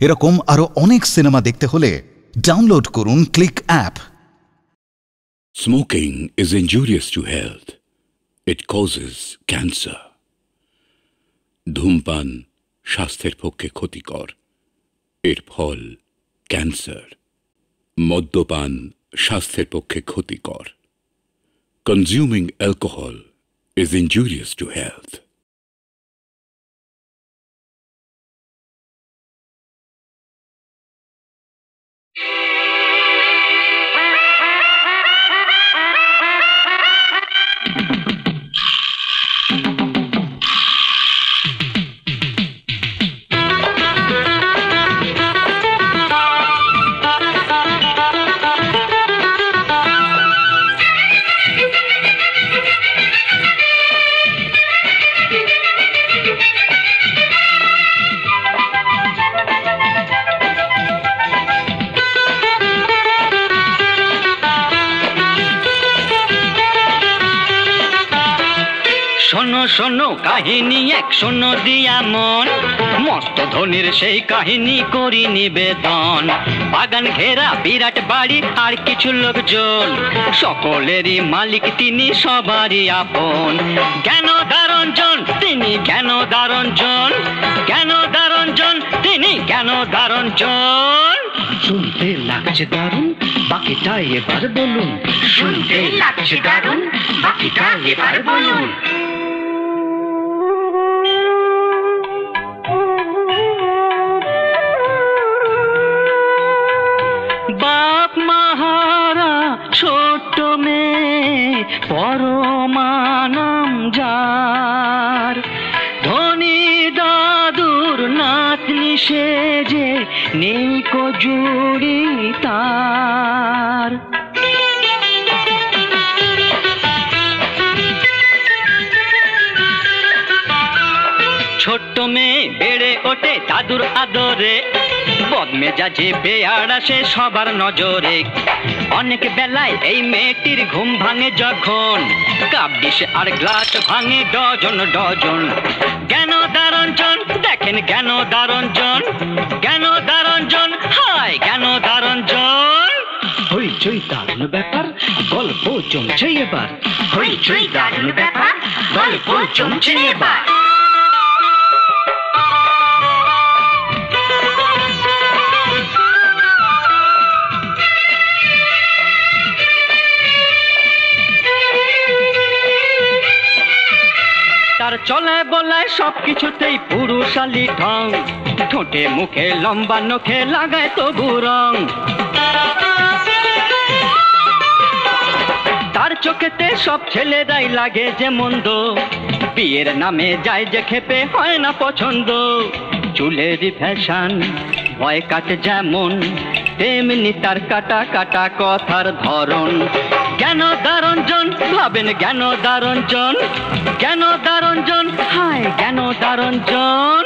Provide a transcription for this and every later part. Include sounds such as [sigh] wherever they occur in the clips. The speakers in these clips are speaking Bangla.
এরকম আরও অনেক সিনেমা দেখতে হলে ডাউনলোড করুন click app. Smoking is injurious to health. It causes cancer ধূমপান স্বাস্থ্যের পক্ষে ক্ষতিকর। এর ফল ক্যান্সার। মদ্যপান স্বাস্থ্যের পক্ষে ক্ষতিকর। Consuming alcohol is injurious to health শোনো শোনো কাহিনী এক শোনো দিয়া মন। মস্ত ধনির সেই কাহিনী করি নিবেদন। বাগান ঘেরা বিরাট বাড়ি আর কিছু লোকজন। সকলেরই মালিক তিনি সবারই আপন। জ্ঞান দারঞ্জন তিনি জ্ঞান দারঞ্জন জ্ঞান দারঞ্জন তিনি জ্ঞান দারঞ্জন শুনতে লাগছে দারুণ বাকিটা এবার বলুন। শুনতে লাগছে দারুণ বাকিটা এবার বলুন। ছোট্ট মেয়ে, পরমানাম যার। ধনী দাদুর নাতনি সেজে নেই কজুড়ি তার। ছোট্ট মেয়ে বেড়ে ওঠে দাদুর আদরে। বদমেজাজে বেয়ার আসে সবার নজরে। অনেক বেলায় এই মেয়েটির ঘুম ভাঙে যখন আর গ্লাস ভাঙে ডজন ডজন। জ্ঞান দারঞ্জন? দেখেন জ্ঞান দারঞ্জন? জ্ঞান দারঞ্জন? হায় জ্ঞান দারঞ্জন? হইচই দারুণ ব্যাপার, গল্প জমছে এবার। হইচই দারুণ ব্যাপার, গল্প জমছে এবার। তার চলে বলায় সব কিছুতেই পুরুষালি ঢং। ঠোঁটে মুখে লম্বা নখে লাগায় তবু রং। তার চোখেতে সব ছেলেরাই লাগে যে মন্দ। বিয়ের নামে যায় যে খেপে হয় না পছন্দ। চুলেরই ফ্যাশন ভয় কাটে যেমন, তেমনি তার কাটা কাটা কথার ধরন। জ্ঞান দারঞ্জন, ভাবেন জ্ঞান দারঞ্জন। জ্ঞান দারঞ্জন, হায় জ্ঞান দারঞ্জন।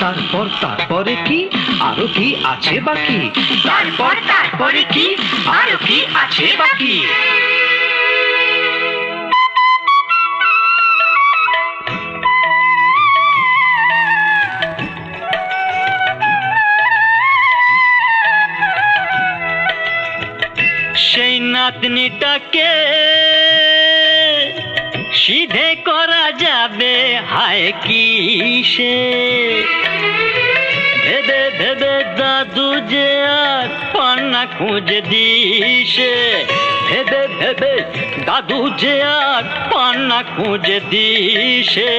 তারপর তারপরে কি? আরও কি আছে বাকি? তারপর তারপরে কি? আরও কি আছে বাকি? নাতনিটাকে সিধে করা যাবে, হায় কি সে ভেবে ভেবে দাদু যে আর পান্না খুঁজে দিশে ভেবে ভেবে দাদু যে আর পান্না খুঁজে দিশে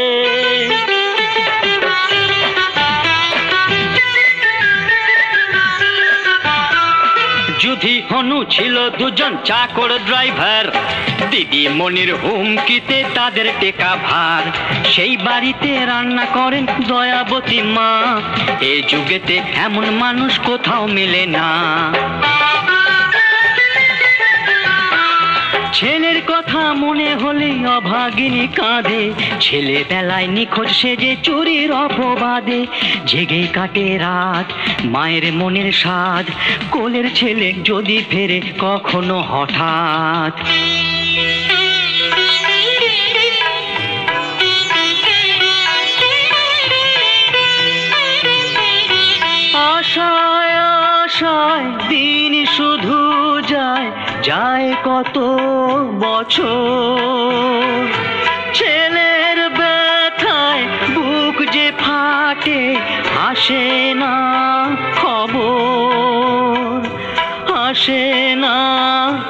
যুধি হনু ছিল দুজন চাকর ড্রাইভার। দিদি মনির হুমকিতে তাদের টেকা ভার। সেই বাড়িতে রান্না করেন দয়াবতী মা। এ যুগেতে এমন মানুষ কোথাও মেলে না। ছেলের কথা মনে হলে অভাগিনী কাঁদে। ছেলেবেলায় নিখোঁজ সেজে চুরির অপবাদে। জেগে কাটে রাত, মায়ের মনের স্বাদ। কোলের ছেলে যদি ফেরে কখনো হঠাৎ। আশায় আশায়, দিন শুধু যায় কত বছর ছেলের ব্যথায় বুক যে ফাটে আসে না খবর আসে না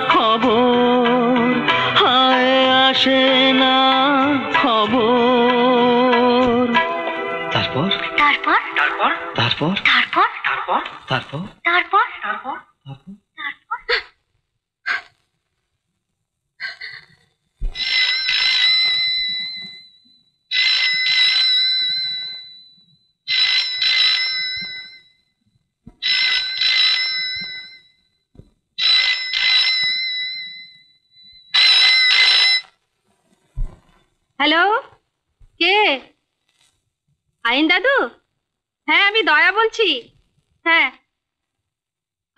খবর হায় আসে না খবর তারপর তারপর তারপর তারপর তারপর তারপর তারপর তারপর হ্যালো, কে? আইন দাদু? হ্যাঁ আমি দয়া বলছি। হ্যাঁ।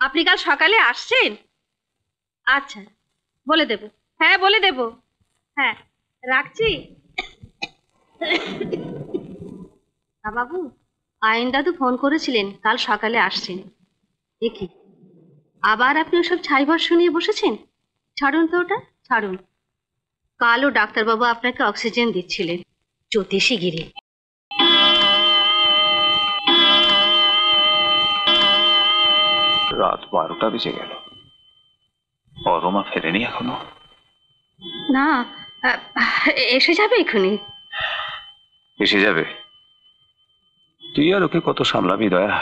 আপনি কাল সকালে আসছেন? আচ্ছা বলে দেব। হ্যাঁ বলে দেব। হ্যাঁ রাখছি। বাবু, আইন দাদু ফোন করেছিলেন, কাল সকালে আসছেন। দেখি। আবার আপনি ওসব ছাই ভস্য নিয়ে বসেছেন? ছাড়ুন তো ওটা, ছাড়ুন। কালও ডাক্তারবাবু আপনাকে অক্সিজেন দিচ্ছিলেন। জ্যোতিষী গিরি। রাত বারোটা বেজে গেল। অরমা ফেরেনি এখনও? না এসে যাবে এক্ষুনি এসে যাবে? তুই আর ওকে কত সামলাবি দয়া?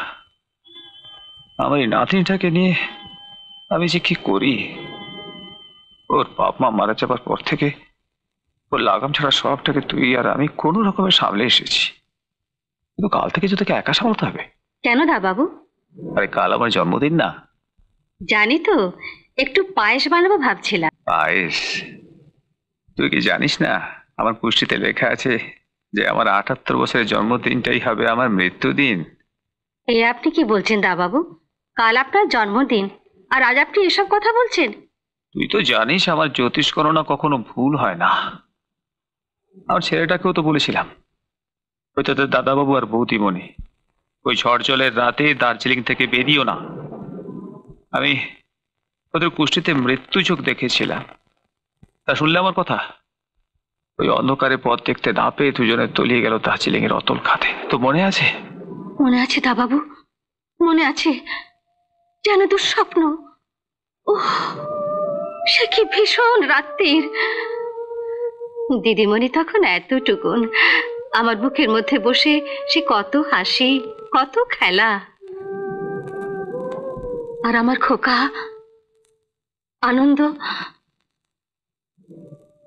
আমার এই নাতনিটাকে নিয়ে আমি যে কি করি? ওর বাপ মা মারা যাবার পর থেকে ওর লাগাম ছাড়া সবটাকে তুই আর আমি কোনো রকমের সামলে এসেছি। কিন্তু কাল থেকে যে তোকে একা সামলাতে হবে? কেন দা বাবু? আরে কাল আমার জন্মদিন না। জানি তো একটু পায়েস বানাবো ভাবছিলাম। পায়েস? তুই কি জানিস না আমার পুষ্টিতে লেখা আছে যে আমার আটাত্তর বছরের জন্মদিনটাই হবে আমার মৃত্যুদিন। এ আপনি কি বলছেন দা বাবু? কাল আপনার জন্মদিন আর আজ আপনি এসব কথা বলছেন? তুই তো জানিস আমার জ্যোতিষ গণনা কখনো ভুল হয় না। আমার ছেলেটাকেও তো বলেছিলাম। ওই তোদের দাদাবাবু আর বৌদিমণি। ওই ঝড় জলের রাতে দার্জিলিং থেকে বেরিয়েও না। আমি ওদের কুষ্টিতে মৃত্যু চোখ দেখেছিলাম। তা শুনলে আমার কথা? ওই অন্ধকারে পথ দেখতে না পেয়ে দুজনে তলিয়ে গেল দার্জিলিং এর অতল খাতে। তো মনে আছে? মনে আছে দা বাবু মনে আছে। যেন দুঃস্বপ্ন। ওহ, সে কি ভীষণ রাত্রির। দিদিমণি তখন এতটুকুন। আমার বুকের মধ্যে বসে সে কত হাসি, কত খেলা। আর আমার খোকা, আনন্দ,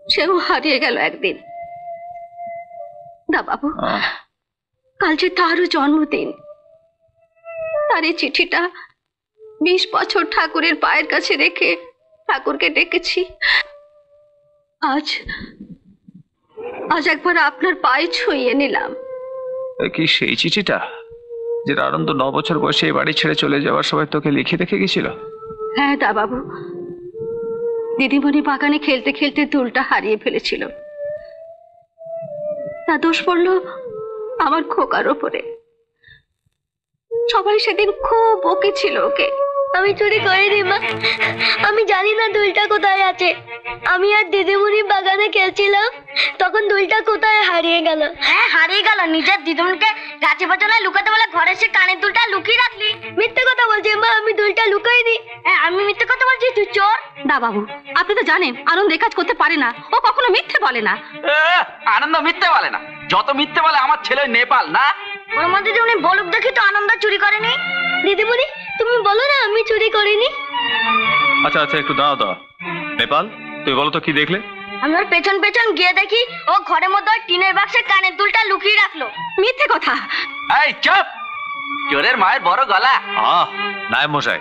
সেও হারিয়ে গেল একদিন। দা বাবু, কাল যে তারও জন্মদিন, তার এই চিঠিটা বিশ বছর ঠাকুরের পায়ের কাছে রেখে ঠাকুরকে ডেকেছি। আজ আজ একবার আপনার পায়ে ছুঁয়ে নিলাম। কি সেই চিঠিটা? যে আনন্দ ন বছর বয়সে এই বাড়ি ছেড়ে চলে যাওয়ার সময় তোকে লিখে রেখে গেছিল? হ্যাঁ দা বাবু। দিদিমণি বাগানে খেলতে খেলতে দুলটা হারিয়ে ফেলেছিল। তা দোষ পড়ল আমার খোকার ওপরে। সবাই সেদিন খুব বকেছিল ওকে। আমি চুরি করিনি মা। আমি জানি না দুলটা কোথায় আছে। আমি আর দিদিমণি বাগানে খেলছিলাম তখন দুলটা কোথায় হারিয়ে গেল? হ্যাঁ হারিয়ে গেল। নিজের দিদিমণিকে গাছে বাজানায় লুকাতে বলে ঘরে সে কানের দুলটা লুকিয়ে রাখলি। মিথ্যে কথা বলছি মা। আমি দুলটা লুকাইনি হ্যাঁ আমি মিথ্যে কথা বলছি তুই চোর। দা বাবু আপনি তো জানেন আনন্দ এ কাজ করতে পারে না। ও কখনো মিথ্যে বলে না। আনন্দ মিথ্যে বলে না। যত মিথ্যে বলে আমার ছেলে নেপাল না? ওর মধ্যে উনি বলুক দেখি তো আনন্দ চুরি করেনি। দিদিমণি তুমি বলো না আমি চুরি করিনি। আচ্ছা আচ্ছা একটু দাঁড়াও দাঁড়াও। নেপাল তুই বলো তো কি দেখলে? আমি ওর পেছন পেছন গিয়ে দেখি ও ঘরের মধ্যে ওই টিনের বাক্সে কানের দুলটা লুকিয়ে রাখল। মিথ্যে কথা। এই চুপ! চোরের মায়ের বড় গলা। আহ নায়ব মশাই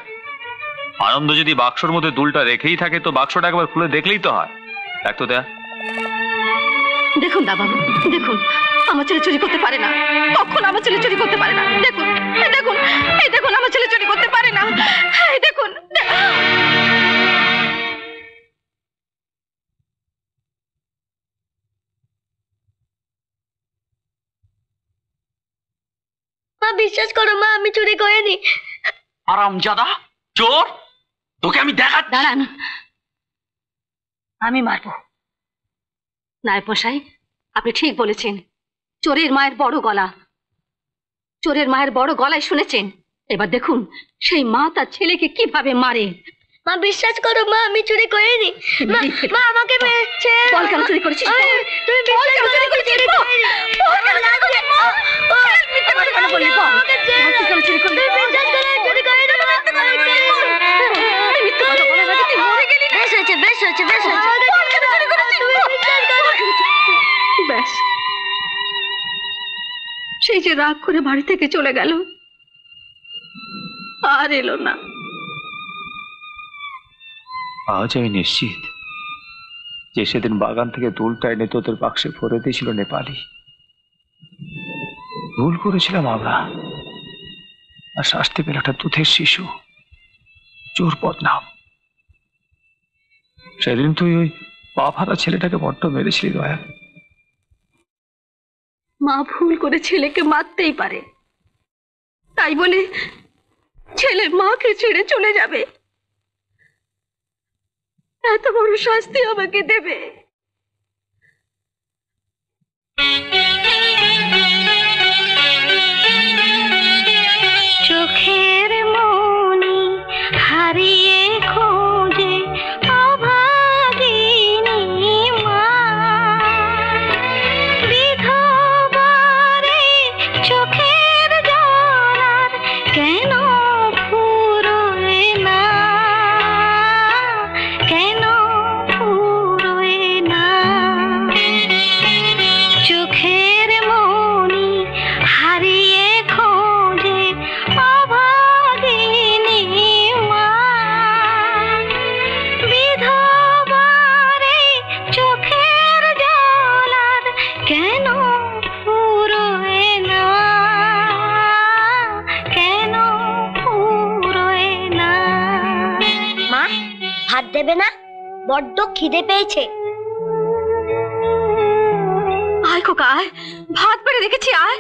আনন্দ যদি বাক্সর মধ্যে দুলটা রেখেই থাকে তো বাক্সটা একবার খুলে দেখলেই তো হয়। দেখ তো দেয়া। দেখুন দা বাবু দেখুন। আমার ছেলে চুরি করতে পারে না। কখন আমার ছেলে চুরি করতে পারে না? দেখুন দেখুন এই দেখুন আমার ছেলে চুরি করতে পারে না। এই দেখুন মা বিশ্বাস করো মা আমি চুরি করিনি। আরামজাদা চোর তোকে আমি দেখা দাঁড়ান। আমি মারব। নায়ক মশাই আপনি ঠিক বলেছেন চোরের মায়ের বড় গলা চোরের মায়ের বড় গলায় শুনেছেন এবার দেখুন সেই মা তার ছেলেকে কীভাবে মারে মা বিশ্বাস করো মা আমি চুরি করিনি মা আমাকে মেরেছে বল কেন চুরি করেছিস? তুমি বল বিশ্বাস কেন করো চুরি আমি করেছিস? চুরি বল। করিনি। বল কেন চুরি করেছিস? কথা কেন বললি? বল। বল তুই কেন চুরি করলি? তুমি বিশ্বাস করো আমি চুরি করিনি, মা। আমি চুরি মিথ্যে কথা বলার আগে তুই মরে গেলি। বেশ হয়েছে বেশ হয়েছে বেশ হয়েছে সেই যে রাগ করে বাড়ি থেকে চলে গেল, আর এলো না। আজ আমি নিশ্চিত যে সেদিন বাগান থেকে দুলটা এনে তোদের বাক্সে ভরে দিয়েছিল নেপালি। ভুল করেছিলাম আমরা। আর শাস্তি পেল একটা দুধের শিশু, চোর বদনাম। সেদিন তুই ওই পা ফাটা ছেলেটাকে বড্ড মেরেছিলি দয়া মা ভুল করে ছেলেকে মারতেই পারে। তাই বলে ছেলে মাকে ছেড়ে চলে যাবে। এত বড় শাস্তি আমাকে দেবে। বড্ড খিদে পেয়েছে। আয় খোকা আয়। ভাত বেড়ে রেখেছি আয়।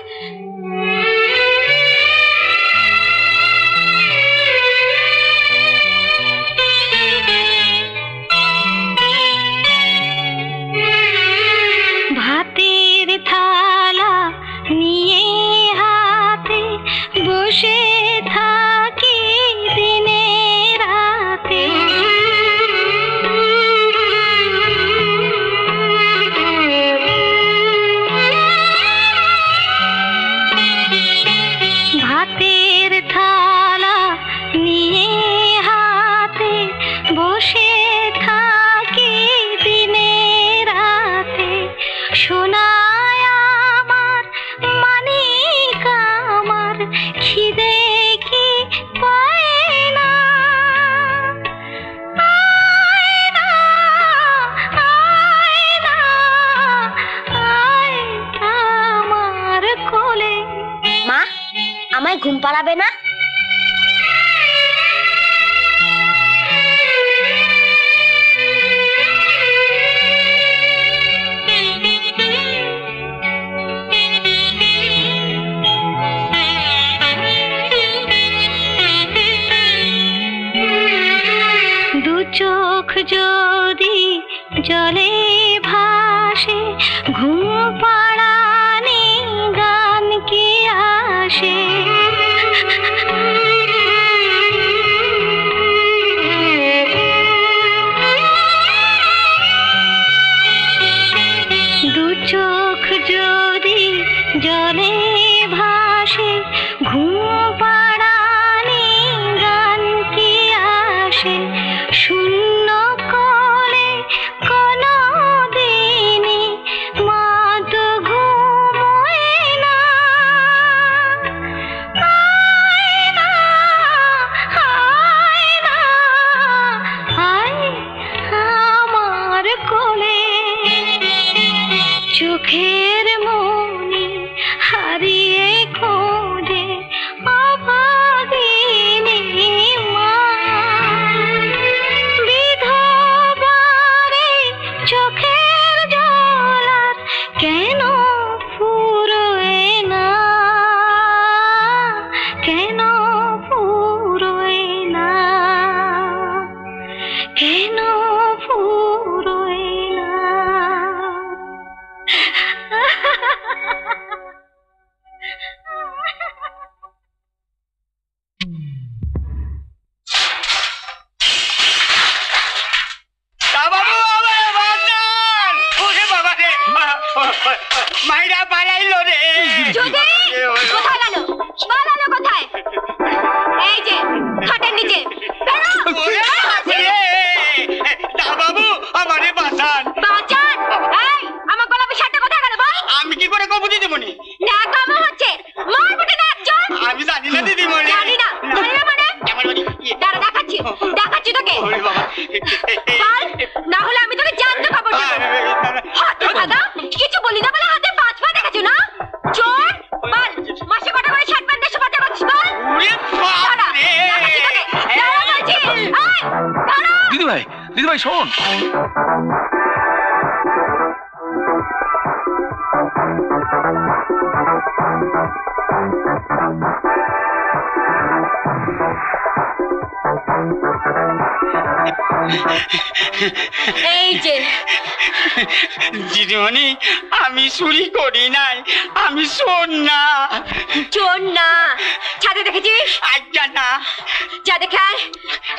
যা দেখে আয়।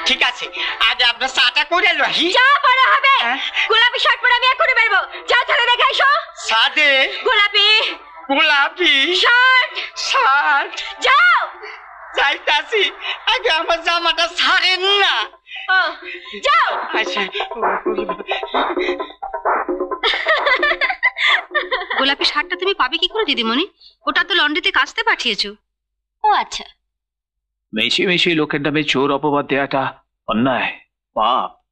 ঠিক আছে আগে আপনার চাটা করে লহি যা পড়া হবে। গোলাপি শার্ট পরে আমি এক্ষুনি বেরবো। যা ছাদে দেখে এসো সাদে? গোলাপি। গোলাপি? শার্ট। শার্ট? যাও। যাইতাছি। আগে আমার জামাটা ছাড়েন না। ও, যাও। আচ্ছা। গোলাপি শার্টটা তুমি পাবে কি করে দিদিমণি? ওটা তো লন্ড্রিতে কাচতে পাঠিয়েছো। মেশে লোকের নামে চোর অপবাদ দেয়াটা অন্যায়। পাপ।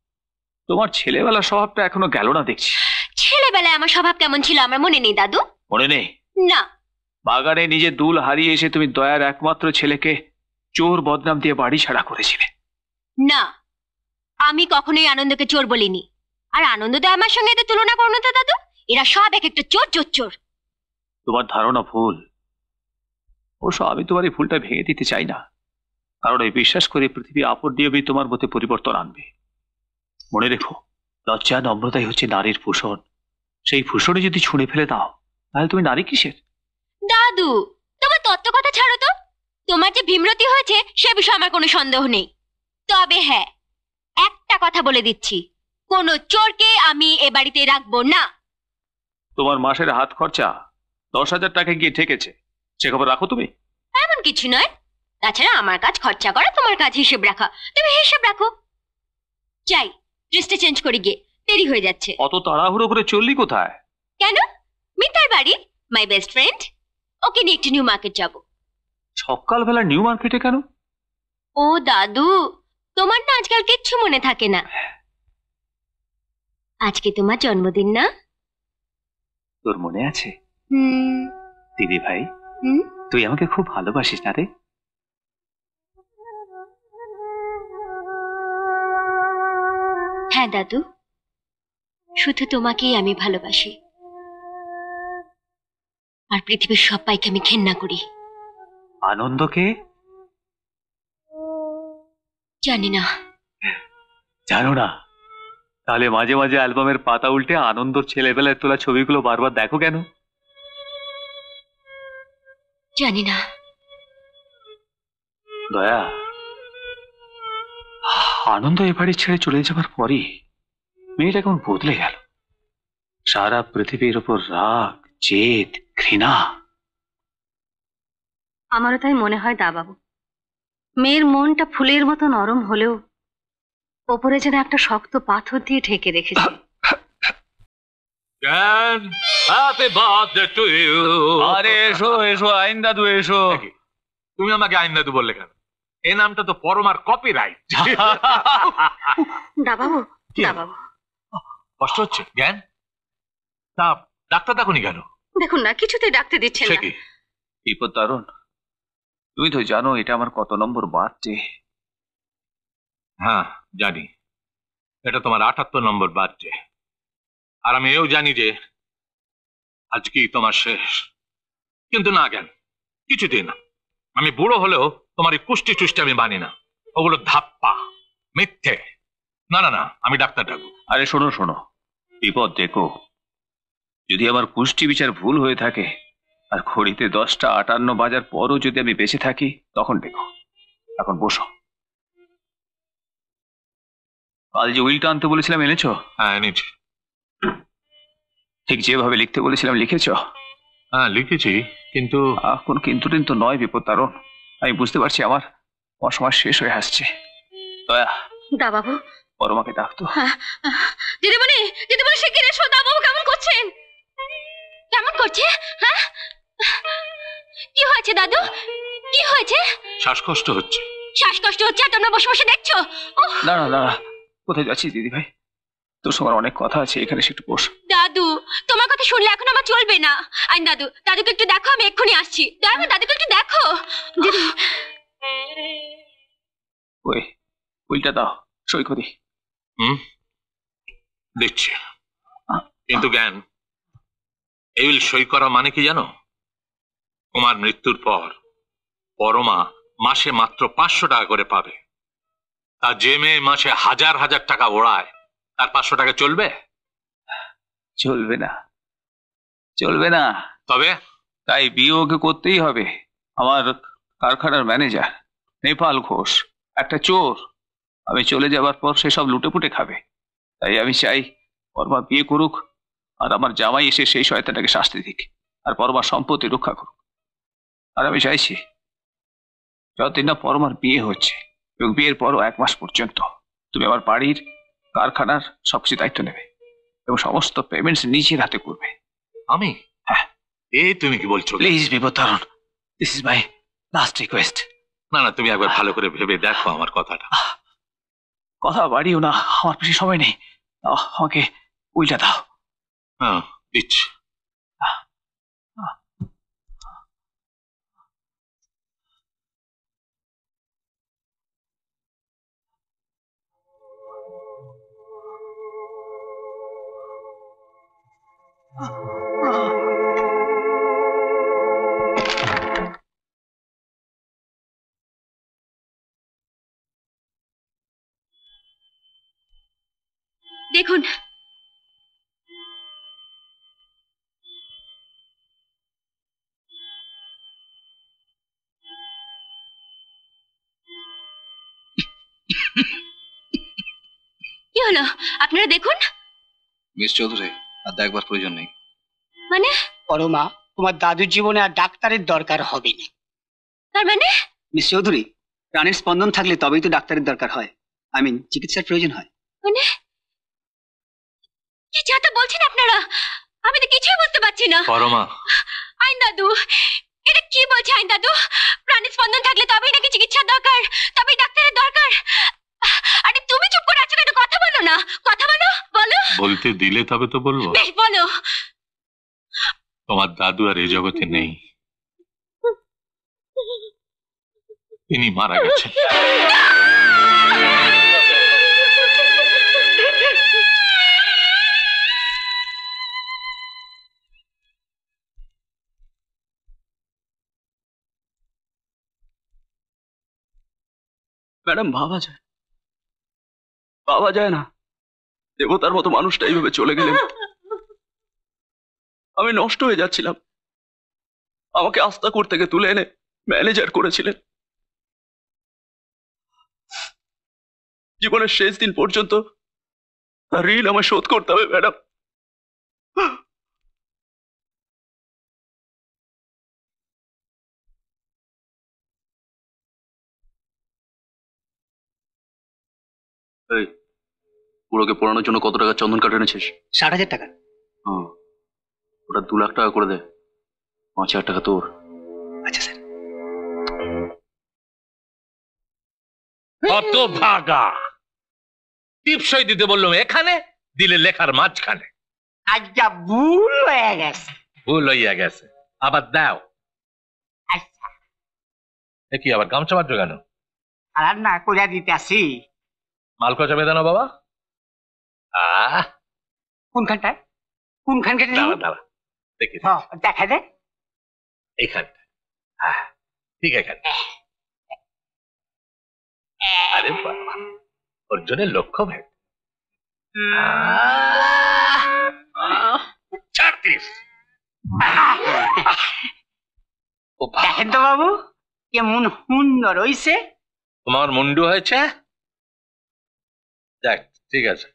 তোমার ছেলেবেলা স্বভাবটা এখনও গেল না দেখছি। ছেলেবেলায় আমার স্বভাব কেমন ছিল আমার মনে নেই দাদু? মনে নেই? না। বাগানে নিজের দুল হারিয়ে এসে তুমি দয়ার একমাত্র ছেলেকে চোর বদনাম দিয়ে বাড়ি ছাড়া করেছিলে। না। আমি কখনোই আনন্দকে চোর বলিনি। আর আনন্দ তো আমার সঙ্গে এদের তুলনা করো তো দাদু? এরা সব এক একটা চোর চোর চোর। তোমার ধারণা ভুল। অবশ্য আমি তোমার এই ভুলটা ভেঙে দিতে চাই না। কারণ এই বিশ্বাস করে পৃথিবী আপন নিয়মেই তোমার মধ্যে পরিবর্তন আনবে। মনে রেখো লজ্জা নম্রতাই হচ্ছে নারীর ভূষণ সেই ভূষণে যদি ছুঁড়ে ফেলে দাও তাহলে তুমি নারী কিসের? দাদু তোমার তত্ত্ব কথা ছাড়ো তো। তোমার যে ভীমরতি হয়েছে সে বিষয়ে আমার কোনো সন্দেহ নেই। তবে হ্যাঁ একটা কথা বলে দিচ্ছি। কোনো চোরকে আমি এ বাড়িতে রাখব না। তোমার মাসের হাত খরচা দশ হাজার টাকা গিয়ে ঠেকেছে। সে খবর রাখো তুমি। এমন কিছু নয়। তাছাড়া আমার কাজ খরচা করা তোমার কাজ হিসেব রাখা। তুমি হিসেব রাখো। যাই ড্রেসটা চেঞ্জ করে গিয়ে। দেরি হয়ে যাচ্ছে। অত তাড়াহুড়ো করে চললি কোথায়? কেন? মিতার বাড়ি মাই বেস্ট ফ্রেন্ড ওকে নিয়ে একটু নিউ মার্কেট যাব। সকালবেলা নিউ মার্কেটে কেন? ও দাদু তোমার না আজকাল কিচ্ছু মনে থাকে না। আজকে তোমার জন্মদিন না? তোর মনে আছে? হুম। দিদি ভাই হুম? তুই আমাকে খুব ভালোবাসিস না রে? হ্যাঁ দাদু। শুধু তোমাকেই আমি ভালোবাসি। আর পৃথিবীর সবাইকে আমি ঘেন্না করি। আনন্দকে? জানি না। জানো না তাহলে মাঝে মাঝে অ্যালবামের পাতা উল্টে আনন্দর ছেলেবেলায় তোলা ছবিগুলো বারবার দেখো কেন? জানি না। দয়া আনন্দ এ বাড়ি ছেড়ে চলে যাবার পরই মেয়েটা কেমন বদলে গেল। সারা পৃথিবীর ওপর রাগ জেদ ঘৃণা। আমারও তাই মনে হয় দা বাবু। মেয়ের মনটা ফুলের মতো নরম হলেও ওপরে যেন একটা শক্ত পাথর দিয়ে ঢেকে রেখেছে। Jan, happy birthday to you. আরে এসো এসো আইন দাদু এসো তুমি আমাকে আইন দাদু বললে কেন? এই নামটা তো পরমার কপিরাইট দা বাবু কি? দা কষ্ট হচ্ছে জ্ঞান? তা ডাক্তার দেখুনি কেন? দেখুন না কিছুতেই ডাকতে দিচ্ছেন সে না। কি? বিপদ তারুণ তুমি তো জানো এটা আমার কত নম্বর বার্থডে। হ্যাঁ জানি। এটা তোমার আটাত্তর নম্বর বার্থডে। আর আমি এও জানি যে আজকেই তোমার শেষ। কিন্তু না জ্ঞান কিছুতেই না। আমি বুড়ো হলেও তোমার এই কুষ্টি টুষ্টি আমি মানি না। ওগুলো ধাপ্পা মিথ্যে। না না না আমি ডাক্তার ডাকবো। আরে শোনো শোনো বিপদ দেখো। যদি আমার পুষ্টি বিচার ভুল হয়ে থাকে আর ঘড়িতে দশটা আটান্ন বাজার পরও যদি আমি বেঁচে থাকি তখন দেখো। এখন বসো। কাল যে উইলটা আনতে বলেছিলাম এনেছো? হ্যাঁ এনেছি। ঠিক যেভাবে লিখতে বলেছিলাম লিখেছ? হ্যাঁ লিখেছি কিন্তু কোন কিন্তু তো নয় বিপদ তারণ। আমি বুঝতে পারছি আমার অসময় শেষ হয়ে আসছে। দয়া। দা বাবু। পরমাকে ডাকতো দিদিমণি দিদিমণি শিগগির এসো দা বাবু কেমন করছেন? কেমন করছে? হ্যাঁ? কি হয়েছে দাদু? কি হয়েছে? শ্বাসকষ্ট হচ্ছে। শ্বাসকষ্ট হচ্ছে আর তোমরা বসে বসে দেখছ? ওহ দাঁড়া দাঁড়া কোথায় যাচ্ছিস দিদি ভাই তোর সঙ্গে অনেক কথা আছে এখানে একটু বস। দাদু তোমার কথা শুনলে এখন আমার চলবে না। আইন দাদু দাদুকে একটু দেখো আমি এক্ষুনি আসছি। দেখো দাদুকে একটু দেখো। দিদি উইলটা দাও সই করি। হুম? দিচ্ছি কিন্তু জ্ঞান এই উইল সই করা মানে কি জানো? তোমার মৃত্যুর পর পরমা মাসে মাত্র পাঁচশো টাকা করে পাবে। আর যে মেয়ে মাসে হাজার হাজার টাকা ওড়ায় তার পাঁচশো টাকা চলবে? চলবে না। চলবে না। তবে? তাই বিয়ে ওকে করতেই হবে। আমার কারখানার ম্যানেজার নেপাল ঘোষ একটা চোর। আমি চলে যাবার পর সে সব লুটে পুটে খাবে। তাই আমি চাই পরমা বিয়ে করুক আর আমার জামাই এসে সেই শয়তানটাকে শাস্তি দিক আর পরমার সম্পত্তি রক্ষা করুক। আর আমি চাইছি যতদিন না পরমার বিয়ে হচ্ছে এবং বিয়ের পরও এক মাস পর্যন্ত। তুমি আমার বাড়ির কারখানার সবকিছু দায়িত্ব নেবে এবং সমস্ত পেমেন্টস নিজের হাতে করবে। আমি? হ্যাঁ। এই তুমি কি বলছো? Please Bipattaran. This is my last request না না তুমি একবার ভালো করে ভেবে দেখো আমার কথাটা। কথা বাড়িও না। আমার বেশি সময় নেই। আমাকে উল্টা দাও। হ্যাঁ দিচ্ছি। দেখুন। কি হলো? আপনারা দেখুন। মিস চৌধুরী আর দেখবার প্রয়োজন নেই। মানে? পরমা তোমার দাদুর জীবনে আর ডাক্তারের দরকার হবে না। তার মানে? মিস চৌধুরী প্রাণের স্পন্দন থাকলে তবেই তো ডাক্তারের দরকার হয়। আই মিন চিকিৎসার প্রয়োজন হয়। মানে? কি যা তা বলছেন আপনারা? আমি তো কিছুই বুঝতে পারছি না। পরমা আইন দাদু এটা কি বলছে আইন দাদু? প্রাণের স্পন্দন থাকলে তবেই নাকি চিকিৎসার দরকার তবেই ডাক্তারের দরকার। আরে তুমি চুপ বলো না কথা বলো বলো। বলতে দিলে তবে তো বলব। বেশ বলো। তোমার দাদু আর এই জগতে নেই। তিনি মারা গেছেন। ম্যাডাম ভাবা যায়। ভাবা যায় না। দেবতার মতো মানুষটা এইভাবে চলে গেলেন। আমি নষ্ট হয়ে যাচ্ছিলাম। আমাকে আস্থা করতে গিয়ে তুলে এনে ম্যানেজার করেছিলেন। জীবনের শেষ দিন পর্যন্ত ঋণ আমায় শোধ করতে হবে, ম্যাডাম। এই পুরোকে পড়ানোর জন্য কত টাকা চন্দন কাঠ এনেছিস? ষাট হাজার টাকা। হুম ওটা দু লাখ টাকা করে দে পাঁচ হাজার টাকা তোর। আচ্ছা স্যার। কত ভাগা। টিপসই দিতে বললাম এখানে দিলে লেখার মাঝখানে। আজটা ভুল হয়ে গেছে। ভুল হইয়া গেছে। আবার দাও। আচ্ছা। এ কি আবার গামছা মাত্র কেন? আর না করে দিতে আসি মাল কচা বেদানো বাবা। আহ। কোনখানটায়? কোনখানটায় দাঁড়া দাঁড়া। দেখি হ্যাঁ, দেখা দে এইখানটা হ্যাঁ, ঠিক এখানে। আরে বাবা ওর জন্য লক্ষ্য ভেদ। ছাড়তিস। দেখেন তো বাবু কেমন সুন্দর হইছে। তোমার মুন্ডু হয়েছে? দেখ ঠিক আছে।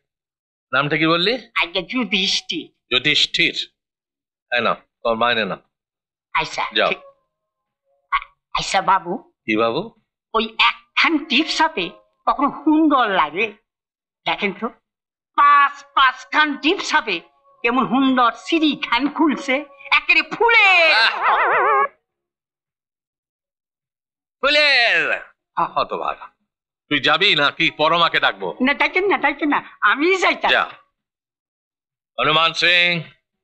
নামটা কি বললি? আজকে যুধিষ্ঠি যুধিষ্ঠির। তাই না তোমার মাইনে না আচ্ছা যাও। ঠিক- আচ্ছা বাবু কি বাবু? ওই একখান টিপস হাতে কখনো সুন্দর লাগে। দেখেন তো পাঁচ পাঁচ খান টিপস হাতে কেমন সুন্দর সিঁড়ি খান খুলছে একেবারে ফুলে ফুলের! হত ভাগা তুই যাবি নাকি পরমাকে ডাকবো? না ডাকেন না ডাকেন না। আমি যাইতাম। যা। হনুমান সিং।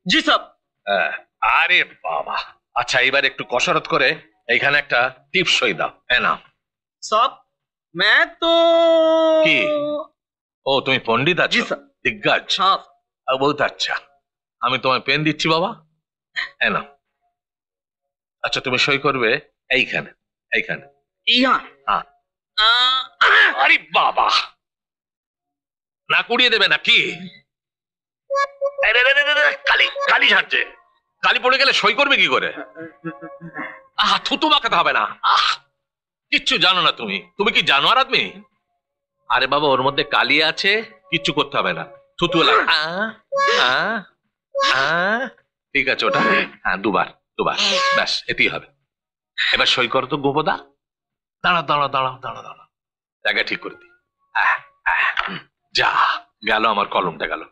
জি সব হ্যাঁ, আরে বাবা। আচ্ছা এবার একটু কসরত করে এইখানে একটা টিপসই দাও। হ্যাঁ না সব মে তো কি? ও তুমি পণ্ডিত আছো? জি স্যার। দিগ্গজ? হ্যাঁ বহুত আচ্ছা। আমি তোমায় পেন দিচ্ছি বাবা। হ্যাঁ না আচ্ছা তুমি সই করবে এইখানে এইখানে। ইয়া হ্যাঁ। আরে বাবা। না কুড়িয়ে দেবে না কি? আরে, আরে, আরে, আরে, কালি কালি ঝাড়ছে। কালি পড়ে গেলে সই করবে কি করে? আহ থুতু মাখাতে হবে না। আহ কিচ্ছু জানো না তুমি। তুমি কি জানো আর আদমি? আরে বাবা ওর মধ্যে কালি আছে কিচ্ছু করতে হবে না। থুতু। ঠিক আছে ওটা। হ্যাঁ দুবার দুবার। ব্যাস এতেই হবে। এবার সই করো তো গোপদা। দাঁড়া দাঁড়া দাঁড়া দাঁড়া দাঁড়া। জায়গা ঠিক করে দি যা গেল আমার কলমটা গেল।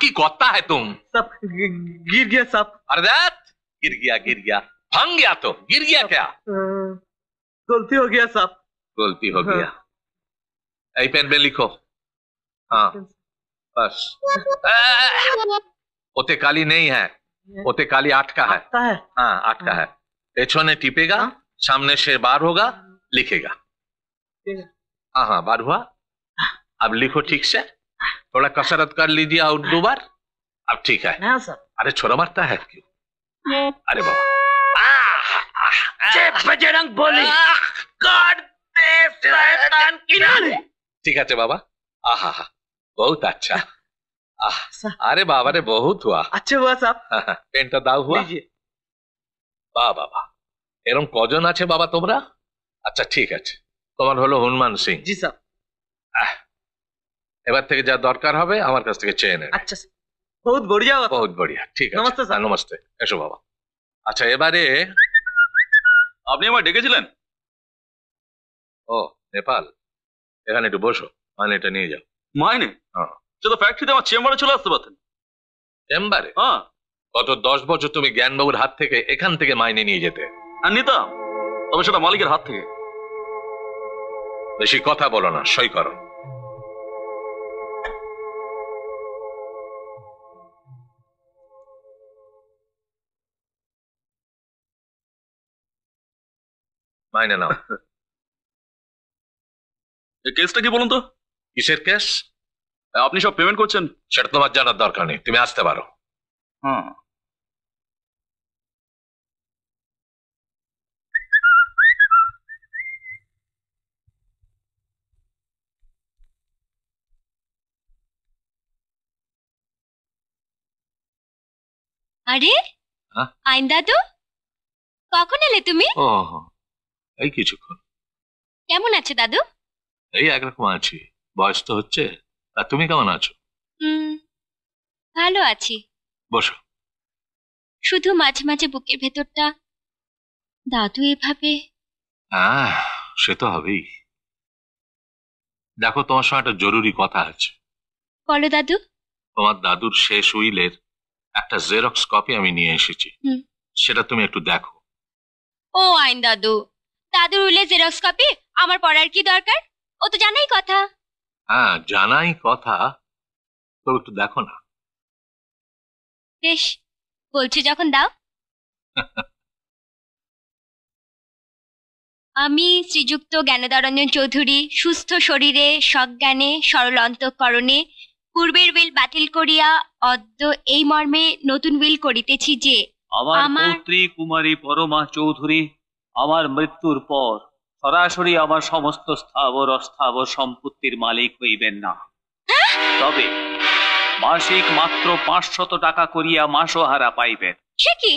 কি কথা है तुम सब गिर गया सब अरे दैट गिर गया गिर गया भाँग गया तो गिर गया क्या गलती हो गया साहब गलती हो गया आई पेन में लिखो हाँ बस ओते काली नहीं है ओते काली है आठ का है हाँ आठ का है पेछोने टिपेगा सामने से बार होगा लिखेगा हाँ हाँ बार हुआ अब लिखो ठीक से थोड़ा कसरत कर लीजिए और दो बार अब ठीक है हाँ सर अरे छोरा मारता है क्यों अरे बाबा जय बजरंग बोली गॉड शैतान की नानी ঠিক আছে বাবা আহা হা বহুত আচ্ছা আহ আরে বাবা রে বহুত হুয়া अच्छा हुआ साहब পেনটা দাও হুয়া বাহ বাবা এরকম কজন আছে বাবা তোমরা আচ্ছা ঠিক আছে। তোমার হলো হনুমান সিং। জি স্যার। এবার থেকে যা দরকার হবে আমার কাছ থেকে চেয়ে নেবে। আচ্ছা বহুত বড়িয়া বহুত বড়িয়া ঠিক আছে। নমস্তে স্যার। নমস্তে এসো বাবা। আচ্ছা এবারে আপনি আমার ডেকেছিলেন? ও নেপাল। এখানে একটু বসো মাইনেটা নিয়ে যাও। মাইনে? হ্যাঁ। তো ফ্যাক্টরিতে আমার চেম্বারে চলে আসতে পারতেন। চেম্বারে? হ্যাঁ। গত দশ বছর তুমি জ্ঞানবাবুর হাত থেকে এখান থেকে মাইনে নিয়ে যেতে। আর নিতাম। তবে সেটা মালিকের হাত থেকে। বেশি কথা বলো না সই করো। মাইনে নাও। [laughs] এই কেসটা কি বলুন তো? কিসের কেস? আপনি সব পেমেন্ট করছেন? সেটা তোমার জানার দরকার নেই তুমি আসতে পারো। হ্যাঁ আরে হ্যাঁ? আইন দাদু কখন এলে তুমি? ও এই কিছুক্ষণ। কেমন আছে দাদু? এই একরকম আছি। বয়স তো হচ্ছে আর তুমি কেমন আছো? ভালো আছি। বসো। শুধু মাঝে মাঝে বুকের ভেতরটা দাদু এভাবে হ্যাঁ সে তো হবেই। দেখো তোমার সঙ্গে একটা জরুরি কথা আছে। বলো দাদু। তোমার দাদুর শেষ উইলের একটা জেরক্স কপি আমি নিয়ে এসেছি। হুম। সেটা তুমি একটু দেখো। ও আইন দাদু দাদুর উলে জেরক্স কপি আমার পড়ার কি দরকার? ও তো জানাই কথা। হ্যাঁ জানাই কথা। তো একটু দেখো না। বেশ বলছি যখন দাও। [laughs] আমি শ্রীযুক্ত জ্ঞানদারঞ্জন চৌধুরী সুস্থ শরীরে সজ্ঞানে সরল অন্তঃকরণে পূর্বের উইল বাতিল করিয়া অদ্য এই মর্মে নতুন উইল করিতেছি যে আমার আমার- পৌত্রী কুমারী পরমা চৌধুরী আমার মৃত্যুর পর সরাসরি আমার সমস্ত স্থাবর অস্থাবর সম্পত্তির মালিক হইবেন না। তবে মাসিক মাত্র পাঁচশত টাকা করিয়া মাসোহারা পাইবেন। সে কি?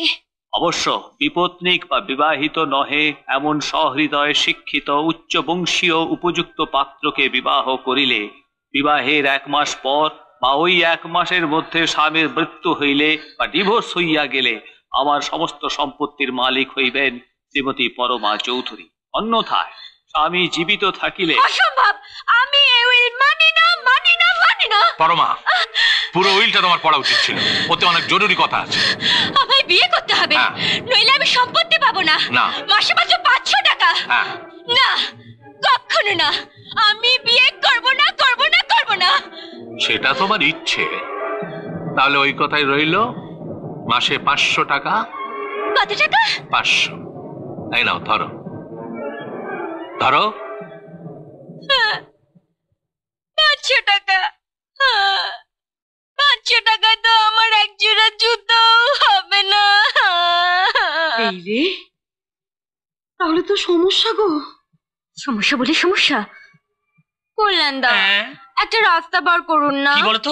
অবশ্য বিপত্নিক বা বিবাহিত নহে এমন সহৃদয় শিক্ষিত উচ্চ বংশীয় উপযুক্ত পাত্রকে বিবাহ করিলে বিবাহের এক মাস পর বা ওই এক মাসের মধ্যে স্বামীর মৃত্যু হইলে বা ডিভোর্স হইয়া গেলে আমার সমস্ত সম্পত্তির মালিক হইবেন শ্রীমতী পরমা চৌধুরী। অন্যথায় স্বামী জীবিত থাকিলে অসম্ভব! আমি এই উইল মানি না মানি না মানি না! পরমা পুরো উইলটা তোমার পড়া উচিত ছিল। ওতে অনেক জরুরি কথা আছে। আমায় বিয়ে করতে হবে। হ্যাঁ। নইলে আমি সম্পত্তি পাবো না। না। মাসে মাত্র পাঁচশো টাকা। হ্যাঁ। না। কখনো না। আমি বিয়ে করব না করব না করব না। সেটা তোমার ইচ্ছে। তাহলে ওই কথাই রইল মাসে পাঁচশো টাকা। কত টাকা? পাঁচশো। এই নাও ধরো। ধরো। পাঁচশো টাকা। পাঁচশো টাকায় তো আমার এক জোড়া জুতো হবে না। এই রে তাহলে তো সমস্যা গো। সমস্যা বলে সমস্যা? কল্যাণ দা একটা রাস্তা বার করুন না। কি বলতো?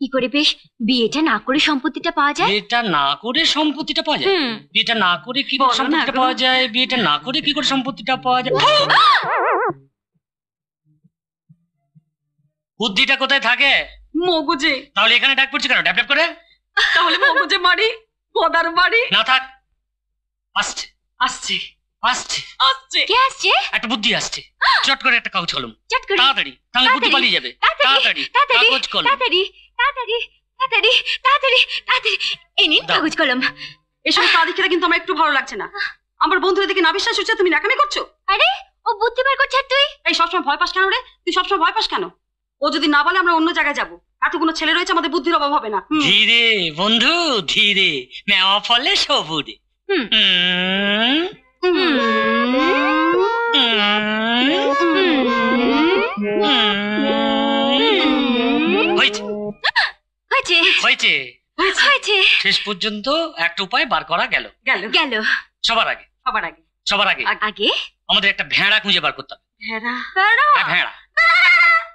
কি করে বেশ বিয়েটা না করে সম্পত্তিটা পাওয়া যায়? বিয়েটা না করে সম্পত্তিটা পাওয়া যায়? বিয়েটা না করে কি করে সম্পত্তিটা পাওয়া যায়? বিয়েটা না করে কি করে সম্পত্তিটা পাওয়া যায়? [gasps] বুদ্ধিটা কোথায় থাকে? মগজে। তাহলে এখানে ডাক পড়ছে কেন? ড্যাপ করে। তাহলে মগজে মারি গদার বাড়ি না থাক। আসছে। আসছে। আসছে। আসছে। কে আসছে? একটা বুদ্ধি আসছে। চট করে একটা কাগজ কলম চট করে। তাড়াতাড়ি তাহলে বুদ্ধি পালিয়ে যাবে। তাড়াতাড়ি, কাগজ কলম তাড়াতাড়ি। তাড়াতাড়ি। তাড়াতাড়ি। তাড়াতাড়ি। তাড়াতাড়ি। এই নিন কাগজ কলম। এসব তারিখেরা কিন্তু আমার একটু ভালো লাগছে না। আমার বন্ধুরা দেখে না বিশ্বাস হচ্ছে তুমি ন্যাকামি করছ? আরে ও বুদ্ধি বার করছে তুই? এই সবসময় ভয় পাস কেন রে? তুই সবসময় ভয় পাস কেন? ও যদি না বলে আমরা অন্য জায়গায় যাব। এতগুলো ছেলে রয়েছে আমাদের বুদ্ধির অভাব হবে না। ধীরে বন্ধু ধীরে। নেওয়া ফলে সবুরে। হুম। হুম। হয়েছে। হয়েছে। হয়েছে। হয়েছে। শেষ পর্যন্ত একটা উপায় বার করা গেল। গেল। গেল। সবার আগে। সবার আগে। সবার আগে। আগে? আমাদের একটা ভেড়া খুঁজে বার করতে হবে। ভেড়া? ভেড়া?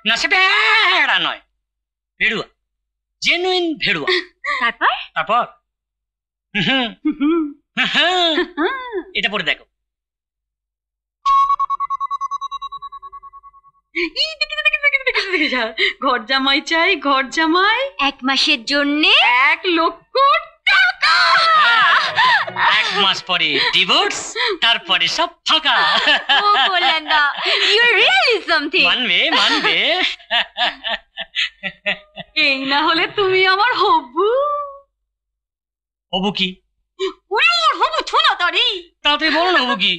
না সে ভেড়া নয়। ভেড়ুয়া। জেনুইন ভেড়ুয়া। [laughs] তারপর? তারপর? হুম, হুম, এটা পড়ে দেখো ই, দেখি, দেখি, দেখি, দেখি, দেখি, যা। ঘর জামাই চাই ঘর জামাই। এক মাসের জন্য এক লক্ষ টাকা। এক মাস পরে ডিভোর্স তারপরে সব ফাঁকা। ও ইউ রিয়েলি সামথিং মানবে মানবে। এই না হলে তুমি আমার হবু। হবু কি? ওরে আমার হবু ছোনা তরি তাড়াতাড়ি বলো না কি?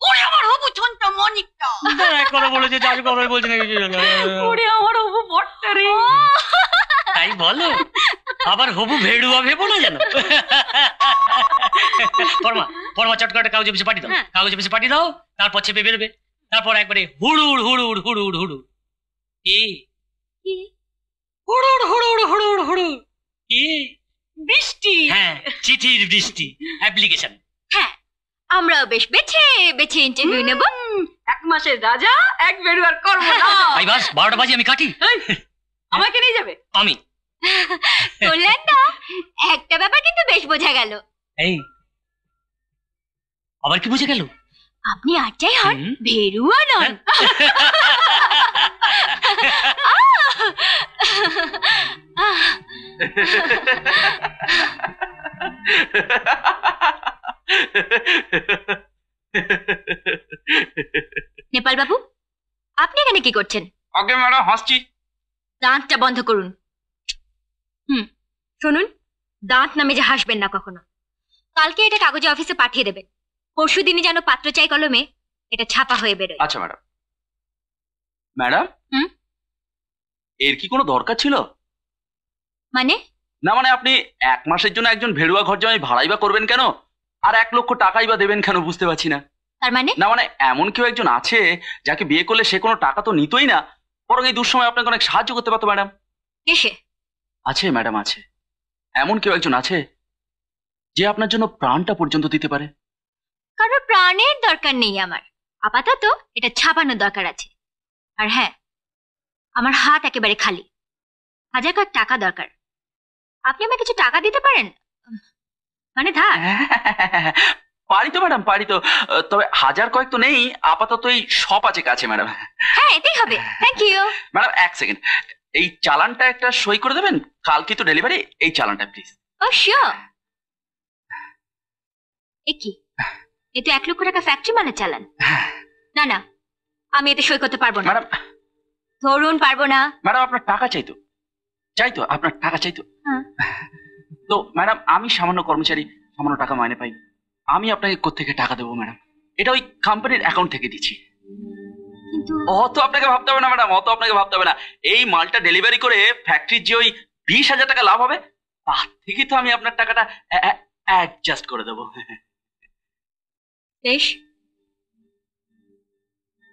ওরে আমার হবু ছোনটা মনিকটা এক কথা বলেছে চার কথা বলছে নাকি ওরে আমার হবু বট্টা রে তাই বলো। আবার হবু ভেড়ুয়া ভেবো না জানো পরমা পরমা চট করে কাগজ অফিসে পাঠিয়ে দাও। হ্যাঁ। কাগজ অফিসে পাঠিয়ে দাও তারপর চেপে বেরোবে। তারপর একবারে হুড়ুড় হুড়ুড় হুড়ুড় হুড়ুড়। কি? হুড়ুড় হুড়ুড় হুড়ুড় হুড়ুড়। কি? বৃষ্টি। হ্যাঁ চিঠির বৃষ্টি অ্যাপ্লিকেশন হ্যাঁ আমরাও বেশ বেছে বেছে ইন্টারভিউ নেব। এক মাসের রাজা এক বেরুয়ার কর্ম না [laughs] ভাই বাস বারোটা বাজে আমি কাটি। আমাকে নিয়ে যাবে? আমি। [laughs] কল্যাণ দা একটা ব্যাপার কিন্তু বেশ বোঝা গেল। এই আবার কি বুঝে গেল? আপনি আটটাই হন ভেরুয়া নন। [laughs] নেপাল বাবু আপনি কি করছেন? ওকে ম্যাডাম হাসছি। দাঁতটা বন্ধ করুন। হুম শুনুন দাঁত নামে যে হাসবেন না কখনো। কালকে এটা কাগজে অফিসে পাঠিয়ে দেবেন। পরশু দিনই যেন পাত্র চাই কলমে এটা ছাপা হয়ে বেরোয়। আচ্ছা ম্যাডাম। ম্যাডাম? হুম? এর কি কোনো দরকার ছিল? মানে? না মানে আপনি এক মাসের জন্য একজন ভেড়ুয়া ঘর জামাই ভাড়াই বা করবেন কেন? আর এক লক্ষ টাকাই বা দেবেন কেন বুঝতে পারছি না। তার মানে? না মানে এমন কেউ একজন আছে যাকে বিয়ে করলে সে কোনো টাকা তো নিতই না বরং এই দুঃসময় আপনাকে অনেক সাহায্য করতে পারতো ম্যাডাম। কিসে আছে ম্যাডাম আছে। এমন কেউ একজন আছে যে আপনার জন্য প্রাণটা পর্যন্ত দিতে পারে। কারও প্রাণের দরকার নেই আমার। আপাতত এটা ছাপানোর দরকার আছে। আর হ্যাঁ আমার হাত একেবারে খালি। হাজার কয়েক টাকা দরকার। আপনি আমাকে কিছু টাকা দিতে পারেন? মানে ধার। পারি তো ম্যাডাম পারি তো। তবে হাজার কয়েক তো নেই আপাতত এই সব আছে কাছে ম্যাডাম। হ্যাঁ এটাই হবে। থ্যাংক ইউ ম্যাডাম এক সেকেন্ড এই চালানটা একটা সই করে দেবেন? কালকে তো ডেলিভারি এই চালানটা প্লিজ ও শিওর এ কি? এ তো এক লক্ষ টাকা ফ্যাক্টরি মানে চালান। না না আমি এতে সই করতে পারব না। ম্যাডাম। ধরুন পারব না। ম্যাডাম আপনার টাকা চাইতো চাইতো আপনার টাকা চাইতো হ্যাঁ। তো ম্যাডাম আমি সামান্য কর্মচারী সামান্য টাকা মাইনে পাই। আমি আপনাকে কোত্থেকে টাকা দেবো ম্যাডাম? এটা ওই কোম্পানির অ্যাকাউন্ট থেকে দিচ্ছি। অত আপনাকে ভাবতে হবে না ম্যাডাম অত আপনাকে ভাবতে হবে না। এই মালটা ডেলিভারি করে ফ্যাক্টরির যে ওই বিশ হাজার টাকা লাভ হবে তার থেকে তো আমি আপনার টাকাটা অ্যাডজাস্ট করে দেবো। বেশ।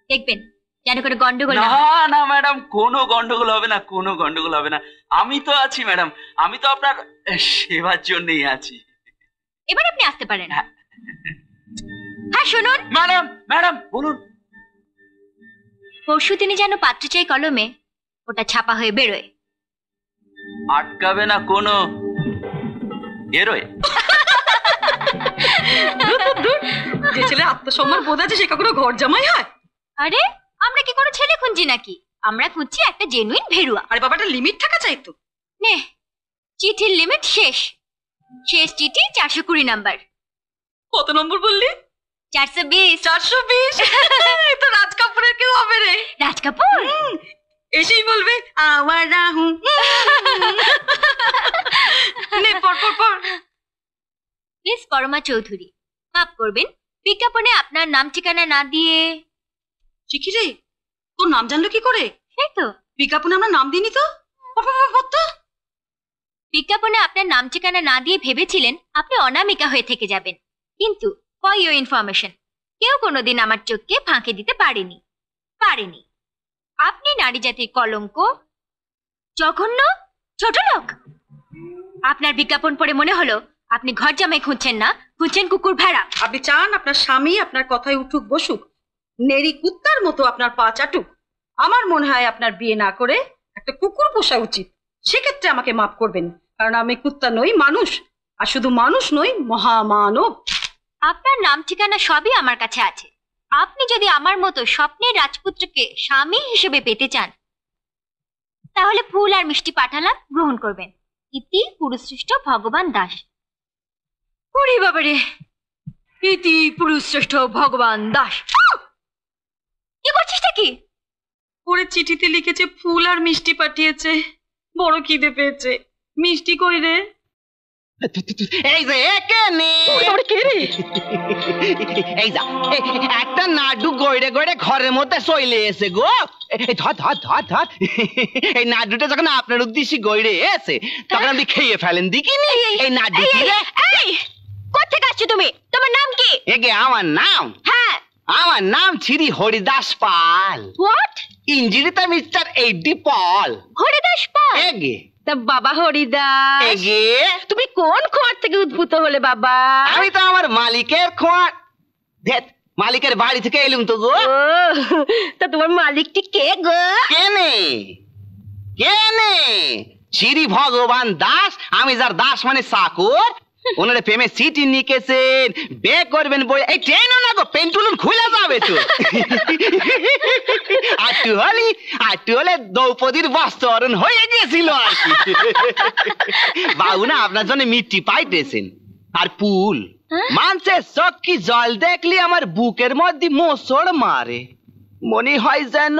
দেখবেন যেন করে গন্ডগোল না না ম্যাডাম কোনো গন্ডগোল হবে না কোনো গন্ডগোল হবে না। আমি তো আছি ম্যাডাম। আমি তো আপনার সেবার জন্যই আছি। এবার আপনি আসতে পারেন। হ্যাঁ। শুনুন। ম্যাডাম ম্যাডাম বলুন। পরশু দিনে যেন পাত্র চাই কলমে ওটা ছাপা হয়ে বেরোয়। আটকাবে না কোনো। এরোয় যে ছেলে আত্মসম্মান বোধ আছে সে কখনো ঘর জামাই হয়? আরে আমরা কি কোনো ছেলে খুঁজছি নাকি? আমরা খুঁজছি একটা জেনুইন ভেরুয়া। আরে বাবাটা লিমিট থাকা চাই তো। নে চিঠির লিমিট শেষ। শেষ চিঠি চারশো কুড়ি নাম্বার কত নম্বর বললি? চারশো বিশ। চারশো বিশ? [laughs] তো রাজ কাপুরের কেউ হবে রে। রাজ কাপুর? এসেই বলবে আমার রাহু। নে পর পর পর মিস পরমা চৌধুরী মাফ করবেন বিজ্ঞাপনে আপনার নাম ঠিকানা না দিয়ে। চিকি রে? তোর নাম জানলো কি করে? সেই তো। বিজ্ঞাপনে আমরা নাম দিইনি তো। বিজ্ঞাপনে আপনার নাম ঠিকানা না দিয়ে ভেবেছিলেন আপনি অনামিকা হয়ে থেকে যাবেন। কিন্তু ফর ইউর ইনফরমেশন কেউ কোনোদিন আমার চোখকে ফাঁকে দিতে পারেনি পারেনি। আপনি নারী জাতির কলঙ্ক, জঘন্য, ছোট লোক। আপনার বিজ্ঞাপন পড়ে মনে হলো, আপনি ঘর জামাই খুঁজছেন না, খুঁজছেন কুকুর ভেড়া। আপনি চান আপনার স্বামী আপনার কথায় উঠুক, বসুক নেরি কুত্তার মতো আপনার পা চাটুক। আমার মনে হয় আপনার বিয়ে না করে একটা কুকুর পোষা উচিত। সেক্ষেত্রে আমাকে মাফ করবেন, কারণ আমি কুত্তা নই, মানুষ। আর শুধু মানুষ নই, মহামানব। আপনার নাম ঠিকানা সবই আমার কাছে আছে। আপনি যদি আমার মতো স্বপ্নের রাজপুত্রকে স্বামী হিসেবে পেতে চান তাহলে ফুল আর মিষ্টি পাঠালাম গ্রহণ করবেন। ইতি পুরুষশ্রেষ্ঠ ভগবান দাস। ওরে বাবারে! ইতি পুরুষশ্রেষ্ঠ ভগবান দাস। কি করছিসটা কি ওরে চিঠিতে লিখেছে ফুল আর মিষ্টি পাঠিয়েছে। বড় খিদে পেয়েছে। মিষ্টি কই রে? এই যে এখানে কে রে? এই যা একটা নাডু গইড়ে গইড়ে ঘরের মধ্যে চলে এসে গো। এ- এ ধর ধর ধর ধর। এই নাডুটা যখন আপনার উদ্দেশ্যে গইড়ে এসে তখন আপনি খেয়ে ফেলেন দেখিনি? এই নাডু কি রে তুমি? তোমার নাম কি? এগে আমার নাম। হ্যাঁ। আমার নাম ছিরি Haridas Pal. What ইঞ্জিরিতে mister H D Paul. Haridas Pal? এগে তা বাবা হরিদাস। এগে তুমি কোন খোয়ার থেকে উদ্ভূত হলে বাবা? আমি তো আমার মালিকের ধেত মালিকের বাড়ি থেকে এলুম তো গো। তা তোমার মালিকটি কে গো? কেনে কেনে শ্রী ভগবান দাস আমি যার দাস মানে চাকর ওনারে প্রেমে সিটি নিকেছেন বে করবেন বই এই ট্রেন না গো পেন্টুলুন খুলে যাবে তো। আটটু হলি আটটু হলে দ্রৌপদীর বস্ত্রহরণ হয়ে গেছিল আর কি। বাবু না আপনার জন্য মিট্টি পাইতেছেন। আর পুল মানছে চক্কি জল দেখলি আমার বুকের মধ্যে মোসড় মারে। মনে হয় যেন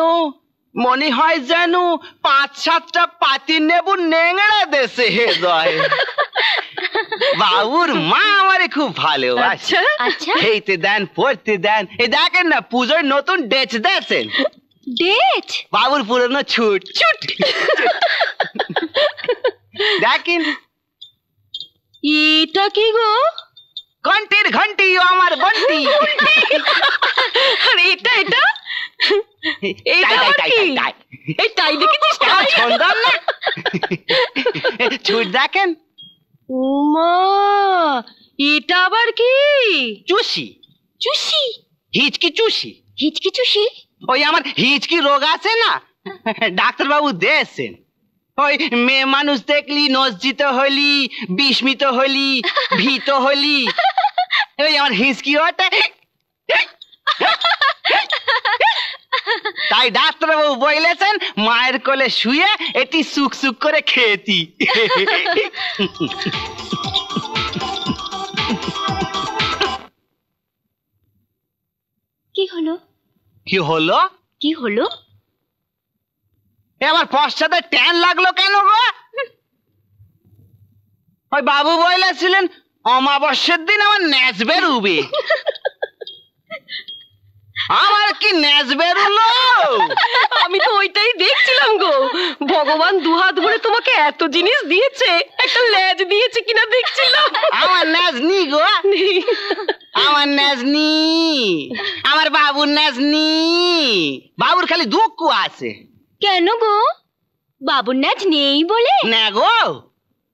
মনে হয় যেন পাঁচ সাতটা পাতি নেবু নেংড়া দেশে হে জয়। বাবুর মা আমারে খুব ভালোবাসে। আচ্ছা। খেতে দেন পড়তে দেন। এই দেখেন না পুজোর নতুন ডেচ দেন ডেট? বাবুর পুরনো ছুট। ছুট। দেখেন। এটা কি গো? ঘন্টির ঘন্টি ও আমার বন্টি। আর এটা এটা? এটা টাই, টাই, টাই, টাই। এই টাই দেখেছিস টাই? সুন্দর না? [laughs] ছুট দেখেন। এটা আবার কি? চুষি। চুষি? হিচকি চুষি। হিচকি চুষি? ওই আমার হিচকি রোগ আছে না? [laughs] ডাক্তার বাবু দিয়েছেন ওই মেয়ে মানুষ দেখলি নজ্জিত হলি বিস্মিত হলি ভীত হলি ওই [laughs] আমার হিচকি ওটা। তাই ডাক্তার বাবু বলেছেন মায়ের কোলে শুয়ে এটি সুখ সুখ করে খেতি কি হলো? কি হলো? কি হলো? এ আমার পশ্চাতে ট্যান লাগল কেন গো? ওই বাবু বলেছিলেন অমাবস্যার দিন আমার ন্যাচ বেরুবে। আমার কি ন্যাচ বেরুলো? [laughs] আমি তো ওইটাই দেখছিলাম গো। ভগবান দুহাত ভরে তোমাকে এত জিনিস দিয়েছে একটা লেজ দিয়েছে কিনা দেখছিলাম। আমার ন্যাচ নি গো। আমার ন্যাচ নি। আমার বাবুর ন্যাচ নি। বাবুর খালি দুঃখ আছে। কেন গো? বাবুর নাচ নেই বলে? না গো।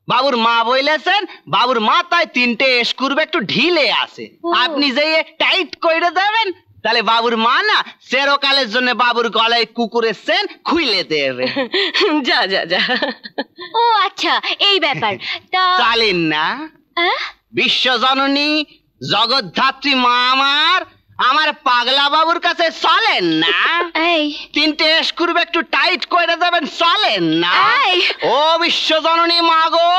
বাবুর মা বইলেছেন বাবুর মাথায় তিনটে স্ক্রু একটু ঢিলে আছে। আপনি যে টাইট করে দেবেন তাহলে বাবুর মা না সেরকালের জন্য বাবুর গলায় কুকুরের সেন খুইলে দেবে। [laughs] যা যা যা। ও আচ্ছা এই ব্যাপার। তা চালেন না। আহ? বিশ্বজননী জগদ্ধাত্রী মা আমার আমার পাগলা বাবুর কাছে চলেন না। তিনটে স্ক্রু একটু টাইট করে দেবেন চলেন না। ও বিশ্বজননী মা গো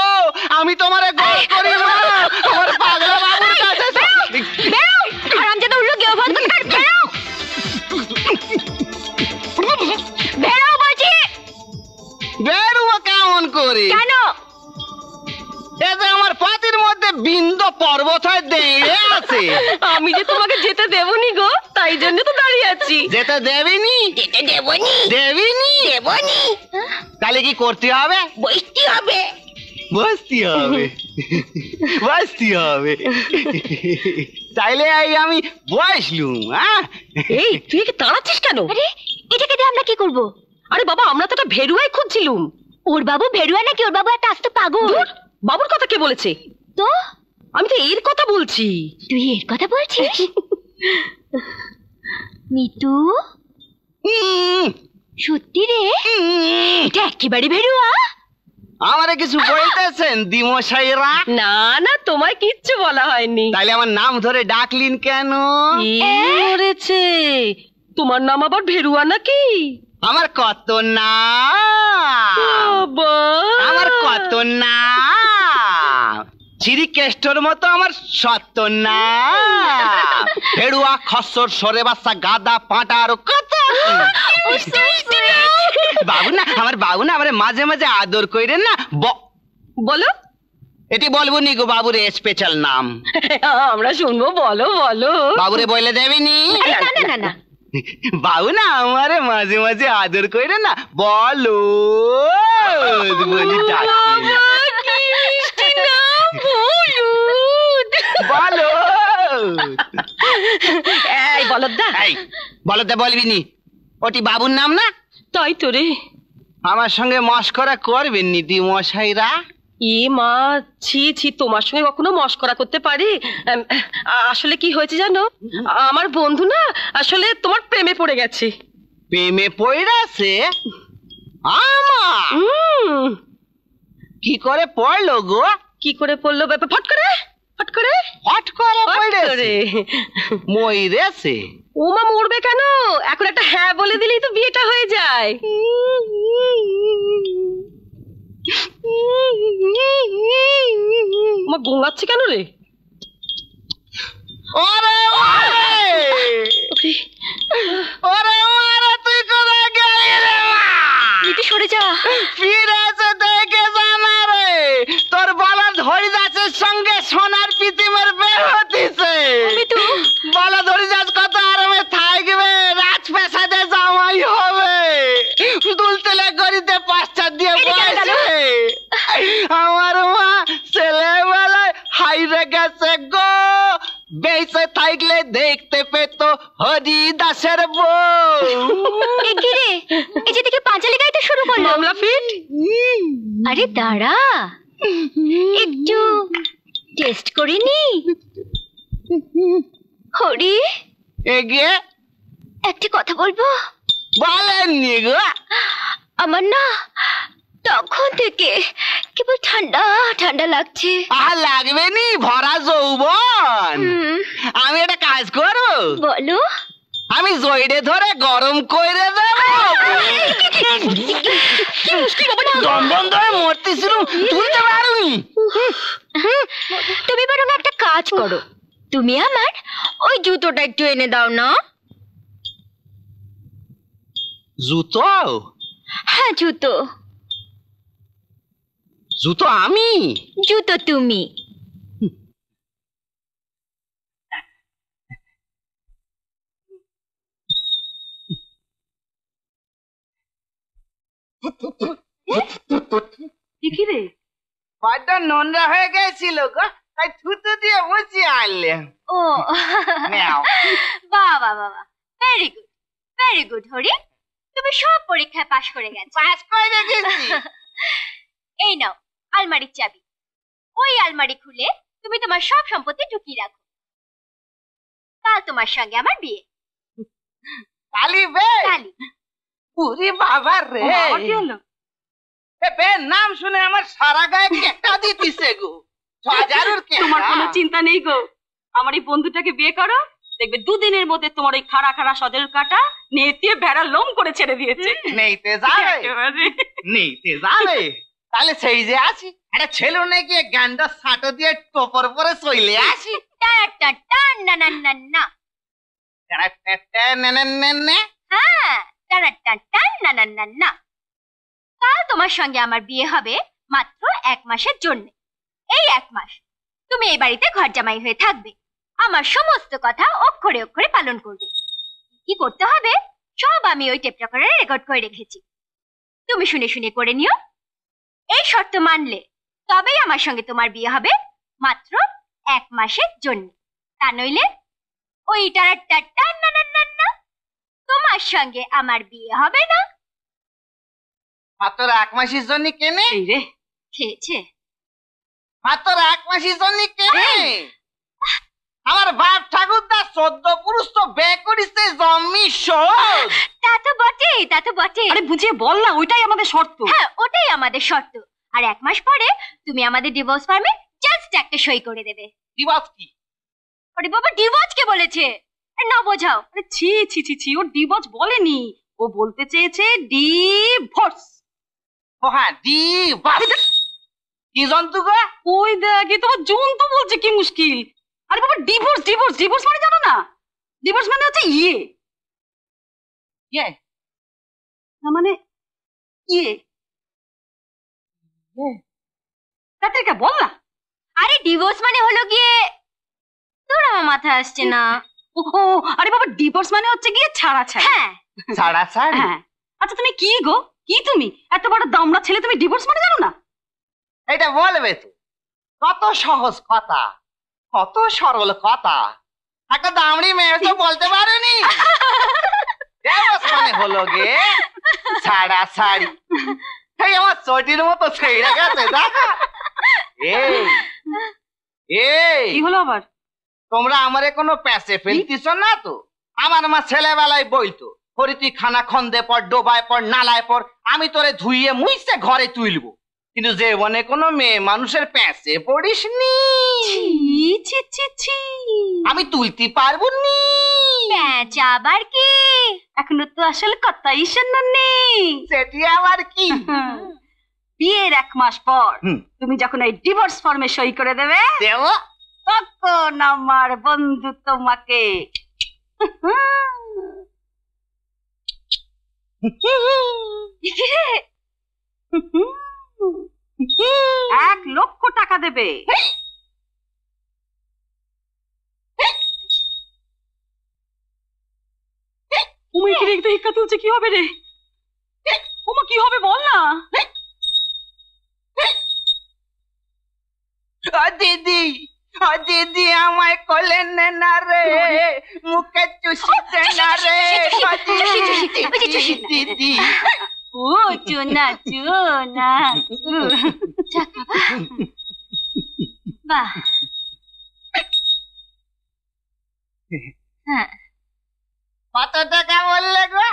আমি তোমারে গোল করি না। [laughs] আমার পাগলা বাবুর কাছে বেরুয়া কেমন করে? কেন? এতে আমার পাতির মধ্যে বিন্দ পর্বত হয় দেড়ে আছে। আমি যে তোমাকে যেতে দেবনি গো তাই জন্য তো দাঁড়িয়ে আছি। যেতে দেবিনি? যেতে দেবনি। দেবিনি? দেবনি। তাহলে কি করতে হবে? বসতে হবে। বসতে হবে। বসতে হবে। তাইলে এই আমি বসলুম হ্যাঁ? এই তুই কি তাড়াচ্ছিস কেন? আরে এটাকে দিয়ে আমরা কি করব? আরে বাবা আমরা তো একটা ভেরুয়াই খুঁজছিলুম। ওর বাবু ভেরুয়া নাকি? ওর বাবু একটা আস্ত পাগল। বাবুর কথা কে বলেছে? তো? আমি তো এর কথা বলছি। তুই এর কথা বলছিস? মিতু? সত্যি রে? এটা একেবারে ভেরুয়া। আমারে কিছু বলতেছেন দিমশাইরা? না না তোমায় কিচ্ছু বলা হয়নি। তাইলে আমার নাম ধরে ডাকলিন কেন? তোমার নাম আবার ভেরুয়া নাকি? আমার কত না? আমার কত না? চিরিকেষ্টর মতো আমার সত্য না। ফেড়ুয়া খসর সরে বাচ্চা গাদা পাটা আরও কত বাবু না আমার বাবু না আমার মাঝে মাঝে আদর কইরেন না? বলো। এটি বলব নি গো বাবুর স্পেশাল নাম। আমরা শুনব বলো বলো। বাবুরে বলে দেবেনি না না না না। বাবু না আমারে মাঝে মাঝে আদর কইরে না বলো। বলি বলো। এই বলদা। এই বলদা বলবি নি ওটি বাবুর নাম না? তাই তো রে। আমার সঙ্গে মস্করা করবেন নি দি মশাইরা। এ মা ছি ছি তোমার সঙ্গে কখনো মস্করা করতে পারি? আসলে কি হয়েছে জানো? আমার বন্ধু না আসলে তোমার প্রেমে পড়ে গেছে। প্রেমে পড়েছে আমার কি করে পড়ল গো? কি করে পড়ল ব্যাপার? ফট করে ফট করে। ফট করে পড়েছে। মইরেছে। ও মা মরবে কেন? এখন একটা হ্যাঁ বলে দিলেই তো বিয়েটা হয়ে যায়। মা গোঙাচ্ছে কেন রে? ওরে ওরে! ওরে ওরে তুই কোথায় গেলি রে মা? তুই সরে যা। ফিরে এসে দেখে জানা রে। তোর বলদ হরিদাসের সঙ্গে সোনার পিতিমের বের হতিছে। বলদ হরিদাস কত আরামে থাকবে রাজপ্রাসাদে জামাই হবে দুলতেলে গড়িতে পাঁচটা দিয়ে বসে আমার মা ছেলেবেলায় হাইরে গেছে গো। বেঁচে থাকলে দেখতে পেত হরিদাসের বউ। এ কি রে এই যে দেখে পাঁচালি গাইতে শুরু করল। মামলা ফিট? আরে দাঁড়া একটু টেস্ট করে নি। হরি এগিয়ে একটি কথা বলব? বলেননি গো। আমার না তখন থেকে কেবল ঠান্ডা ঠান্ডা লাগছে। আর লাগবে নি ভরা যৌবন। আমি একটা কাজ করব? বলো। আমি জয়ডে ধরে গরম করে দেব। দম বন্ধ হয়ে মরতেছিলাম তুলতে পারুনি। তুমি বরং একটা কাজ করো। তুমি আমার ওই জুতোটা একটু এনে দাও না। জুতো? হ্যাঁ জুতো। জুতো আমি? জুতো তুমি। কি রে বড্ড নোংরা হয়ে গেছিল গো তাই থুতু দিয়ে মুছিয়ে আনলে ও। নাও। বাহ বাহ বাহ very good very good Hari. তুমি সব পরীক্ষায় পাশ করে গেছো। পাস করে গেছি এই নাও আলমারির চাবি। ওই আলমারি খুলে তুমি তোমার সব সম্পত্তি ঢুকিয়ে রাখো। কাল তোমার সঙ্গে আমার বিয়ে। কালি বে কালি। পুরি বাবা রে। ও বাবা, কি হলো? এ বে নাম শুনে আমার সারা গায়ে কেটা দিতিছে গো। হাজারের তোমার কোনো চিন্তা নেই গো। আমার এই বন্ধুটাকে বিয়ে করো দেখবে দুদিনের মধ্যে তোমার ওই খাড়া খাড়া সজল কাটা নেতিয়ে ভেড়া লোম করে ছেড়ে দিয়েছে। নেইতে যাবে। নেইতে যাবে। তাহলে সেই যে আছি। একটা ছেলে নাকি গান্ডা সাঁটো দিয়ে টোপর পরে চইলে আসি। টা টা না না না না। হ্যাঁ কাল তোমার সঙ্গে আমার বিয়ে হবে মাত্র এক মাসের জন্য। এই এক মাস তুমি এই বাড়িতে ঘর জামাই হয়ে থাকবে। আমার সমস্ত কথা অক্ষরে অক্ষরে পালন করবে। কি করতে হবে? সব আমি ওই টেপ রেকর্ড করে রেখেছি। তুমি শুনে শুনে করে নিও। এই শর্ত মানলে তবেই আমার সঙ্গে তোমার বিয়ে হবে মাত্র এক মাসের জন্য। তা নইলে ওই তোমার সঙ্গে আমার বিয়ে হবে না। মাত্র এক মাসের জন্য কেনে? রে। খেয়েছে। মাত্র এক মাসের জন্য কেনে? আমার বাপ ঠাকুরদা চোদ্দ পুরুষ তো বে করিছে জমি শোধ। তা তো বটেই তা তো বটেই। আরে বুঝিয়ে বল না ওইটাই আমাদের শর্ত। হ্যাঁ ওটাই আমাদের শর্ত। আর এক মাস পরে তুমি আমাদের ডিভোর্স ফর্মে জাস্ট একটা সই করে দেবে। ডিভোর্স কি? ওরে বাবা ডিভোর্স কে বলেছে? আর না বোঝাও। আরে ছি ছি ছি ছি ও ডিভোর্স বলেনি। ও বলতে চেয়েছে ডিভোর্স ও হ্যাঁ ডিভোর্স কি জন্তু গো? ওই দেখ এ তোমার জন্তু বলছে কি মুশকিল। আরে বাবা ডিভোর্স ডিভোর্স ডিভোর্স মানে জানো না? ডিভোর্স মানে হচ্ছে ইয়ে। ইয়ে। না মানে ইয়ে। কাতিরিকা বল না। আরে ডিভোর্স মানে হলো গিয়ে তোর আমার মাথায় আসছে না। ওহো আরে বাবা ডিভোর্স মানে হচ্ছে গিয়ে ছাড়া ছাড়া। হ্যাঁ। ছাড়া ছাড়ি? হ্যাঁ। আচ্ছা তুমি কি গো? কি তুমি? এত বড় দামড়া ছেলে তুমি ডিভোর্স মানে জানো না? এটা বলবে তো কত সহজ কথা। কত সরল কথা। একটা দামড়ি মেয়ে তো বলতে পারেনি। মানে হলো গে? ছাড়া ছাড়ি এই আমার চটির মতো ছেড়ে গেছে দেখা এই এই। কি হলো আবার? তোমরা আমারে কোনো প্যাসে ফেলতিছ না তো? আমার মা ছেলেবেলায় বইতো করি খানা খন্দে পর ডোবায় পর নালায় পর আমি তোরে ধুইয়ে মুইছে ঘরে তুলবো কিন্তু যে মনে কোনো মেয়ে মানুষের প্যাসে পড়িস নি ছি ছি ছি। আমি তুলতে পারব নি প্যাঁচ আবার কি? এখনও তো আসলে কথাই শোনি সেটি আবার কি? [laughs] বিয়ের এক মাস পর তুমি যখন এই ডিভোর্স ফর্মে সই করে দেবে দেব। তখন আমার বন্ধু তোমাকে। [laughs] [laughs] এক লক্ষ টাকা দেবে উমি কি হিক্কা তুলছে কি হবে রে উমা কি হবে বল না দিদি ও দিদি আমায় কোলে নে না রে মুখে চুষিতে না রে। দিদি ও চুনা চুনা বাহ হ্যাঁ। কত টাকা বললে গো?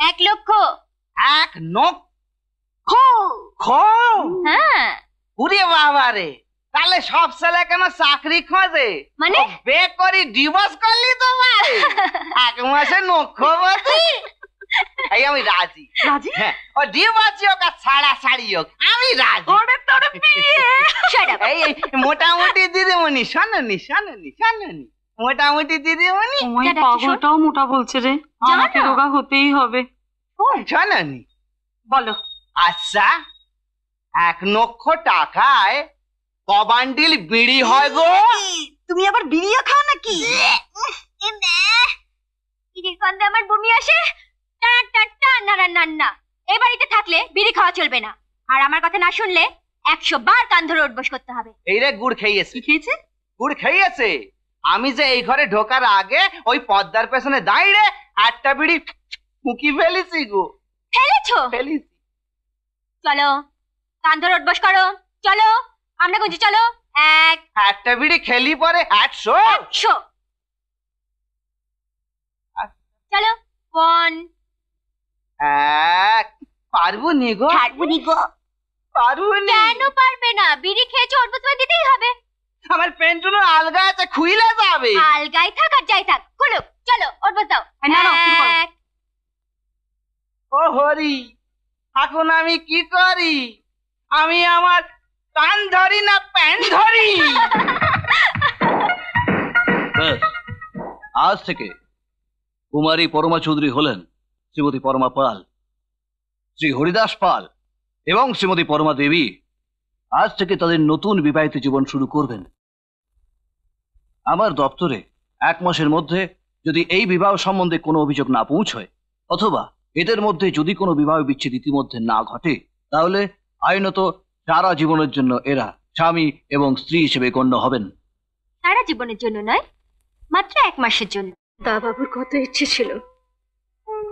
এক লক্ষ। এক খ। হ্যাঁ। উরে বাবা রে। তাহলে সব ছেলে কেন চাকরি খোঁজে? মানে? বে করি ডিভোর্স করলি তো ভাই [laughs] এক মাসে নক্ষবতী এই আমি রাজি। রাজি? হ্যাঁ। ও আর ছাড়া ছাড়ি হোক আমি রাজি। ওরে তোর বিয়ে. এই মোটামুটি দিদিমণি। শোনি শোনি শোনি মোটামুটি দিদিমণি? ওই। পাগলটাও মোটা বলছে রে। আমাকে। রোগা হতেই হবে। শোনি। বলো। আচ্ছা এক লক্ষ টাকায় কবান্ডিল বিড়ি হয় গো। তুমি আবার বিড়িয়া খাও নাকি? আমার বমি আসে? না না না না। এই বাড়িতে থাকলে বিড়ি খাওয়া চলবে না। আর আমার কথা না শুনলে একশো বার কান ধরে উঠবস করতে হবে। এই রে গুড় খেয়েছে। কি খেয়েছে? গুড় খেয়েছে? আমি যে এই ঘরে ঢোকার আগে ওই পদ্মার পেছনে দাঁড়িয়ে আটটা বিড়ি মুকি ফেলেছি গো। ফেলেছো? ফেলিস চলো কান ধরে উঠবস করো। চলো আমরা গুঞ্জি চলো। এক আটটা বিড়ি খেলি পরে আটশো একশো। চলো ওয়ান এক পারব নি গো? ছাড়বো নি গো। পারব নি? কেন পারবে না? বিড়ি খেয়েছো ওর তোমায় দিতেই হবে। আমার আলগা আছে খুইলে যাবে। আলগাই থাক আর যাই থাক। খুলো চলো ওর দাও। এক। ও হরি এখন আমি কি করি? আমি আমার কান ধরি না প্যান্ট ধরি? আজ থেকে কুমারী পরমা চৌধুরী হলেন। শ্রীমতী পরমা পাল শ্রী হরিদাস পাল এবং শ্রীমতী পরমা দেবী আজ থেকে তাদের নতুন বিবাহিত জীবন শুরু করবেন। আমার দপ্তরে এক মাসের মধ্যে যদি এই বিবাহ সম্বন্ধে কোনো অভিযোগ না পৌঁছয় অথবা এদের মধ্যে যদি কোনো বিবাহ বিচ্ছেদ ইতিমধ্যে না ঘটে তাহলে আইনত সারা জীবনের জন্য এরা স্বামী এবং স্ত্রী হিসেবে গণ্য হবেন। সারা জীবনের জন্য নয় মাত্র এক মাসের জন্য। দা বাবুর কত ইচ্ছে ছিল।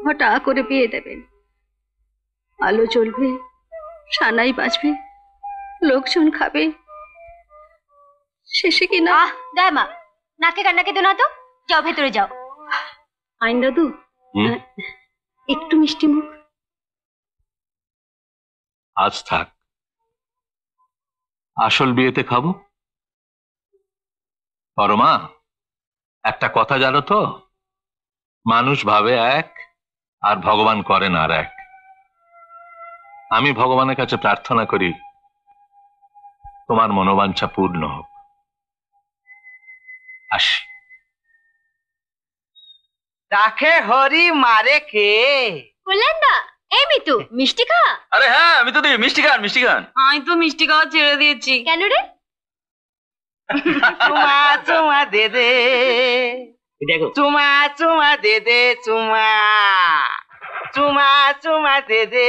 ঘটা করে বিয়ে দেবেন। আলো জ্বলবে সানাই বাজবে লোকজন খাবে। শেষে কি না? দেয় মা নাকে কান্নাকে দো না তো। যাও ভেতরে যাও। আইন দাদু একটু মিষ্টি মুখ। আজ থাক। আসল বিয়েতে খাব। পরমা একটা কথা জানো তো? মানুষ ভাবে এক আর ভগবান করেন আর এক। আমি ভগবানের কাছে প্রার্থনা করি তোমার মনোবাঞ্ছা পূর্ণ হোক। আসি। ডাকে হরি মারে কে? করলেন দা এই মিতু মিষ্টি খা। আরে হ্যাঁ আমি তো দিই মিষ্টি খান মিষ্টি খান। আমি তো মিষ্টি খাওয়া ছেড়ে দিয়েছি। কেন রে? [laughs] চুমা চুমা দে দে। দেখো চুমা চুমা দে দে চুমা। চুমা চুমা দে দে।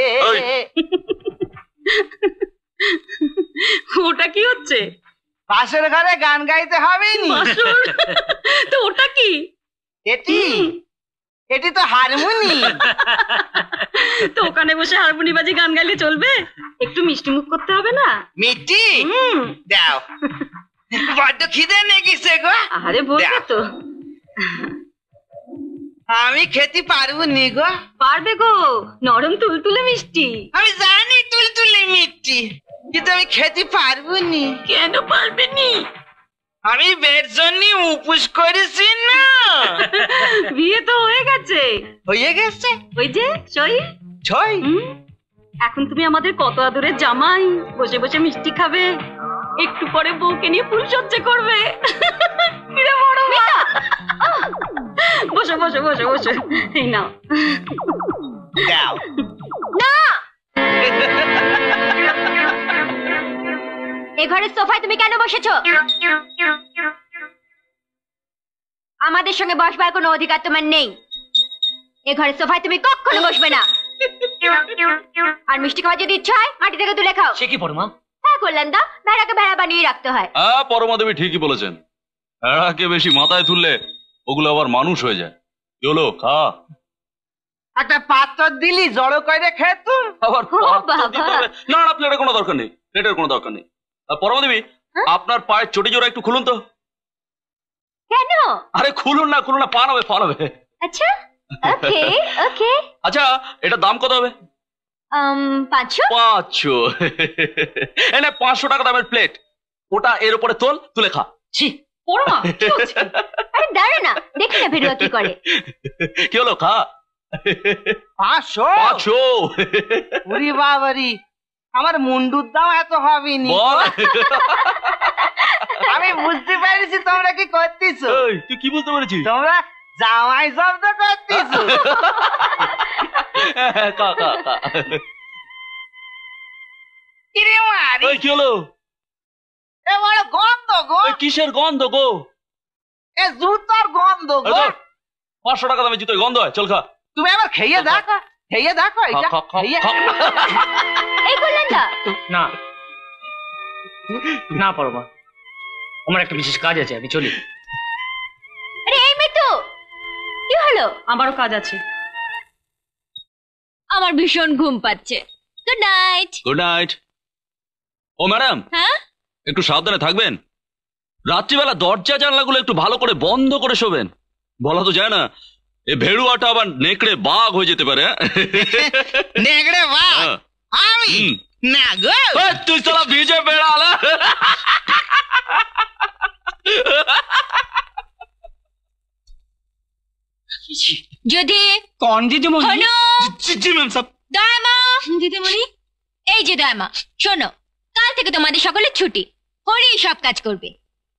ওটা কি হচ্ছে? পাশের ঘরে গান গাইতে হবে নি তো ওটা কি? এটি। এটি তো হারমোনি। তো ওখানে বসে হারমোনি বাজি গান গাইলে চলবে? একটু মিষ্টি মুখ করতে হবে না? মিষ্টি? দাও। বড্ড খিদে লেগেছে গো। আরে বলবে তো। আমি খেতে পারব নি গো। পারবে গো নরম তুলতুলে মিষ্টি। আমি জানি তুলতুলে মিষ্টি কিন্তু আমি খেতে পারব নি কেন পারবে নি আমি বের জন্য উপোস করেছি না। বিয়ে তো হয়ে গেছে। হয়ে গেছে? ওই যে সই। ছয়? এখন তুমি আমাদের কত আদরের জামাই বসে বসে মিষ্টি খাবে। একটু পরে বউকে নিয়ে ফুল সজ্জা করবে। কিরে বড় মা? বসো বসো বসো বসো। এই নাও। দাও। না। [laughs] এ ঘরের সোফায় তুমি কেন বসেছো? আমাদের সঙ্গে বসবার কোনো অধিকার তোমার নেই। এ ঘরের সোফায় তুমি কখনো বসবে না। আর মিষ্টি খাওয়ার যদি ইচ্ছা হয় মাটি থেকে তুলে খাও। সে কি পরমা হ্যাঁ দা ভেড়াকে ভেড়া বানিয়ে রাখতে হয়। হ্যাঁ পরমাদেবী ঠিকই বলেছেন। ভেড়াকে বেশি মাথায় তুললে ওগুলো আবার মানুষ হয়ে যায়। কি হলো খা। একটা পাত্র দিলি জড়ো করে খেতুম আবার পাত্র দিতে হবে। না না প্লেটের কোনো দরকার নেই। প্লেটের কোনো দরকার নেই। আর পরমাদেবী আপনার পায়ের চটি জোড়া একটু খুলুন তো। কেন? আরে খুলুন না খুলুন না পা হবে পা হবে। আচ্ছা। ওকে ওকে। আচ্ছা এটা দাম কত হবে? পাঁচশো? পাঁচশো। এনে পাঁচশো টাকা দামের প্লেট ওটা এর উপরে তোল তুলে খা। ছি কি হচ্ছে? আরে দাঁড়া না দেখি না ভিডিও কি করে। কি হলো খা। পাঁচশো? পাঁচশো। উরি বাবারি আমার মুন্ডুর দাম এত হবে নি বল। আমি বুঝতে পেরেছি তোমরা কি করতেছো। তুই কি বুঝতে পেরেছিস? তোমরা জামাই শব্দ করতেছো খা খা খা কিরে মারি এই, কি হলো এ বড় গন্ধ গো এই, কিসের গন্ধ গো এ জুতোর গন্ধ গো পাঁচশো টাকা দামে গন্ধ হয় চল খা। তুমি আবার খেয়ে দেখো খেয়ে দেখো এটা খা, খা, খেয়ে এই করলেন না। না পরমা। আমার একটা বিশেষ কাজ আছে আমি চলি। আরে এই মিতু। কি হলো? আমারও কাজ আছে। আমার ভীষণ ঘুম পাচ্ছে। গুড নাইট গুড নাইট ও ম্যাডাম হ্যাঁ? একটু সাবধানে থাকবেন। রাত্রিবেলা দরজা জানলাগুলো একটু ভালো করে বন্ধ করে শোবেন। বলা তো যায় না এ ভেড়ুয়াটা আবার নেকড়ে বাঘ হয়ে যেতে পারে হ্যাঁ? নেগড়ে বাঘ? হ্যাঁ। আমি? না গো। তুই সালা ভিজে বেড়াল হ্যাঁ? যদি কন দিদিমণি। হলো জি ম্যাম সব দয়ামা। দিদিমণি। এই যে দয়ামা শোনো কাল থেকে তোমাদের সকলের ছুটি। হরি সব কাজ করবে।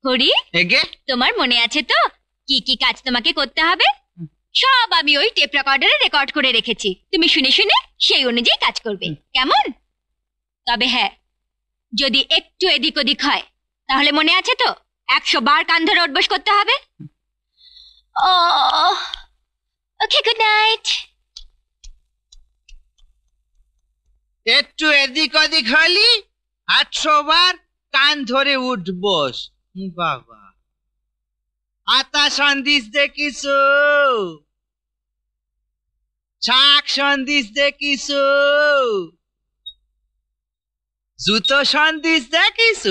হরি এগে? তোমার মনে আছে তো? কি কি কাজ তোমাকে করতে হবে? সব আমি ওই টেপ রেকর্ডারে রেকর্ড করে রেখেছি। তুমি শুনে শুনে সেই অনুযায়ী কাজ করবে। কেমন? তবে হ্যাঁ যদি একটু এদিক ওদিক হয় তাহলে মনে আছে তো? একশো বার কান ধরে উঠবস করতে হবে। ও ওকে গুড নাইট একটু এদিক ওদিক হলি আটশো বার কান ধরে উঠবস বাবা। আতা সন্দিস দেখিস শাক সন্দিস দেখিস জুতো সন্দিস দেখিস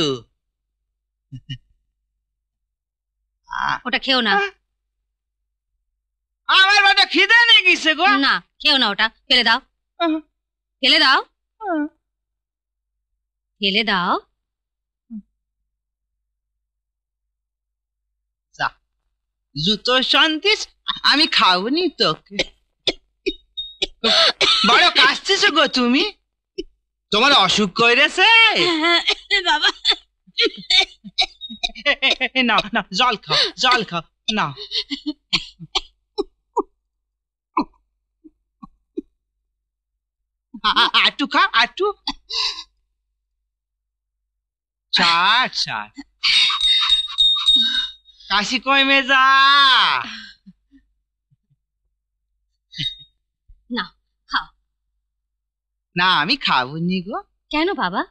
ওটা খেও না। আমার বাটা খিদে নিয়ে গেছে গো। না খেও না ওটা ফেলে দাও। ফেলে দাও। ফেলে দাও। যা জুতো সন্দিস আমি খাওনি তোকে। বড় কাশছিস গো তুমি। তোমার অসুখ কইরেছে? বাবা। [laughs] না না জল খাও জল খাও না আটু। খা আটু কাশি কমে যা না খাও। না আমি খাবনি গো। কেন বাবা?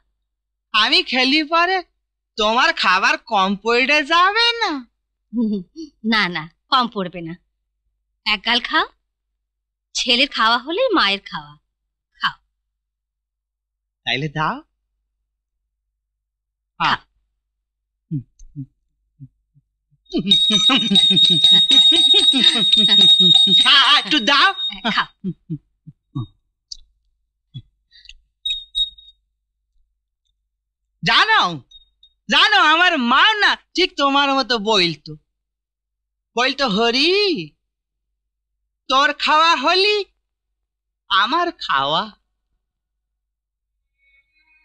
আমি খেলি পরে তোমার খাবার কম পড়ে যাবে না। না না কম পড়বে না। এক গাল খাও। ছেলের খাওয়া হলে মায়ের খাওয়া। তাইলে দাও একটু দাও জানো? জানো আমার মা না ঠিক তোমার মতো বলতো বলতো হরি তোর খাওয়া হলি আমার খাওয়া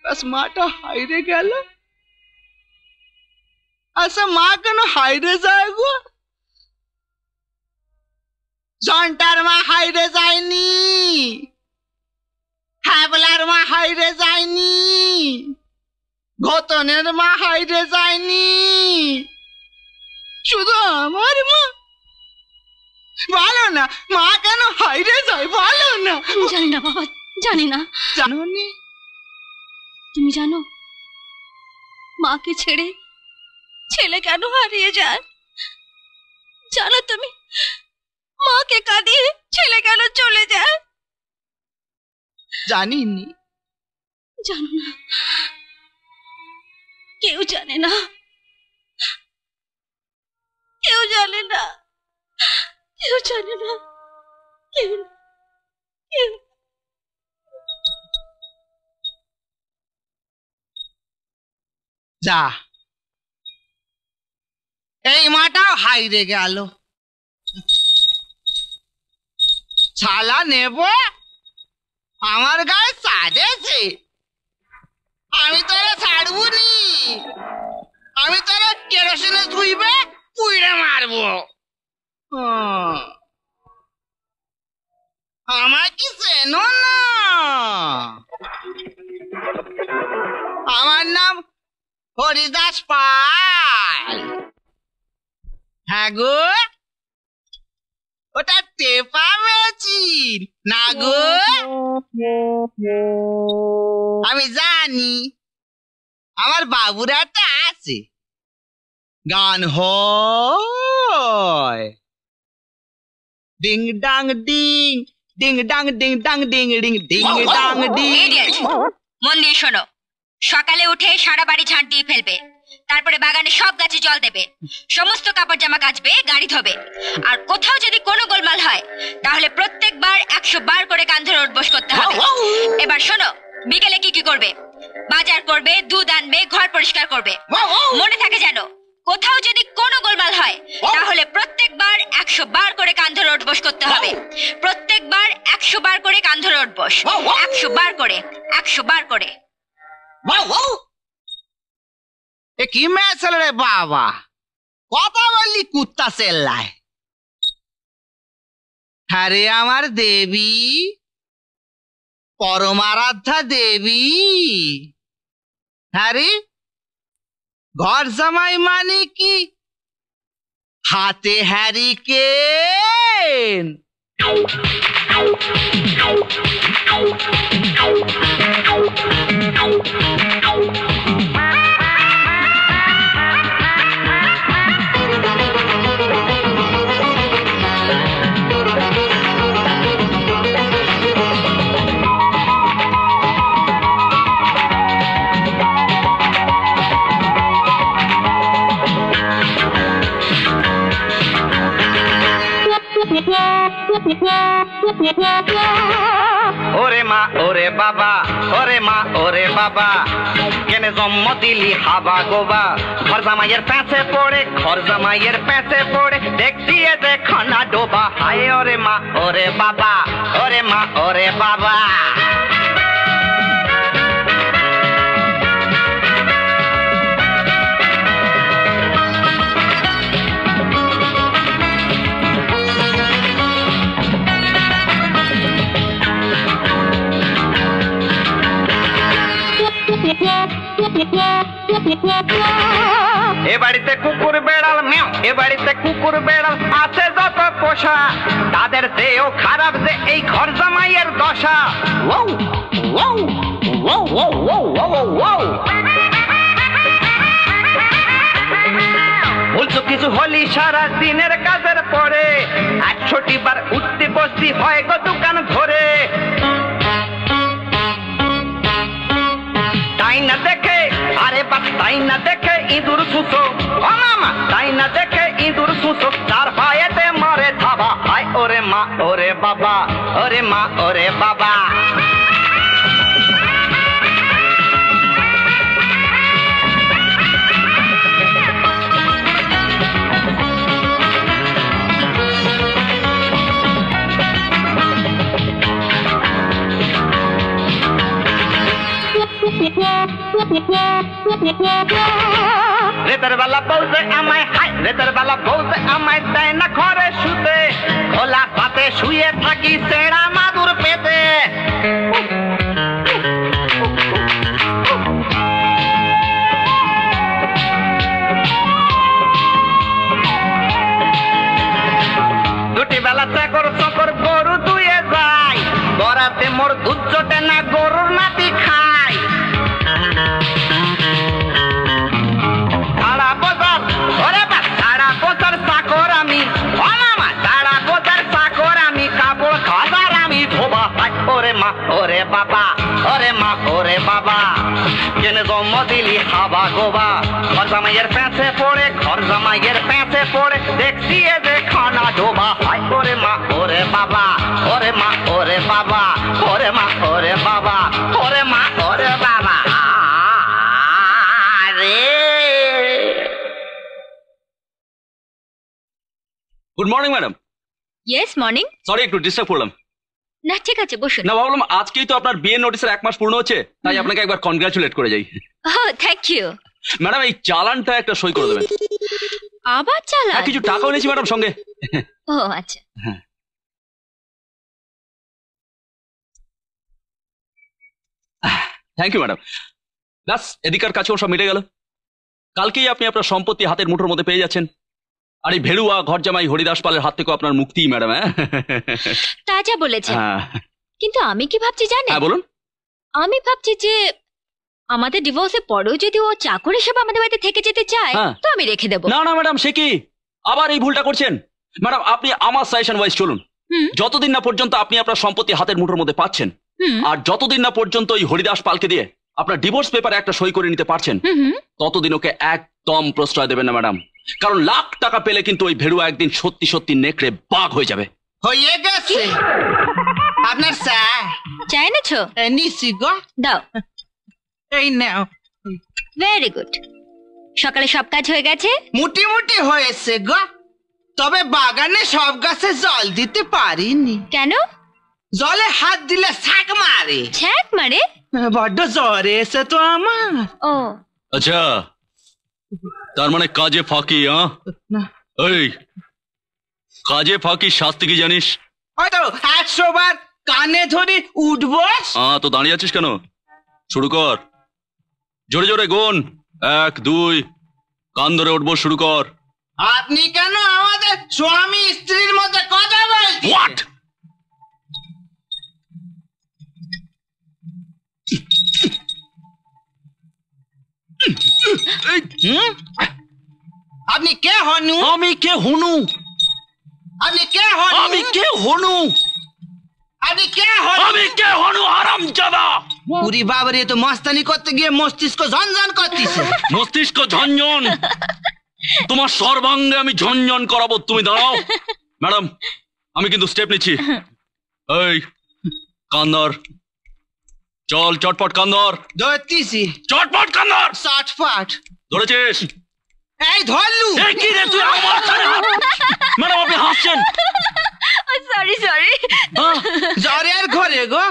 বাস মাটা হাইরে গেল আচ্ছা মা কেন হাইরে যায় গো জন্টার মা হাইরে যায়নি হ্যাবলার মা হাইরে যায়নি ঘতনের মা হাইরে যায়নি শুধু আমার মা বলো না মা কেন হাইরে যায় বলো না জানি না বাবা জানি না জানো নি তুমি জানো মাকে ছেড়ে ছেলে কেন হারিয়ে যায় জানো তুমি মাকে কাঁদিয়ে ছেলে কেন চলে যায় জানিনি জানো না কেউ জানে না কেউ জানে না কেউ জানে না কেউ কেউ যা। এই মাটাও হাইরে গেল। ছালা নেব? আমার গায়ে সাজেছে। আমি তোরা ছাড়বো নি আমি তোরা কেরোসিনে ধুইবে, পুইড়ে মারবো। আমার কি চেনো না? আমার নাম হরিদাস পাল হ্যাঁ গো ওটা টেপা মেচিন না গো আমি জানি। আমার বাবুর একটা আছে। গান হয়। ডিং ডাং ডিং ডিং ডাং ডিং ডাং ডিং ডিং ডিং ডাং ডিং মন দিয়ে শোনো। সকালে উঠে সারা বাড়ি ঝাঁট দিয়ে ফেলবে। তারপরে বাগানে সব গাছে জল দেবে। সমস্ত কাপড় জামা কাচবে গাড়ি ধোবে। আর কোথাও যদি কোনো গোলমাল হয় তাহলে প্রত্যেকবার একশো বার করে কান ধরে উঠবোস করতে হবে। এবার শোনো বিকেলে কি কি করবে? বাজার করবে দুধ আনবে ঘর পরিষ্কার করবে। মনে থাকে যেন কোথাও যদি কোনো গোলমাল হয় তাহলে প্রত্যেকবার একশো বার করে কান ধরে উঠবোস করতে হবে। প্রত্যেকবার একশো বার করে কান ধরে উঠবোস। একশো বার করে একশো বার করে। এ কি মেয়েছিল রে বাবা? কথা বললি কুত্তা চেল্লায়। আরে আমার দেবী। পরমারাধ্যা দেবী। আরে ঘর জামাই মানে কি? হাতে হ্যারিকেন ওরে মা, ওরে বাবা, ওরে মা, ওরে বাবা। কেনে জন্ম দিলি হাবা গোবা। ঘর জামাইয়ের প্যাঁচে পড়ে, ঘর জামাইয়ের প্যাঁচে পড়ে। দেখছি দেখো না ডোবা। হায় ওরে মা, ওরে বাবা, ওরে মা, ওরে বাবা। এ বাড়িতে কুকুর, বেড়াল, মেও। এ বাড়িতে কুকুর, বেড়াল আছে যত পোষা। তাদের চেয়েও খারাপ যে এই ঘর জামাইয়ের দশা। বলছো কিছু হলি সারা দিনের কাজের পরে। একশোটি বার উঠতে বসতি হয় গো দোকান ঘরে তাই না দেখে? আরে বাপ, তাই না দেখে ইঁদুর সুতো। ও মামা, তাই না দেখে ইঁদুর সুতো। তার পায়েতে মরে থাবা আয় ওরে মা, ওরে বাবা। ওরে মা, ওরে বাবা। রেতের বেলা আমায় হাই রেতের বেলা বলছে আমায় দেয় না ঘরে শুতে। খোলা পাতে শুয়ে থাকি সেরা মাদুর পেতে। দুটি বেলা চাকর চকর গরু দুয়ে যায়। গড়াতে মোর দুধ মা ওরে বাবা ওরে মা ওরে বাবা। কেনে জন্ম দিলি হাবা গোবা? ঘর জামাইয়ের প্যাঁচে পড়ে ঘর জামাইয়ের প্যাঁচে পড়ে। দেখছি এ যে খানা ডোবা হাই ওরে মা ওরে বাবা ওরে মা ওরে বাবা ওরে মা ওরে বাবা ওরে মা ওরে বাবা। Good morning madam yes morning sorry একটু ডিস্টার্ব করলাম। না ঠিক আছে বসুন। না ভাবলাম আজকেই তো আপনার বিয়ে নোটিসের এক মাস পূর্ণ হচ্ছে তাই আপনাকে একবার কনগ্রাচুলেট করে যাই। ও থ্যাংক ইউ ম্যাডাম এই চালানটা একটা সই করে দেবেন। আবার চালান? হ্যাঁ কিছু টাকাও নিয়েছি ম্যাডাম সঙ্গে। ও আচ্ছা। Thank you madam. ব্যাস এদিকার কাছেও সব মিটে গেল। কালকেই আপনি আপনার সম্পত্তি হাতের মুঠোর মধ্যে পেয়ে যাচ্ছেন। আর এই ভেড়ুয়া ঘর জামাই হরিদাস পালের হাত থেকে আপনার মুক্তি ম্যাডাম হ্যাঁ? তা যা বলেছেন। হ্যাঁ। কিন্তু আমি কি ভাবছি জানেন? হ্যাঁ বলুন। আমি ভাবছি যে আমাদের ডিভোর্সের পরেও যদি ও চাকর হিসেবে আমাদের বাড়িতে থেকে যেতে চায় হ্যাঁ। তো আমি রেখে দেবো। না না ম্যাডাম সে কি? আবার এই ভুলটা করছেন? ম্যাডাম আপনি আমার সাজেশন ওয়াইজ চলুন। যতদিন না পর্যন্ত আপনি আপনার সম্পত্তি হাতের মুঠোর মধ্যে পাচ্ছেন আর যতদিন না পর্যন্ত ওই হরিদাস পালকে দিয়ে আপনার ডিভোর্স পেপারে একটা সই করে নিতে পারছেন ততদিন ওকে একদম প্রশ্রয় দেবেন না ম্যাডাম। কারণ লাখ টাকা পেলে কিন্তু ওই ভেড়ুয়া একদিন সত্যি সত্যি নেকড়ে বাঘ হয়ে যাবে। হয়ে গেছে। আপনার চা চা এনেছো নিছি গো। দাও। এই নাও। ভেরি গুড সকালে সব কাজ হয়ে গেছে? মুটি মুটি হয়েছে গো। তবে বাগানে সব গাছে জল দিতে পারিনি। কেন? জলে হাত দিলে শাক মারে। ছ্যাক মারে? বড্ড জ্বরে এসে তো আমার। ও। আচ্ছা তার মানে কাজে ফাঁকি হ্যাঁ এই কাজে ফাঁকি শাস্তি কি জানিস? হয়তো একশো বার কানে ধরে উঠবো হ্যাঁ তো দাঁড়িয়ে আছিস কেন? শুরু কর। জোরে জোরে গুন। এক দুই কান ধরে উঠবো শুরু কর। আপনি কেন আমাদের স্বামী স্ত্রীর মধ্যে কথা বলছেন? আপনি কে হনু? আমি কে হনু? আপনি কে হনু? আমি কে হনু? আপনি কে হনু? আমি কে হনু আরাম জাদা পুরি বাবারে তো মস্তানি করতে গিয়ে মস্তিষ্ক ঝনঝন করতেছে। মস্তিষ্ক ঝঞ্ঝন তোমার সর্বাঙ্গে আমি ঝঞ্ঝন করাবো তুমি দাঁড়াও। ম্যাডাম আমি কিন্তু স্টেপ নিচ্ছি। এই কান্দর। চল চটপট কান্দর। ধরতেছি। চটপট কান্দর। চটপট। ধরেছিস? এই ধরলু। এই কি রে তুই আমার কানে হাত? ম্যাডাম আপনি হাসছেন? সরি সরি জ্বরের ঘরে গো।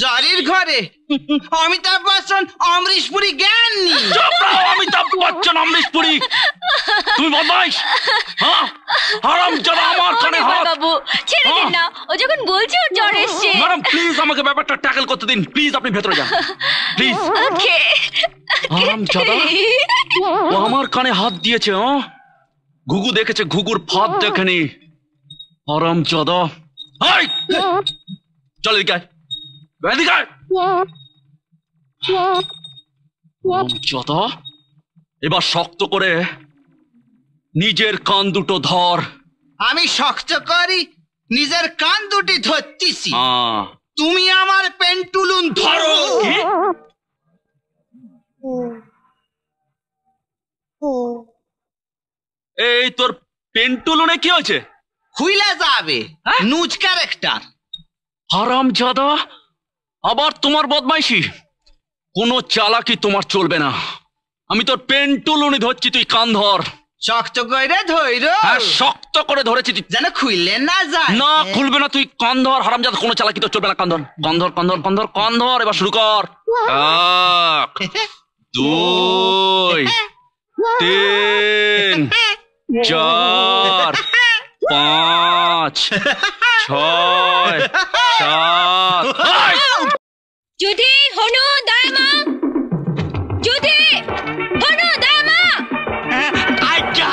জ্বরের ঘরে। অমিতাভ বচ্চন অমরিশ পুরী জ্ঞান নি। অমিতাভ বচ্চন অমরিশ পুরী। তুমি বদমাইশ হ্যাঁ? হারাম জাদা আমার কানে হাত। বাবু ছেড়ে দিন না। ও যখন বলছে ওর জ্বর এসছে। ম্যাডাম প্লিজ আমাকে ব্যাপারটা ট্যাকল করতে দিন। প্লিজ আপনি ভেতরে যান। প্লিজ। ওকে। হারাম জাদা। ও আমার কানে হাত দিয়েছে হ্যাঁ? ঘুঘু দেখেছে ঘুঘুর ফাঁদ দেখেনি। হারাম জাদা। হাই চল এদিকে জাদা এবার শক্ত করে নিজের কান দুটো ধর। আমি শক্ত করি নিজের কান দুটি ধরতেছি। তুমি আমার পেন্টুলুন ধরো। এই তোর পেন্টুলুনে কি হয়েছে? খুইলা যাবে নুজ ক্যারেক্টার। হারাম জাদা আবার তোমার বদমাইশি? কোনো চালাকি তোমার চলবে না। আমি তোর পেন্টুলুনি ধরছি তুই কান ধর। শক্ত করে ধৈর। হ্যাঁ শক্ত করে ধরেছি তুই। যেন খুইলে না যায়। না খুলবে না তুই কান ধর। হারাম জাদা কোনো চালাকি তো চলবে না। কান ধর কান ধর কান ধর কান ধর কান ধর এবার শুরু কর। এক [laughs] দুই [laughs] তিন চার পাঁচ ছয় সাত। যদি হনু দায়মা যদি হনু দায়মা। আচ্ছা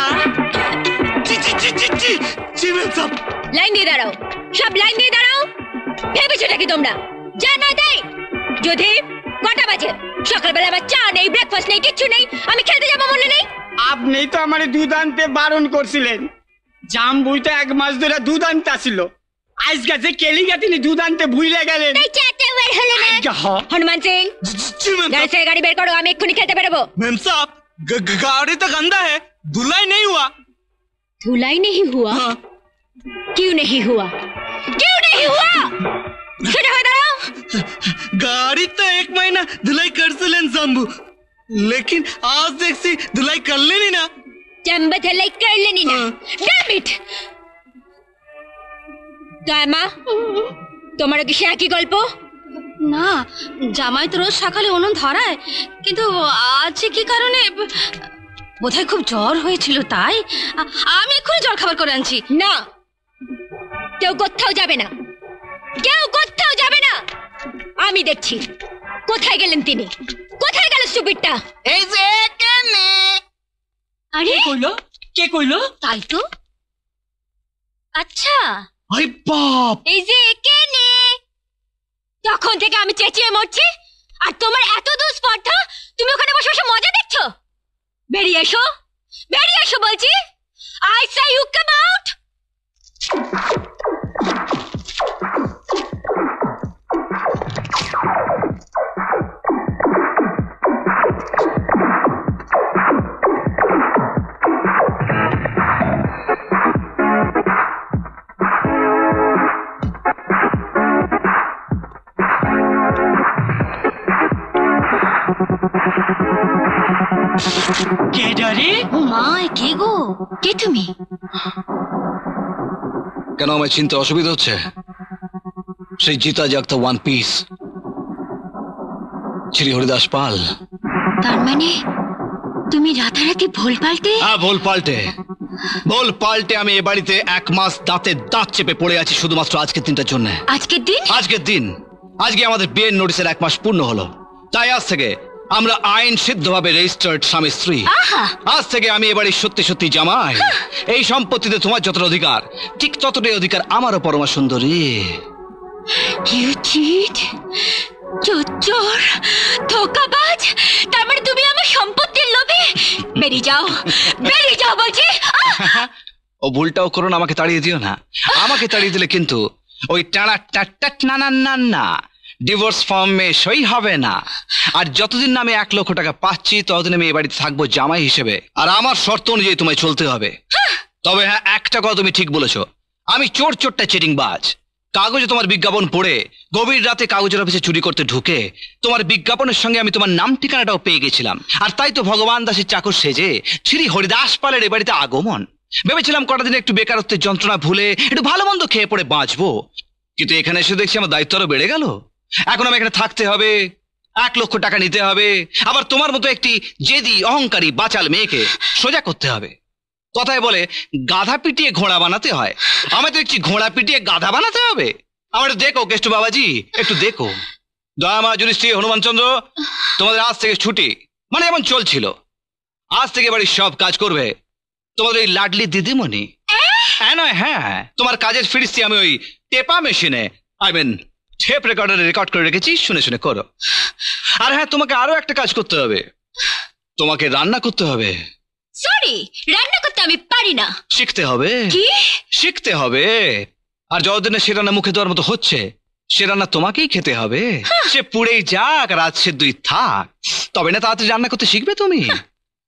চি চি চি চি চি চিমেন সব। লাইন দিয়ে দাঁড়াও। সব লাইন দিয়ে দাঁড়াও। ভেবেছো নাকি তোমরা? যা না দেয় যদি কটা বাজে? সকালবেলা আমার চা নেই ব্রেকফাস্ট নেই কিচ্ছু নেই আমি খেলতে যাব মনে নেই। আপনি তো আমার দুধ আনতে বারণ করছিলেন। জাম বুইতে এক মাস ধরে দুধ আনতে আসিল। আজ কেলি গেছিনি দুধ আনতে ভুইলে গেলেন। হনুমান সিং घर से गाड़ी बेर करो हम एक खुनी खेते बेरबो मैम साहब गाड़ी तो गंदा है धुलाई नहीं हुआ धुलाई नहीं हुआ क्यों नहीं हुआ क्यों नहीं हुआ छोटे हो गाड़ी तो एक महीना धुलाई कर से लेन शंभू लेकिन आज देख सी धुलाई कर लेनी ना ಚಂಬದ ಲೈಕ್ ಕೇಳಲಿ ನೀನು ಡ್ಯಾಮಿಟ್ দয়ামা তোমারও কি সে একই গল্প না জামাই তো রোজ সকালে উনুন ধরায় কিন্তু আজ কি কারণে বোধহয় খুব জ্বর হয়েছিল তাই আমি এক্ষুনি জল খাবার করে আনছি না কেউ কোথাও যাবে না কেউ কোথাও যাবে না আমি দেখছি কোথায় গেলেন তিনি কোথায় গেল সুবিরটা এই যে আরে কইলো? কে কইলো? তাই তো আচ্ছা। আই বাপ! এই যে এখানে তখন থেকে আমি চেঁচিয়ে মরছি। আর তোমার এত দুস্পর্ধা তুমি ওখানে বসে বসে মজা দেখছ? বেরিয়ে এসো। বেরিয়ে এসো বলছি। I say you come out ও মা কে গো? কে তুমি? কেন আমায় চিনতে অসুবিধা হচ্ছে? সেই জিতা জাগতা ওয়ান পিস শ্রী হরিদাস পাল। তার মানে তুমি রাতারাতি ভুল পাল্টে? হ্যাঁ ভুল পাল্টে। ভুল পাল্টে আমি এ বাড়িতে এক মাস দাঁতে দাঁত চেপে পড়ে আছি শুধুমাত্র আজকের দিনটার জন্য। আজকের দিন? আজকের দিন। আজকে আমাদের বিয়ের নোটিশের এক মাস পূর্ণ হলো। তাই আজ থেকে আমরা আইন সিদ্ধভাবে রেজিস্টার্ড স্বামী স্ত্রী। আজ থেকে আমি এবারে সত্যি সত্যি জামাই। এই সম্পত্তিতে তোমার যতটা অধিকার ঠিক ততটাই অধিকার আমারও পরমা সুন্দরী। ইউ চিট চোর ধোকাবাজ তার মানে তুমি আমার সম্পত্তির লোভে? বেরিয়ে যাও বেরিয়ে যাও বলছি। ও ভুলটাও করো না আমাকে তাড়িয়ে দিও না। আমাকে তাড়িয়ে দিলে কিন্তু ওই টানা টাট না না না না ডিভোর্স ফর্মে সই হবে না। আর যতদিন না আমি এক লক্ষ টাকা পাচ্ছি ততদিন আমি এ বাড়িতে থাকব জামাই হিসেবে। আর আমার শর্ত অনুযায়ী তোমায় চলতে হবে। তবে হ্যাঁ একটা কথা তুমি ঠিক বলেছ। আমি চোর চোরটা চিটিং বাজ কাগজে তোমার বিজ্ঞাপন পড়ে গভীর রাতে কাগজের অফিসে চুরি করতে ঢুকে তোমার বিজ্ঞাপনের সঙ্গে আমি তোমার নাম ঠিকানাটাও পেয়ে গেছিলাম। আর তাই তো ভগবান দাসের চাকর সেজে শ্রী হরিদাস পালের এ বাড়িতে আগমন। ভেবেছিলাম কটা দিন একটু বেকারত্বের যন্ত্রণা ভুলে একটু ভালো মন্দ খেয়ে পড়ে বাঁচবো। কিন্তু এখানে এসে দেখছি আমার দায়িত্ব আরও বেড়ে গেল। এখন আমি এখানে থাকতে হবে। এক লক্ষ টাকা নিতে হবে। আবার তোমার মতো একটি জেদি অহংকারী বাচাল মেয়েকে সোজা করতে হবে। কথায় বলে গাধা পিটিয়ে ঘোড়া বানাতে হয়। আমায় তো একটি ঘোড়া পিটিয়ে গাধা বানাতে হবে? আমার দেখো কেষ্ট বাবাজি একটু দেখো। দয়ামা যুধিষ্ঠি হনুমান চন্দ্র তোমাদের আজ থেকে ছুটি। মানে এমন চলছিল। আজ থেকে বাড়ির সব কাজ করবে। তোমাদের ওই লাডলি দিদিমণি। হ্যাঁ নয় হ্যাঁ। তোমার কাজের ফিরিস্তি আমি ওই টেপা মেশিনে আই মিন টেপ রেকর্ডারে রেকর্ড করে রেখেছি শুনে শুনে করো। আর হ্যাঁ তোমাকে আরও একটা কাজ করতে হবে। তোমাকে রান্না করতে হবে। সরি রান্না করতে আমি পারি না। শিখতে হবে। কি? শিখতে হবে। আর যতদিনে সে রান্না মুখে দেওয়ার মতো হচ্ছে সে রান্না তোমাকেই খেতে হবে। সে পুড়েই যাক আর আজ সে দুই থাক। তবে না তাড়াতাড়ি রান্না করতে শিখবে তুমি।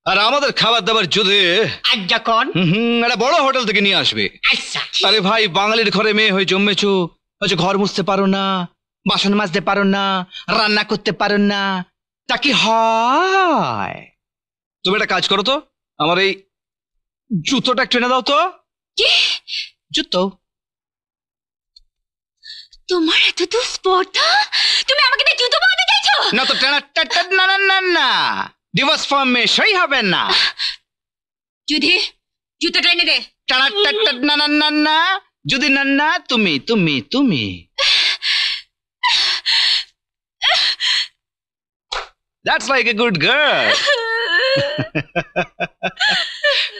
আর আমাদের খাবার দাবার যদি আজ যখন হুম একটা বড় হোটেল থেকে নিয়ে আসবে। আচ্ছা। আরে ভাই বাঙালির ঘরে মেয়ে হয়ে জন্মেছো। হচ্ছে ঘর মুছতে পারো না বাসন মাজতে পারো না রান্না করতে পারো না তা কি হয়? তুমি একটা কাজ করো তো আমার এই জুতোটা একটু এনে দাও তো। কি? জুতো। তোমার এত তো স্পর্ধা? তুমি আমাকে দিয়ে জুতো বাঁধতে চাইছো? না তো টানা টাট না না না না। ডিভোর্স ফর্মে সই হবে না। যদি জুতোটা এনে দে। টানা টাট না না না না। যদি না না তুমি তুমি তুমি। That's like a good girl. [laughs]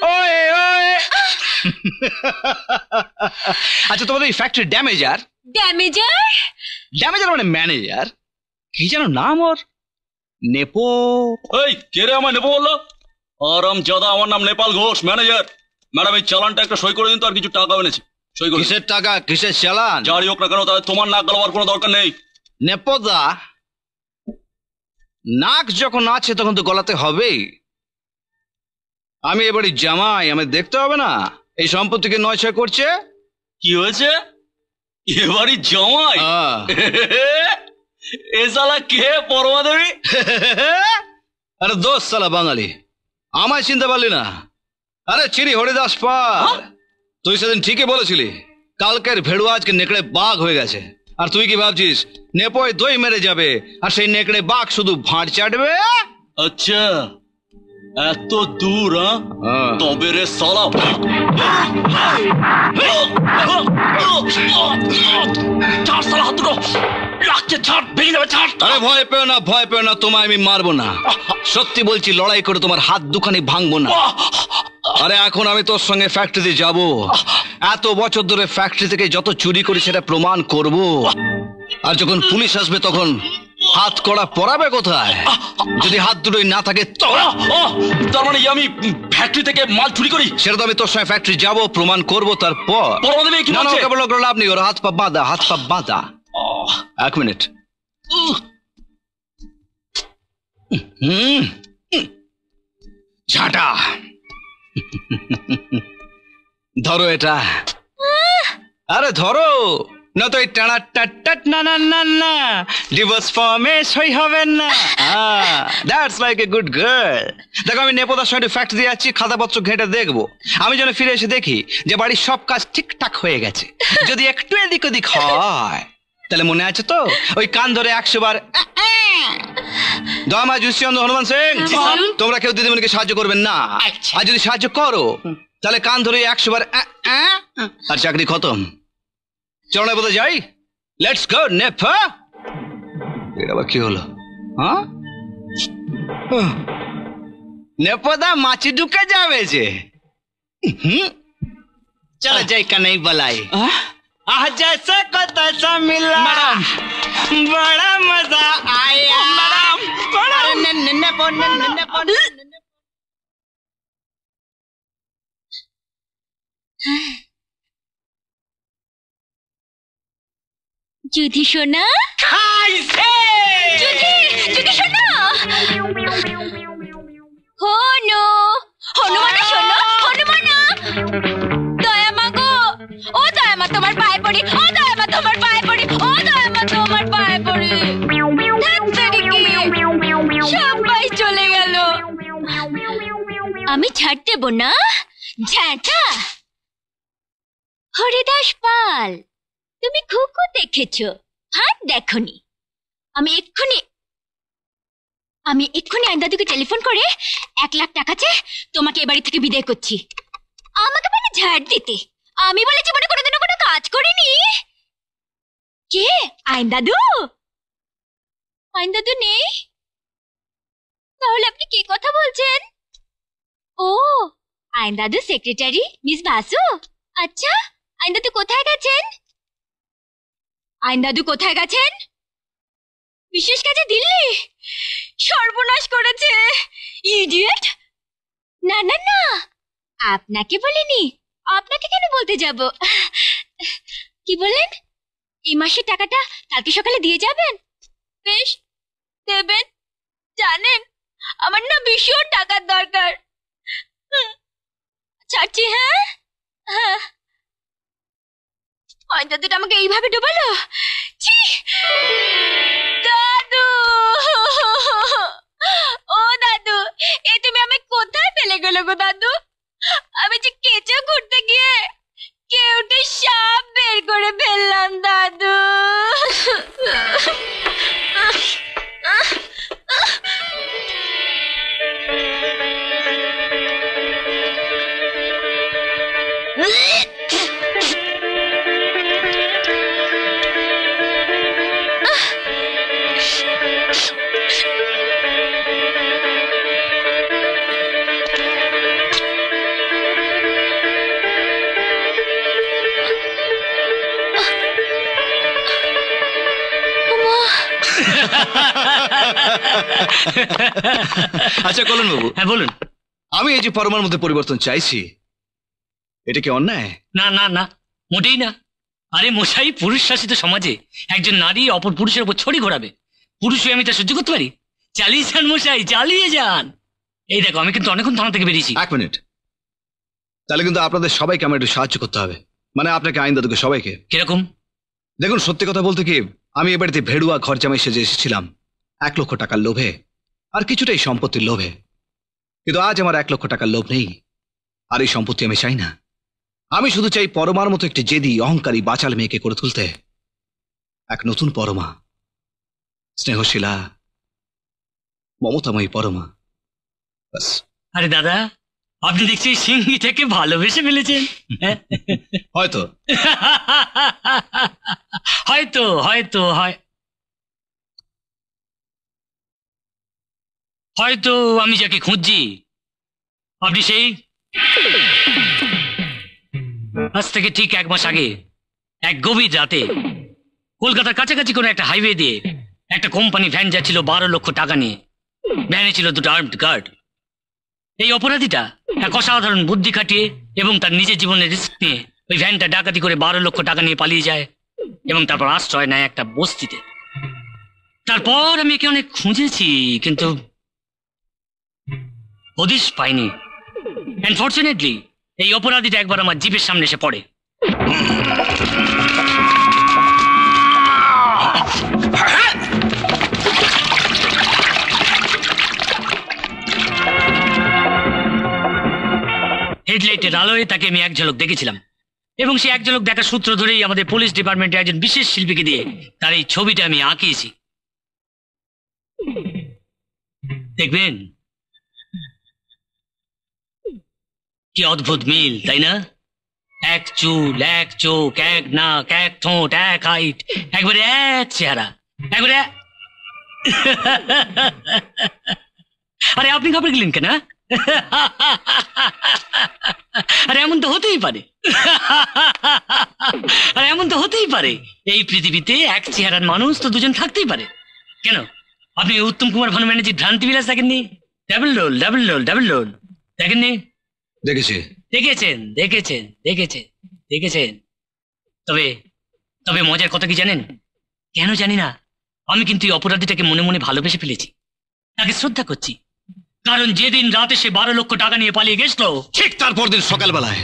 Way ওয়ে [laughs] আচ্ছা তোমাদের এই ফ্যাক্টরি ড্যামেজার ড্যামেজার ড্যামেজার মানে ম্যানেজার কি যেন নাম ওর? নেপো। এই কে রে আমার নেপো বলল? আরাম জাদা আমার নাম নেপাল ঘোষ ম্যানেজার ম্যাডাম এই চালানটা একটা সই করে দিন তো আর কিছু টাকা এনেছি। সই করে কিসের টাকা? কিসের চালান? যারই হোক না কেন তাহলে তোমার নাক গলাবার কোনো দরকার নেই। নেপদা নাক যখন আছে তখন তো গলাতে হবেই। আমি এবারে জামাই আমি দেখতে হবে না? এই সম্পত্তিকে নয় ছয় করছে? কি হয়েছে? এবারই জামাই? এ সালা কে? পরমা দেবী? [laughs] আরে দোষ সালা বাঙালি আমায় চিনতে পারলি না। আরে চিনি হরিদাস পাল। তুই সেদিন ঠিকই বলেছিলি, কালকের ভেড়ুয়া আজকে নেকড়ে বাঘ হয়ে গেছে। আর তুই কি ভাবছিস, নেপোয় দই মেরে যাবে, আর সেই নেকড়ে বাঘ শুধু ভাঁড় চাটবে? আচ্ছা। এত দূর হ্যাঁ। তবে রে সালা ছাড় সালা হাত লাগছে ছাড় ভেঙে যাবে ছাড়। আরে ভয় পেও না ভয় পেও না তোমায় আমি মারবো না। সত্যি বলছি লড়াই করে তোমার হাত দুখানি ভাঙবো না। আরে এখন আমি তোর সঙ্গে ফ্যাক্টরিতে যাব। এত বছর ধরে ফ্যাক্টরি থেকে যত চুরি করি সেটা প্রমাণ করব। আর যখন পুলিশ আসবে তখন হাত কড়া পরাবে কোথায়? যদি হাত দুটোই না থাকে তো তার মানে আমি ফ্যাক্টরি থেকে মাল চুরি করি? সেটা তো আমি তোর সঙ্গে ফ্যাক্টরি যাব প্রমাণ করব তারপর লাভ নেই ওর হাত পা বাঁধা হাত পা বাঁধা। এক মিনিট। হুম ঝাঁটা। ধরো এটা। আরে ধরো। না তো এই টানা টাট না না না না। ডিভোর্স ফর্মে সই হবে না। That's like a good girl দেখো আমি নেপোদার সঙ্গে ফ্যাক্ট দিয়ে যাচ্ছি খাতাপত্র ঘেঁটে দেখব। আমি যেন ফিরে এসে দেখি যে বাড়ির সব কাজ ঠিকঠাক হয়ে গেছে। [laughs] যদি একটু এদিক ওদিক হয় তাহলে মনে আছে তো? ওই কান ধরে একশো বার দমা জুসিয়ন্দ হনুমান সিং তোমরা কেউ দিদিমণিকে সাহায্য করবেন না। আর যদি সাহায্য করো তাহলে কান ধরে একশো বার আর চাকরি খতম। চলো বোধ যাই লেটস গো নেপ এটা আবার কি হলো হ্যাঁ নেপদা মাছি ঢুকে যাবে যে হুম चलो जय का नहीं बलाई आह जैसे को तैसा मिला बड़ा मजा आया मैडम अरे যুধি সোনা যুধি যুধি সোনা হনু হনুমানা শোনো হনুমানা! দয়া মাগো ও দয়া মা তোমার পায়ে পড়ি ও দয়া মা তোমার পায়ে পড়ি ও দয়া মা তোমার পায়ে পড়ি। সবাই চলে গেল। আমি ছাড় দেব না। ঝ্যাঁটা হরিদাস পাল। তুমি খুকু দেখেছ। হাত দেখনি। আমি এক্ষুনি আমি এক্ষুনি আইন দাদুকে টেলিফোন করে এক লাখ টাকা চেয়ে তোমাকে এ বাড়ি থেকে বিদায় করছি। আমাকে মানে ঝাড় দিতে। আমি বলে জীবনে কোনোদিনও কোনো কাজ করিনি। কে? আইন দাদু আইন দাদু নেই? তাহলে আপনি কে কথা বলছেন? ও আইন দাদু সেক্রেটারি, মিস বাসু। আচ্ছা আইন দাদু কোথায় গেছেন? আইন দাদু কোথায় গেছেন? বিশেষ কাজে দিল্লি? সর্বনাশ করেছে। ইডিয়েট না না না। আপনাকে বলিনি, আপনাকে কেন বলতে যাব? কি বলেন এই মাসের টাকাটা কালকে সকালে দিয়ে যাবেন? বেশ, দেবেন, জানেন, আমার না ভীষণ টাকার দরকার। ছাড়ছি হ্যাঁ? হ্যাঁ। অন্তত আমাকে এইভাবে ডুবালো? ছি! দাদু! ও দাদু, এ তুমি আমি কোথায় ফেলে গেলে গো দাদু? আমি যে কেঁচো ঘুরতে গিয়ে কেউটে সাপ বের করে ফেললাম, দাদু। আচ্ছা কলন বাবু হ্যাঁ বলুন। আমি এই যে পরমার মধ্যে পরিবর্তন চাইছি এটা কি অন্যায়? না না না মোটেই না। আরে মশাই পুরুষ শাসিত সমাজে একজন নারী অপর পুরুষের উপর ছড়ি ঘোরাবে। পুরুষ হয়ে আমি তা সহ্য করতে পারি? চালিয়ে যান মশাই চালিয়ে যান। এই দেখো আমি কিন্তু অনেকক্ষণ থানা থেকে বেরিয়েছি। এক মিনিট। তাহলে কিন্তু আপনাদের সবাইকে আমার একটু সাহায্য করতে হবে। মানে আপনাকে আইন দাদুকে সবাইকে। কীরকম? দেখুন সত্যি কথা বলতে কি আমি এ বাড়িতে ভেড়ুয়া জামাই সেজে এসেছিলাম এক লক্ষ টাকার লোভে আর কিছুটাই সম্পত্তির লোভে। কিন্তু আজ আমার এক লক্ষ টাকার লোভ নেই। আর এই সম্পত্তি আমি চাই না। আমি শুধু চাই পরমার মতো একটি জেদি অহংকারী বাচাল মেয়েকে করে তুলতে। এক নতুন পরমা। স্নেহশীলা। মমতাময়ী পরমা। বাস আরে দাদা আপনি দেখছি সিংহি থেকে ভালোবেসে ফেলেছেন। হ্যাঁ? হয়তো। হয়তো হয়তো হয় হয়তো আমি যাকে খুঁজছি। আপনি সেই? আজ থেকে ঠিক এক মাস আগে, এক গভীর রাতে কলকাতার কাছাকাছি কোনো একটা হাইওয়ে দিয়ে একটা কোম্পানি ভ্যান যাচ্ছিল বারো লক্ষ টাকা নিয়ে। ভ্যানে ছিল দুটো আর্মড গার্ড এই অপরাধীটা এক অসাধারণ বুদ্ধি খাটিয়ে এবং তার নিজের জীবনের রিস্ক নিয়ে ওই ভ্যানটা ডাকাতি করে বারো লক্ষ টাকা নিয়ে পালিয়ে যায় এবং তারপর আশ্রয় নেয় একটা বস্তিতে। তারপর আমি একে অনেক খুঁজেছি, কিন্তু হদিশ পাইনি। আনফর্চুনেটলি এই অপরাধীটা একবার আমার জিপের সামনে এসে পড়ে। হেডলাইটের আলোয় তাকে আমি এক ঝলক দেখেছিলাম। এবং সে এক ঝলক দেখার সূত্র ধরেই আমাদের পুলিশ ডিপার্টমেন্টে একজন বিশেষ শিল্পীকে দিয়ে তার এই ছবিটা আমি আঁকিয়েছি। দেখবেন? কি অদ্ভুত মিল, তাই না? এক চুল, এক চোখ, এক নাক, এক ঠোঁট, এক হাইট, একবারে এক চেহারা, একবারে [laughs] আরে, আপনি ঘাবড়ে গেলেন কেন হ্যাঁ? [laughs] আরে, এমন তো হতেই পারে। [laughs] আরে, এমন তো হতেই পারে। এই পৃথিবীতে এক চেহারার মানুষ তো দুজন থাকতেই পারে। কেন? আপনি উত্তম কুমার ভানু ব্যানার্জি ভ্রান্তি বিলাস দেখেননি? Double role double role double role. দেখেননি? দেখেছি। দেখেছেন দেখেছেন দেখেছেন দেখেছেন। তবে তবে মজার কথা কি জানেন? কেন জানি না আমি কিন্তু এই অপরাধীটাকে মনে মনে ভালোবেসে ফেলেছি। তাকে শ্রদ্ধা করছি। কারণ যেদিন রাতে সে বারো লক্ষ টাকা নিয়ে পালিয়ে গেছিল ঠিক তারপর দিন সকালবেলায়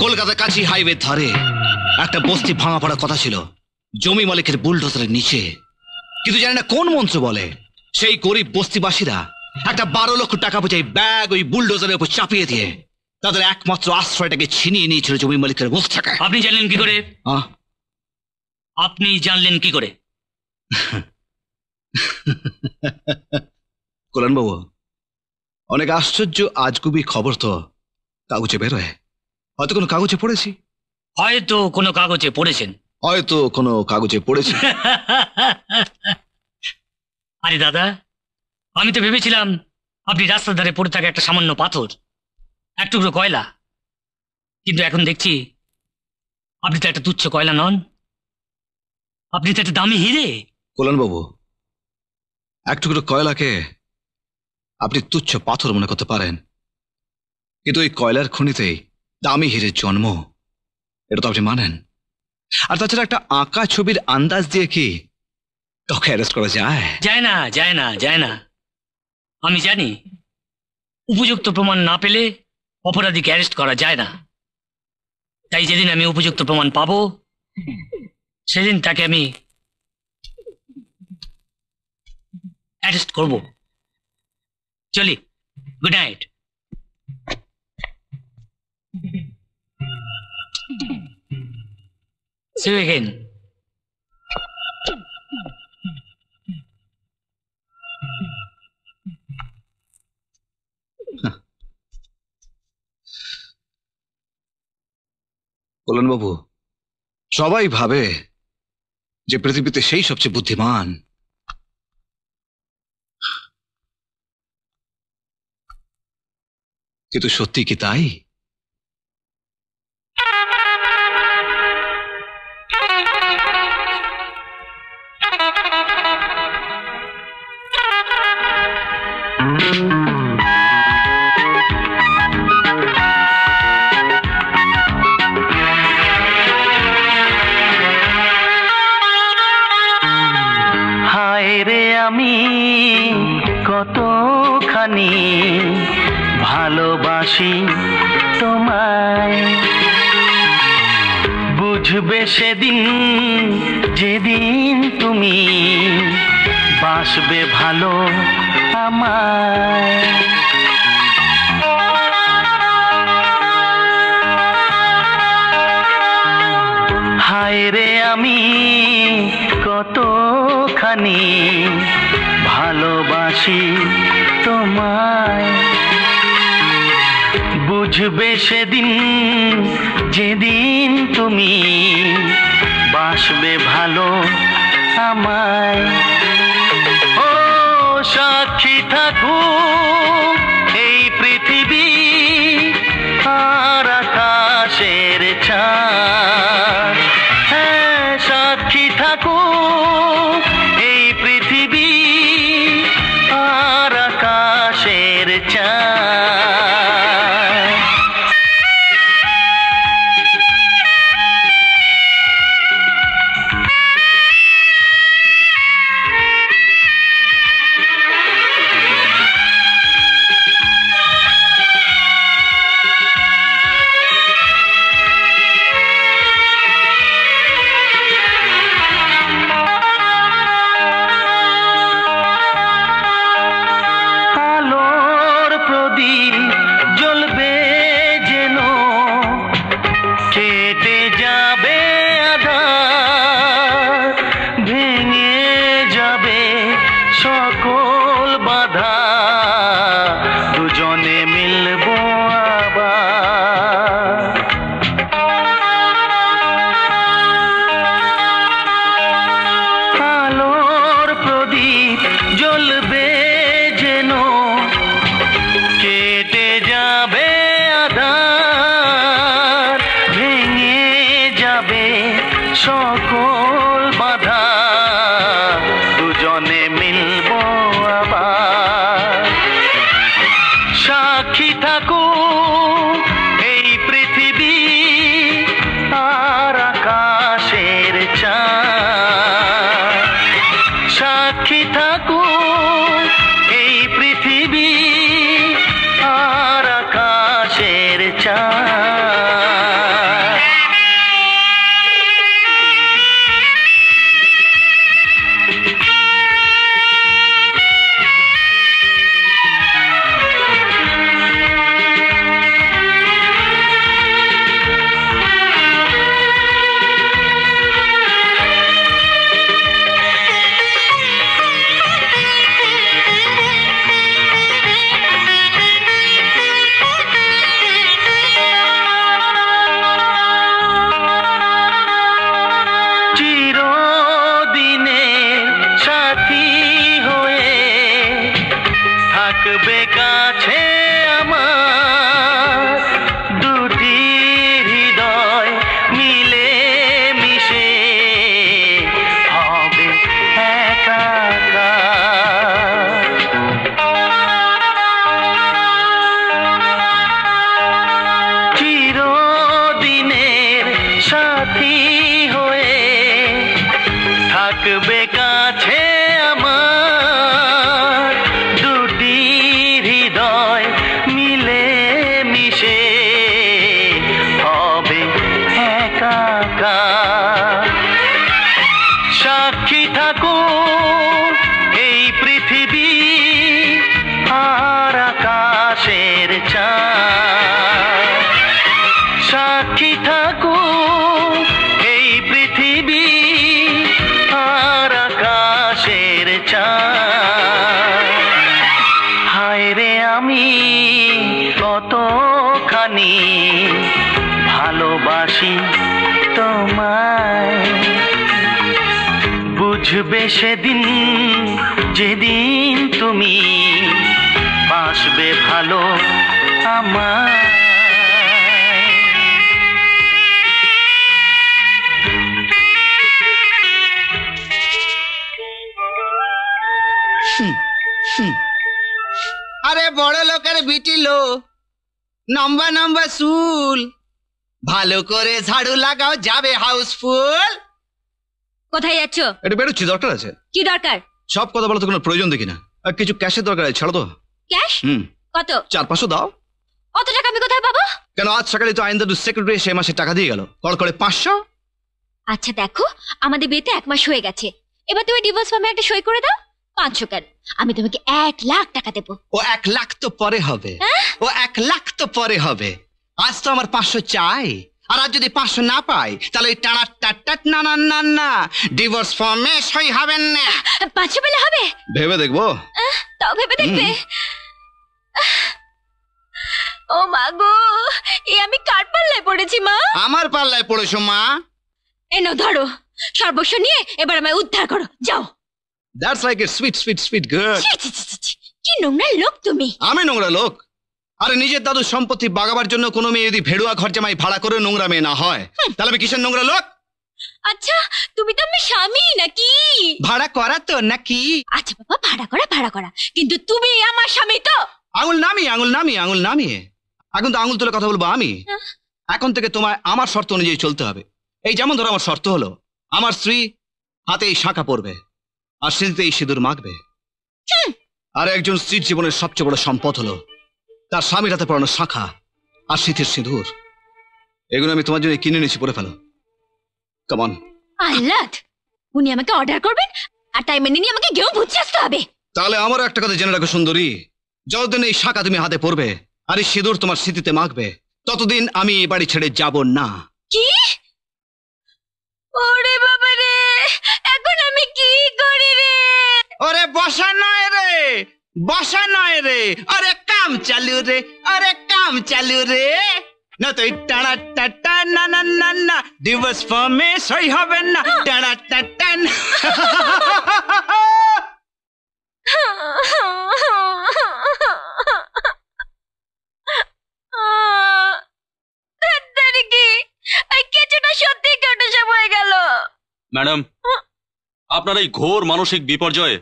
কলকাতা কাছি হাইওয়ে ধারে একটা বস্তি ভাঙা পড়ার কথা ছিল। জমি মালিকের বুলডোজারের নিচে। কিন্তু জানি না কোন মন্ত্র বলে সেই গরিব বস্তিবাসীরা একটা বারো লক্ষ টাকা বোঝাই ব্যাগ ওই বুলডোজারের উপর চাপিয়ে দিয়ে তাদের একমাত্র আশ্রয়টাকে ছিনিয়ে নিয়েছিল জমি মালিকের মুখ থেকে। আপনি জানলেন কি করে? আহ? আপনি জানলেন কি করে? [laughs] কল্যাণ বাবু অনেক আশ্চর্য আজগুবি খবর তো কাগজে বেরোয় হয়তো কোনো কাগজে পড়েছি? হয়তো কোনো কাগজে পড়েছেন। হয়তো কোনো কাগজে পড়েছি। [laughs] আরে দাদা আমি তো ভেবেছিলাম আপনি রাস্তার ধারে পড়ে থাকা একটা সামান্য পাথর এক টুকরো কয়লা। কিন্তু এখন দেখছি আপনি তো একটা তুচ্ছ কয়লা নন। আপনি তো একটা দামি হিরে। বাবু এক টুকরো কয়লাকে আপনি তুচ্ছ পাথর মনে করতে পারেন। কিন্তু ওই কয়লার খনিতেই দামি হিরের জন্ম এটা তো আপনি মানেন। আর তাছাড়া একটা আঁকা ছবির আন্দাজ দিয়ে কি কাউকে অ্যারেস্ট করা যায়? যায় না যায় না যায় না। আমি জানি উপযুক্ত প্রমাণ না পেলে অপরাধীকে অ্যারেস্ট করা যায় না। তাই যেদিন আমি উপযুক্ত প্রমাণ পাবো, সেদিন তাকে আমি অ্যারেস্ট করব। চলি good night See you again. Kalyan বাবু সবাই ভাবে যে পৃথিবীতে সেই সবচেয়ে বুদ্ধিমান। কিন্তু সত্যি কি তাই? ভালোবাসি তোমায়। বুঝবে সেদিন যেদিন তুমি বাসবে ভালো আমায়। হায় রে আমি কতখানি ভালোবাসি বুঝবে সেদিন যেদিন তুমি বাসবে ভালো আমায়। ও সাক্ষী থাকুক লম্বা লম্বা চুল। ভালো করে ঝাড়ু লাগাও যাবে হাউসফুল। কোথায় যাচ্ছ? এটা বেরোচ্ছি দরকার আছে। কি দরকার? সব কথা বলা তো কোনো প্রয়োজন দেখি না। আর কিছু ক্যাশের দরকার আছে ছাড়ো তো। ক্যাশ? হুম। কত? চার পাঁচশো দাও। অত টাকা আমি কোথায় পাবো? কেন আজ সকালে তো আইনদাদু সেক্রেটারি সে মাসে টাকা দিয়ে গেল। কল করে পাঁচশো। আচ্ছা দেখো আমাদের বিয়েতে এক মাস হয়ে গেছে। এবার তুমি ডিভোর্স ফর্মে একটা সই করে দাও। পাঁচশো কেন? আমি তোমাকে এক লাখ টাকা দেবো। ও এক লাখ তো পরে হবে। ও এক লাখ তো পরে হবে। আজ তো আমার পাঁচশো চাই। আর আজ যদি পাঁচশো না পাই তাহলে ওই টানা টাট না না না না ডিভোর্স ফর্মে সই হবেন না। পাঁচশো পেলে হবে? ভেবে দেখব। তাও ভেবে দেখবে? ও মা গো এ আমি কার পাল্লায় পড়েছি মা? আমার পাল্লায় পড়েছো মা? এনো ধরো। সর্বস্ব নিয়ে এবার আমায় উদ্ধার করো। যাও। That's like a sweet sweet sweet girl ছি, ছি, ছি, ছি, ছি, কি নোংরা লোক তুমি। আমি নোংরা লোক? আরে নিজের দাদুর সম্পত্তি বাগাবার জন্য কোনো মেয়ে যদি ভেড়ুয়া ঘর জামাই ভাড়া করে নোংরা মেয়ে না হয় তাহলে আমি কিসের নোংরা লোক? আচ্ছা তুমি তো আমার স্বামী নাকি? ভাড়া করা তো নাকি? আচ্ছা বাবা ভাড়া করা ভাড়া করা। কিন্তু তুমি আমার স্বামী তো? আঙুল নামিয়ে আঙুল নামিয়ে আঙুল নামিয়ে। এখন তো আঙুল তুলে কথা বলব আমি। এখন থেকে তোমায় আমার শর্ত অনুযায়ী চলতে হবে। এই যেমন ধরো আমার শর্ত হলো আমার স্ত্রী হাতে এই শাঁখা পরবে। আর স্মৃতিতে এই সিঁদুর মাখবে আর একজন স্ত্রীর জীবনের সবচেয়ে বড় সম্পদ হলো তার স্বামীর হাতে পড়ানো শাঁখা আর স্মৃতির সিঁদুর। এগুলো আমি তোমার জন্য কিনে নিয়েছি পরে ফেলো। কেমন আল্লাহ উনি আমাকে অর্ডার করবেন আর তাই মেনে নিয়ে আমাকে গেও ভুতছে আসতে হবে। তাহলে আমারও একটা কথা জেনে রাখো সুন্দরী। যতদিন এই শাখা তুমি হাতে পড়বে আর এই সিঁদুর তোমার স্মৃতিতে মাখবে ততদিন আমি এই বাড়ি ছেড়ে যাব না। কি? ওরে বাবা! কি করি রে ওরে বসা নয় রে বসা নয় রে। আরে কাম চালু রে আরে কাম চালু রে। না তো টানা টাটা না না না না দিবস ফর্মে সই হবে না। টানা টাটা না। কি এই কিছুটা সত্যি কেটে হয়ে গেল। ম্যাডাম আপনার এই ঘোর মানসিক বিপর্যয়ে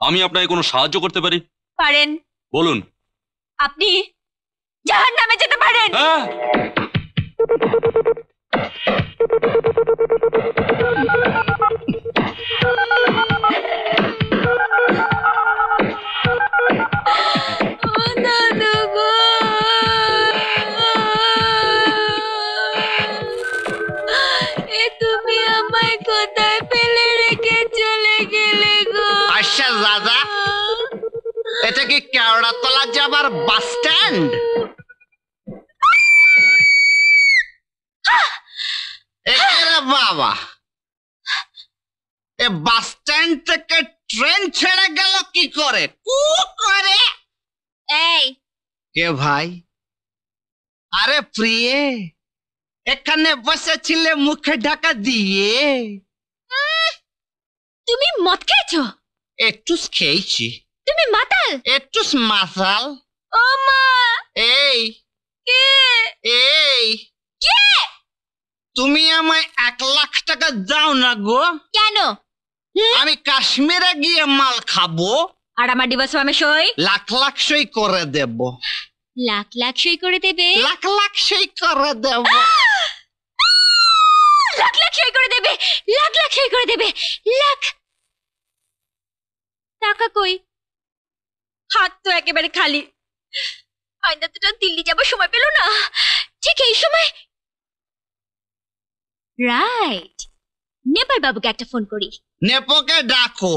আমি আপনাকে কোনো সাহায্য করতে পারি? পারেন। বলুন। আপনি জাহান নামে যেতে পারেন। হ্যাঁ। এটা কি কেওড়াতলা যাবার বাস স্ট্যান্ড? বাবা? এ বাস স্ট্যান্ড থেকে ট্রেন ছেড়ে গেল কি করে? কু করে? এই। কে ভাই? আরে প্রিয়ে এখানে বসেছিলে মুখে ঢাকা দিয়ে। তুমি মদ খেয়েছো? একটু খেয়েছি। তুমি মাতাল? একটু মাসাল ও মা। এই। কে? এই। কে? তুমি আমায় এক লাখ টাকা দাও না গো। কেন? আমি কাশ্মীরে গিয়ে মাল খাব। আর আমার ডিভোর্স ফর্মে সই? লাখ লাখ সই করে দেব। লাখ লাখ সই করে দেবে? লাখ লাখ সই করে দেব। লাখ লাখ সই করে দেবে। লাখ লাখ সই করে দেবে। লাখ। টাকা কই? হাত তো একেবারে খালি। আয়না তো দিল্লি যাবার সময় পেল না। ঠিক এই সময় রাইট নেপাল বাবুকে একটা ফোন করি। নেপোকে ডাকো।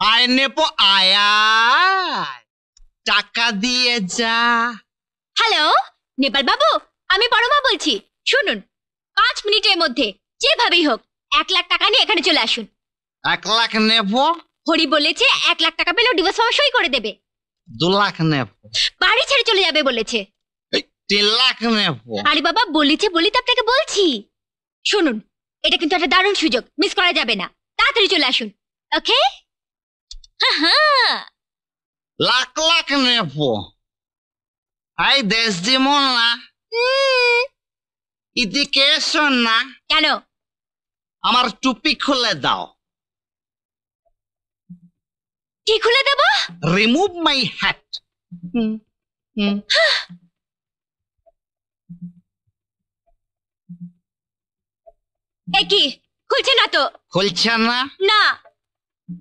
আয় নেপো আয়া টাকা দিয়ে যা। হ্যালো নেপাল বাবু আমি পরমা বলছি। শুনুন পাঁচ মিনিটের মধ্যে যেভাবেই হোক এক লাখ টাকা নিয়ে এখানে চলে আসুন। এক লাখ নেব? হরি বলেছে এক লাখ টাকা পেলেও ডিভোর্স ফর্ম সই করে দেবে। দু লাখ নেব। বাড়ি ছেড়ে চলে যাবে বলেছে। তিন লাখ নেব। আরে বাবা বলেছে বলি তো আপনাকে বলছি। শুনুন এটা কিন্তু একটা দারুণ সুযোগ মিস করা যাবে না। তাড়াতাড়ি চলে আসুন। ওকে? হ্যাঁ হ্যাঁ লাখ লাখ নেব। আই দেশ দিব না। এসো না। কেন? আমার টুপি খুলে দাও। কি খুলে দেব? রিমুভ মাই হ্যাট এ কি? খুলছে না তো? খুলছে না? না।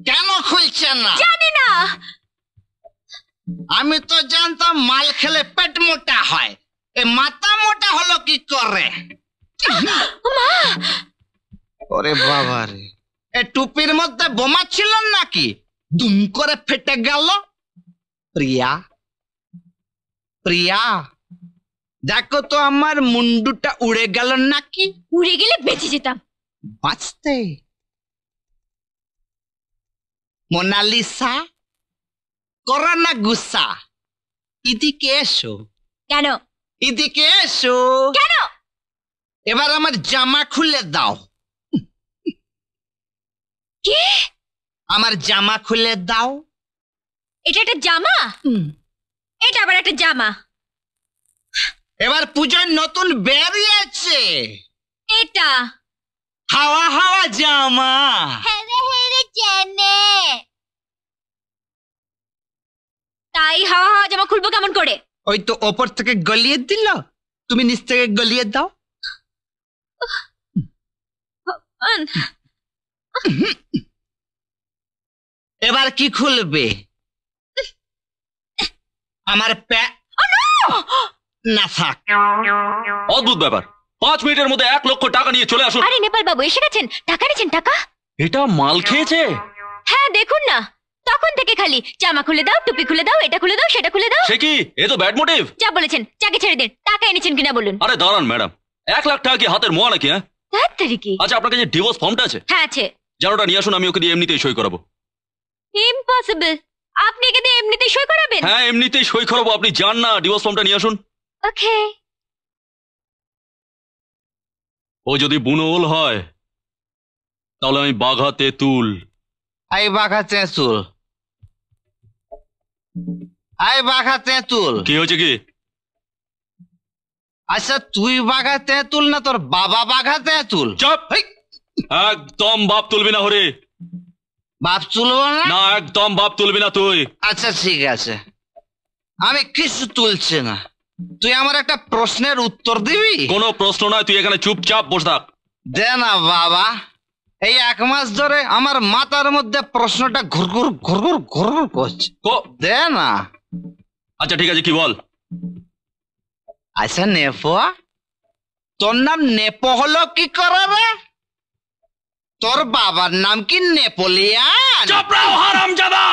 কেন খুলছে না? জানি না। আমি তো জানতাম মাল খেলে পেট মোটা হয়। এ মাথা মোটা হলো কি করে? মা ওরে বাবা রে এ টুপির মধ্যে বোমা ছিল নাকি? দুম করে ফেটে গেল। প্রিয়া প্রিয়া দেখো তো আমার মুন্ডুটা উড়ে গেল নাকি? উড়ে গেলে বেঁচে যেতাম। বাঁচতে। মোনালিসা করো না গুসা। এদিকে এসো? কেন? এদিকে এসো? কেন? এবার আমার জামা খুলে দাও। কি? আমার জামা খুলে দাও এটা একটা জামা এটা আবার একটা জামা এবার পুজোয় নতুন বেরিয়েছে এটা হাওয়া হাওয়া জামা হেরে হেরে জেনে তাই হাওয়া হাওয়া জামা খুলবো কেমন করে ওই তো ওপর থেকে গলিয়ে দিল তুমি নিচ থেকে গলিয়ে দাও আন, এবার কি খুলবে? আমার প্যা না থাক। অদ্ভুত ব্যাপার। পাঁচ মিনিটের মধ্যে এক লক্ষ টাকা নিয়ে চলে আসুন। আরে নেপাল বাবু এসে গেছেন? টাকা নিয়েছেন টাকা? এটা মাল খেয়েছে? হ্যাঁ দেখুন না। তখন থেকে খালি জামা খুলে দাও টুপি খুলে দাও এটা খুলে দাও সেটা খুলে দাও। সে কি? এ তো ব্যাড মোটিভ যা বলেছেন চাকে ছেড়ে দিন টাকা এনেছেন কিনা বলুন। আরে দাঁড়ান ম্যাডাম এক লাখ টাকা কি হাতের মোয়া নাকি হ্যাঁ? তাড়াতাড়ি কি আচ্ছা আপনার কাছে ডিভোর্স ফর্মটা আছে? হ্যাঁ আছে। যেন ওটা নিয়ে আসুন আমি ওকে দিয়ে এমনিতেই সই করাবো। ইম্পসিবল আপনি একে দিয়ে এমনিতেই সই করাবেন? হ্যাঁ এমনিতেই সই করাবো। আপনি যান না ডিভোর্স ফর্মটা নিয়ে আসুন। ওকে। ও যদি বুনোল হয় তাহলে আমি বাঘা তেঁতুল। আই বাঘা তেঁতুল। আই বাঘা তেঁতুল। কি হয়েছে কি? আচ্ছা তুই বাঘা তেঁতুল না তোর বাবা বাঘা তেঁতুল? চপ! একদম বাপ তুলবি না হরে। বাপ তুলবো না? না একদম বাপ তুলবি না তুই। আচ্ছা ঠিক আছে। আমি কিছু তুলছি না। তুই আমার একটা প্রশ্নের উত্তর দিবি? কোনো প্রশ্ন নয় তুই এখানে চুপচাপ বসে থাক। দে না বাবা। এই এক মাস ধরে আমার মাথার মধ্যে প্রশ্নটা ঘুরঘুর ঘুরঘুর ঘুরঘুর করছে। দে না। আচ্ছা ঠিক আছে কি বল? আচ্ছা নেপো তোর নাম নেপো হলো কি করে রে? তোর বাবার নাম কি নেপোলিয়ান? হারাম জাদা।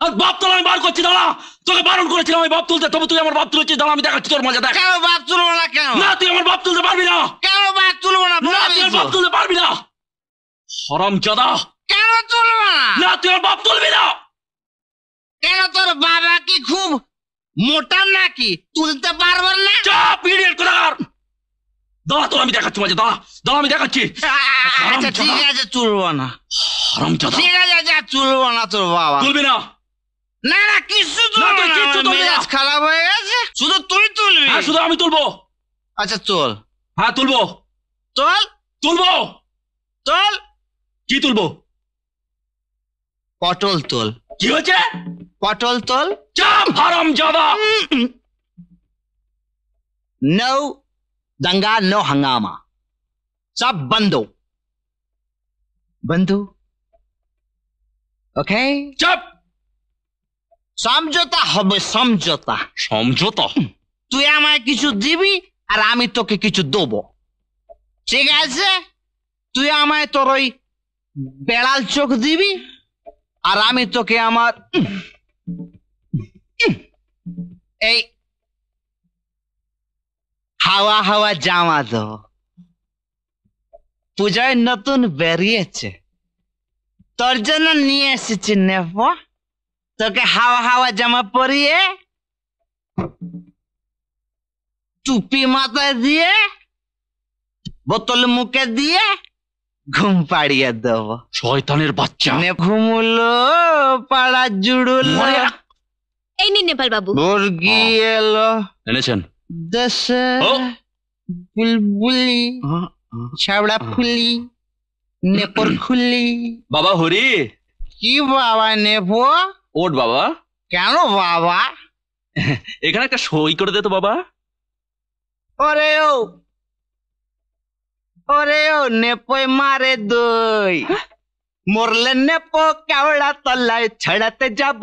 আর বাপ তোলা আমি বার করছি দাঁড়া। তোকে বারণ করেছিলাম আমি বাপ তুলতে। তবে তুই আমার বাপ তুলেছিস দাঁড়া আমি দেখাচ্ছি তোর মজা দেখ। কেন বাপ তুলবো না কেন? না তুই আমার বাপ তুলতে পারবি না। কেন বাপ তুলবো না? না তুই বাপ তুলতে পারবি না। হরাম জাদা। কেন তুলবো না? না তুই আমার বাপ তুলবি না। কেন তোর বাবা কি খুব মোটা নাকি? তুলতে পারব না? চাপ ইডিয়েট কোথাকার? দাঁড়া তোর আমি দেখাচ্ছি মজা দাঁড়া দাঁড়া আমি দেখাচ্ছি। আচ্ছা ঠিক আছে তুলবো না। হারাম জাদা ঠিক আছে যা তুলবো না তোর বাবা। তুলবি না। না না কিছু না, তুলবো না তুলবি না। মেজাজ খারাপ হয়ে গেছে শুধু তুই তুলবি। হ্যাঁ শুধু আমি তুলবো। আচ্ছা চল হ্যাঁ তুলবো। চল তুলবো। চল কি তুলবো? পটল তোল। কি হয়েছে? পটল তোল। চাপ হারাম জাদা नो दंगा नो हंगामा सब बंद हो बंधु ওকে চাপ সমঝোতা হবে সমঝোতা সমঝোতা তুই আমায় কিছু দিবি আর আমি তোকে কিছু দেবো ঠিক আছে তুই আমায় তোর ওই বেড়াল চোখ দিবি আর আমি তোকে আমার এই হাওয়া হাওয়া জামা দেবো পূজায় নতুন বেরিয়েছে। তোর জন্য নিয়ে এসেছি নেব। তোকে হাওয়া হাওয়া জামা পরিয়ে টুপি মাথায় দিয়ে বোতল মুখে দিয়ে ঘুম পাড়িয়ে দেব। শয়তানের বাচ্চা। নে ঘুমুলো পাড়া জুড়ুলো। এই নিন নেপাল বাবু। মুরগি এলো। এনেছেন? দেশে বুলবুলি ছাবড়া ফুলি নেপর খুলি বাবা হরি। কি বাবা নেব? ওট বাবা। কেন বাবা? এখানে একটা সই করে দে তো বাবা। ওরে ও। ওরে ও নেপোয় মারে দই। মরলে নেপো কেওড়া তলায় ছড়াতে যাব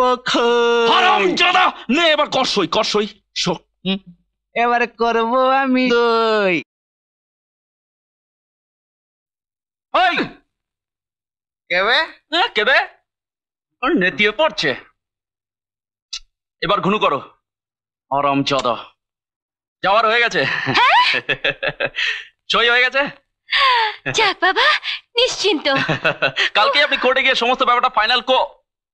হারাম জাদা নে এবার কর সই কর সই। এবার করব আমি দই। ওই কেবে? হ্যাঁ, কেবে? ওর নেতিয়ে পড়ছে। এবার ঘুনু করো। আরাম চাদা। যাওয়ার হয়ে গেছে। সই হয়ে গেছে? যাক বাবা নিশ্চিন্ত। কালকে আপনি কোর্টে গিয়ে সমস্ত ব্যাপারটা ফাইনাল কো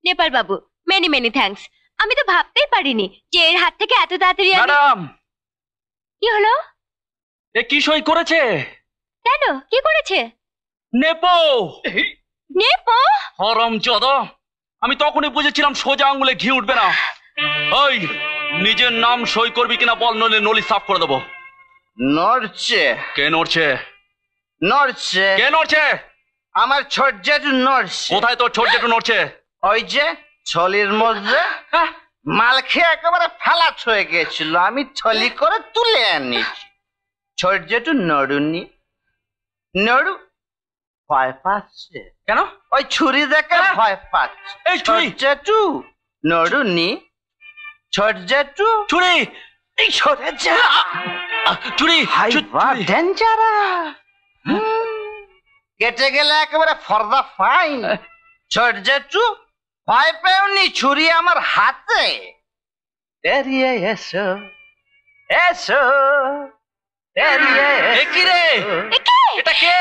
নেপাল বাবু মেনি মেনি থ্যাঙ্কস আমি তো ভাবতেই পারিনি যে এর হাত থেকে এত তাড়াতাড়ি আমি ম্যাডাম কি হলো? এ কি সই করেছে? কেন? কি করেছে? নেপো! নেপো? হরম চাদা আমি তখনই বুঝেছিলাম সোজা আঙ্গুলে ঘি উঠবে না। ওই নিজের নাম সই করবি কিনা বল নইলে নলি সাফ করে দেবো। নড়ছে। কে নড়ছে? নড়ছে। কে নড়ছে? আমার ছোট জেঠু নড়ছে। কোথায় তোর ছোট জেঠু নড়ছে? ওই যে ছলির মধ্যে। মাল খেয়ে একেবারে ফালাত হয়ে গেছিল আমি ছলি করে তুলে আনিছি ছোট জেঠু নড়ুনি নড়ু ভয় পাচ্ছে। কেন? ওই ছুরি দেখে ভয় পাচ্ছে। এই ছুরি? জেঠু নড়ুনি ছোট ছুরি? এই ছোটে ছুরি হাই ডেঞ্জারা কেটে গেলে একেবারে ফর্দা ফাইন ছোট জেঠু ভয় পেওনি ছুরি আমার হাতে। এরিয়ে এসো এসো এরিয়ে এ কি রে? এটা কে?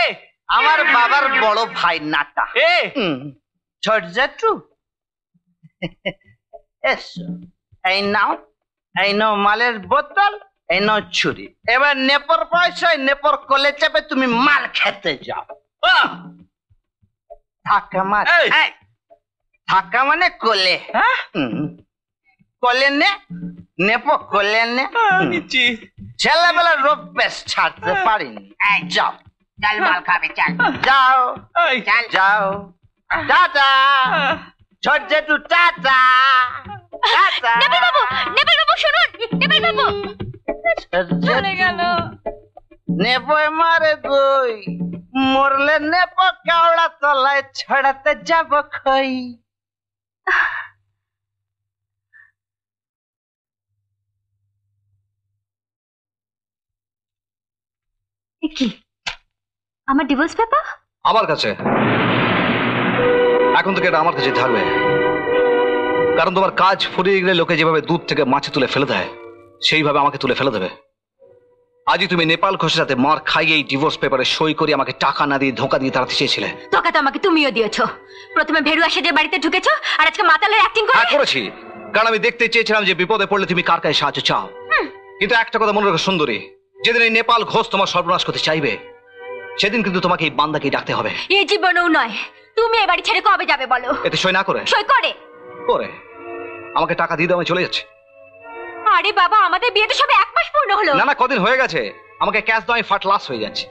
আমার বাবার বড় ভাই নাটা। এ? ছোট জেঠু। এসো এই নাও এই নাও মালের বোতল এই নাও ছুরি। এবার নেপর পয়সায় নেপর কলে চেপে তুমি মাল খেতে যাও! ধাক্কা মার এই, ধাক্কা মানে কোলে। হ্যাঁ? হুম। কোলে নে নেপ কোলে নে। নিচ্ছি ছেলেবেলা রোগ বেশ ছাড়তে পারিনি। যাও। চল মাল খাবে চল। যাও। যাও। টাটা। ছোট জেঠু টাটা টাটা। নেপাল বাবু নেপাল বাবু শুনুন। নেপাল বাবু চলে গেল। নেপয় মারে গই মরলে নেপ কাওড়া তলায় ছড়াতে যাব খই। কি? আমার ডিভোর্স পেপার আমার কাছে। এখন থেকে এটা আমার কাছে থাকবে। কারণ তোমার কাজ ফুরিয়ে গেলে লোকে যেভাবে দুধ থেকে মাছে তুলে ফেলে দেয়, সেইভাবে আমাকে তুলে ফেলে দেবে। আজই তুমি নেপাল ঘোষের সাথে মার খাইয়ে এই ডিভোর্স পেপারে সই করে আমাকে টাকা না দিয়ে ধোকা দিয়ে তাড়াতে চেয়েছিলে। তোকা তো আমাকে তুমিও দিয়েছ। প্রথমে ভেরুয়া সেজে বাড়িতে ঢুকেছো আর আজকে মাতালের অ্যাক্টিং করে হ্যাঁ করেছি। কারণ আমি দেখতে চেয়েছিলাম যে বিপদে পড়লে তুমি কার কাছে সাহায্য চাও। কিন্তু একটা কথা মনে রাখো সুন্দরী। যেদিন এই নেপাল ঘোষ তোমার সর্বনাশ করতে চাইবে সেদিন কিন্তু তোমাকে এই বান্দাকেই ডাকতে হবে। এই জীবনেও নয়। তুমি এ বাড়ি ছেড়ে কবে যাবে বলো? এতে সই না করে? সই করে। করে। আমাকে টাকা দিয়ে দাও আমি চলে যাচ্ছি। আরে বাবা আমাদের বিয়ে তো সবে এক মাস পূর্ণ হলো। না না কদিন হয়ে গেছে। আমাকে ক্যাশ দাও আমি ফাট লাস হয়ে যাচ্ছে।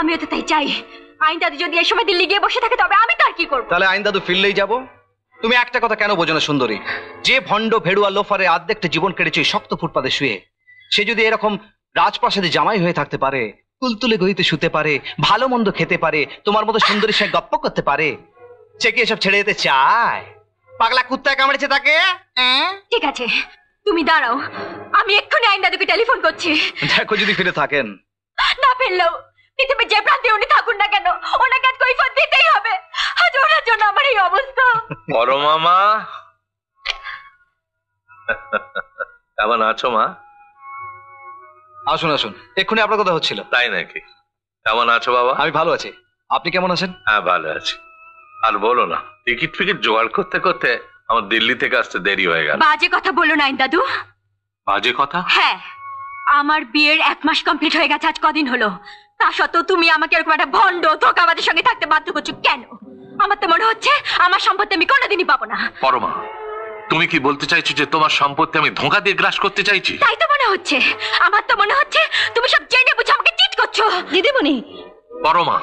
আমিও তো তাই চাই। আইন দাদু যদি এই সময় দিল্লি গিয়ে বসে থাকে তবে আমি তার কি করব? তাহলে আইন দাদু ফিরলেই যাব। তুমি একটা কথা কেন বোঝো না সুন্দরী? যে ভণ্ড ভেড়ুয়া লোফারে অর্ধেকটা জীবন কেটেছে শক্ত ফুটপাতে শুয়ে সে যদি এরকম রাজপ্রাসাদে জামাই হয়ে থাকতে পারে তুলতুলে গইতে শুতে পারে ভালো মন্দ খেতে পারে তোমার মতো সুন্দরীর সঙ্গে গপ্প করতে পারে সে কি এসব ছেড়ে যেতে চায়? পাগলা কুত্তায় কামড়েছে তাকে? ঠিক আছে। তুমি দাঁড়াও। আমি এক্ষুনি আইন দাদুকে টেলিফোন করছি। দেখো যদি ফিরে থাকেন। না ফেললেও পৃথিবীর যে প্রান্তে উনি থাকুন না কেন ওনাকে আজ কৈফত দিতেই হবে। আজ ওনার জন্য আমার এই অবস্থা। বড় মামা। কেমন আছো মা? আসুন আসুন। এক্ষুনি আপনার কথা হচ্ছিল। তাই নাকি? কেমন আছো বাবা? আমি ভালো আছি। আপনি কেমন আছেন? হ্যাঁ ভালো আছি। আর বলো না টিকিট ফিকিট জোগাড় করতে করতে আমার দিল্লি থেকে আসতে দেরি হয়ে গেল। বাজে কথা বলো না আইন দাদু বাজে কথা? হ্যাঁ আমার বিয়ের এক মাস কমপ্লিট হয়ে গেছে আজ কদিন হলো। তা সত্ত্বেও তুমি আমাকে এরকম একটা ভণ্ড ধোকাবাদের সঙ্গে থাকতে বাধ্য করছ কেন? আমার তো মনে হচ্ছে আমার সম্পত্তি আমি কোনোদিনই পাবো না। পরমা তুমি কি বলতে চাইছো যে তোমার সম্পত্তি আমি ধোঁকা দিয়ে গ্রাস করতে চাইছি? তাই তো মনে হচ্ছে আমার তো মনে হচ্ছে তুমি সব জেনে বুঝে আমাকে চিট করছ। দিদিমণি পরমা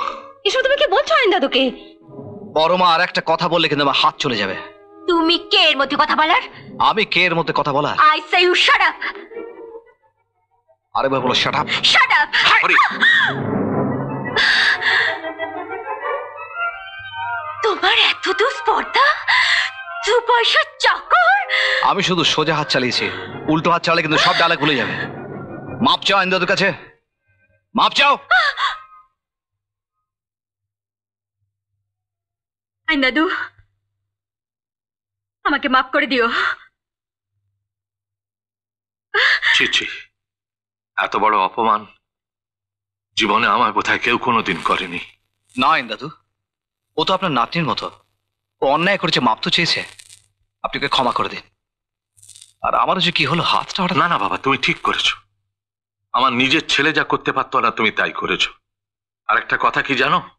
এসব তুমি কি বলছো আইন দাদুকে বড় মা আর একটা কথা বললে কিন্তু আমার হাত চলে যাবে। তুমি কে এর মধ্যে কথা বলার? আমি কে এর মধ্যে কথা বলার? I say you shut up আরেকবার বলো শাট আপ শাট আপ তোমার এত তো স্পর্ধা? দু পয়সার চাকর? আমি শুধু সোজা হাত চালিয়েছি। উল্টো হাত চালালে কিন্তু সব ডালা খুলে যাবে। মাপ চাও আইন দাদুর কাছে? মাপ চাও? আইন দাদু আমাকে মাফ করে দিও। ছি ছি। এত বড় অপমান জীবনে আমার বোধহয় কেউ কোনোদিন করেনি। না আইন দাদু ও তো আপনার নাতনির মতো। ও অন্যায় করেছে মাপ তো চেয়েছে। আপনি ওকে ক্ষমা করে দিন। আর আমারও যে কি হলো হাতটা হঠাৎ না না বাবা তুমি ঠিক করেছ। আমার নিজের ছেলে যা করতে পারতো না তুমি তাই করেছ। আর একটা কথা কি জানো?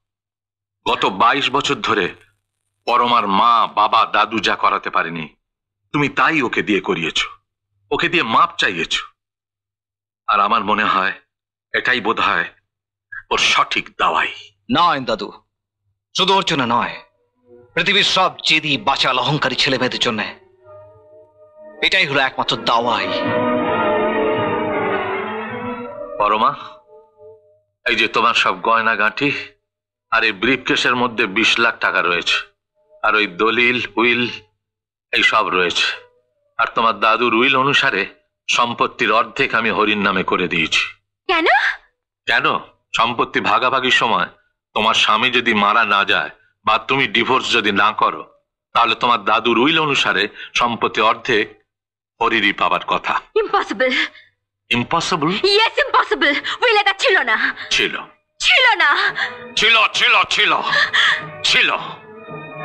গত বাইশ বছর ধরে পরমার মা বাবা দাদু যা করাতে পারেনি তুমি তাই ওকে দিয়ে করিয়েছো। ওকে দিয়ে মাপ চাইয়েছো। আর আমার মনে হয় এটাই বোধ হয় ওর সঠিক দাওয়াই। নয় দাদু শুধু ওর জন্য নয় পৃথিবীর সব জেদি বাচাল অহংকারী ছেলে মেয়েদের জন্য এটাই হলো একমাত্র দাওয়াই। পরমা এই যে তোমার সব গয়না গাঁঠি আর এই ব্রিফকেসের মধ্যে বিশ লাখ টাকা রয়েছে। আর ওই দলিল উইল এই সব রয়েছে। আর তোমার দাদুর উইল অনুসারে সম্পত্তির অর্ধেক আমি হরির নামে করে দিয়েছি। কেন? কেন? সম্পত্তি ভাগাভাগির সময় তোমার স্বামী যদি মারা না যায় বা তুমি ডিভোর্স যদি না করো তাহলে তোমার দাদুর উইল অনুসারে সম্পত্তি অর্ধেক হরিরই পাবার কথা। Impossible impossible yes impossible will এটা ছিল না। ছিল। ছিল না। ছিল ছিল ছিল। ছিল।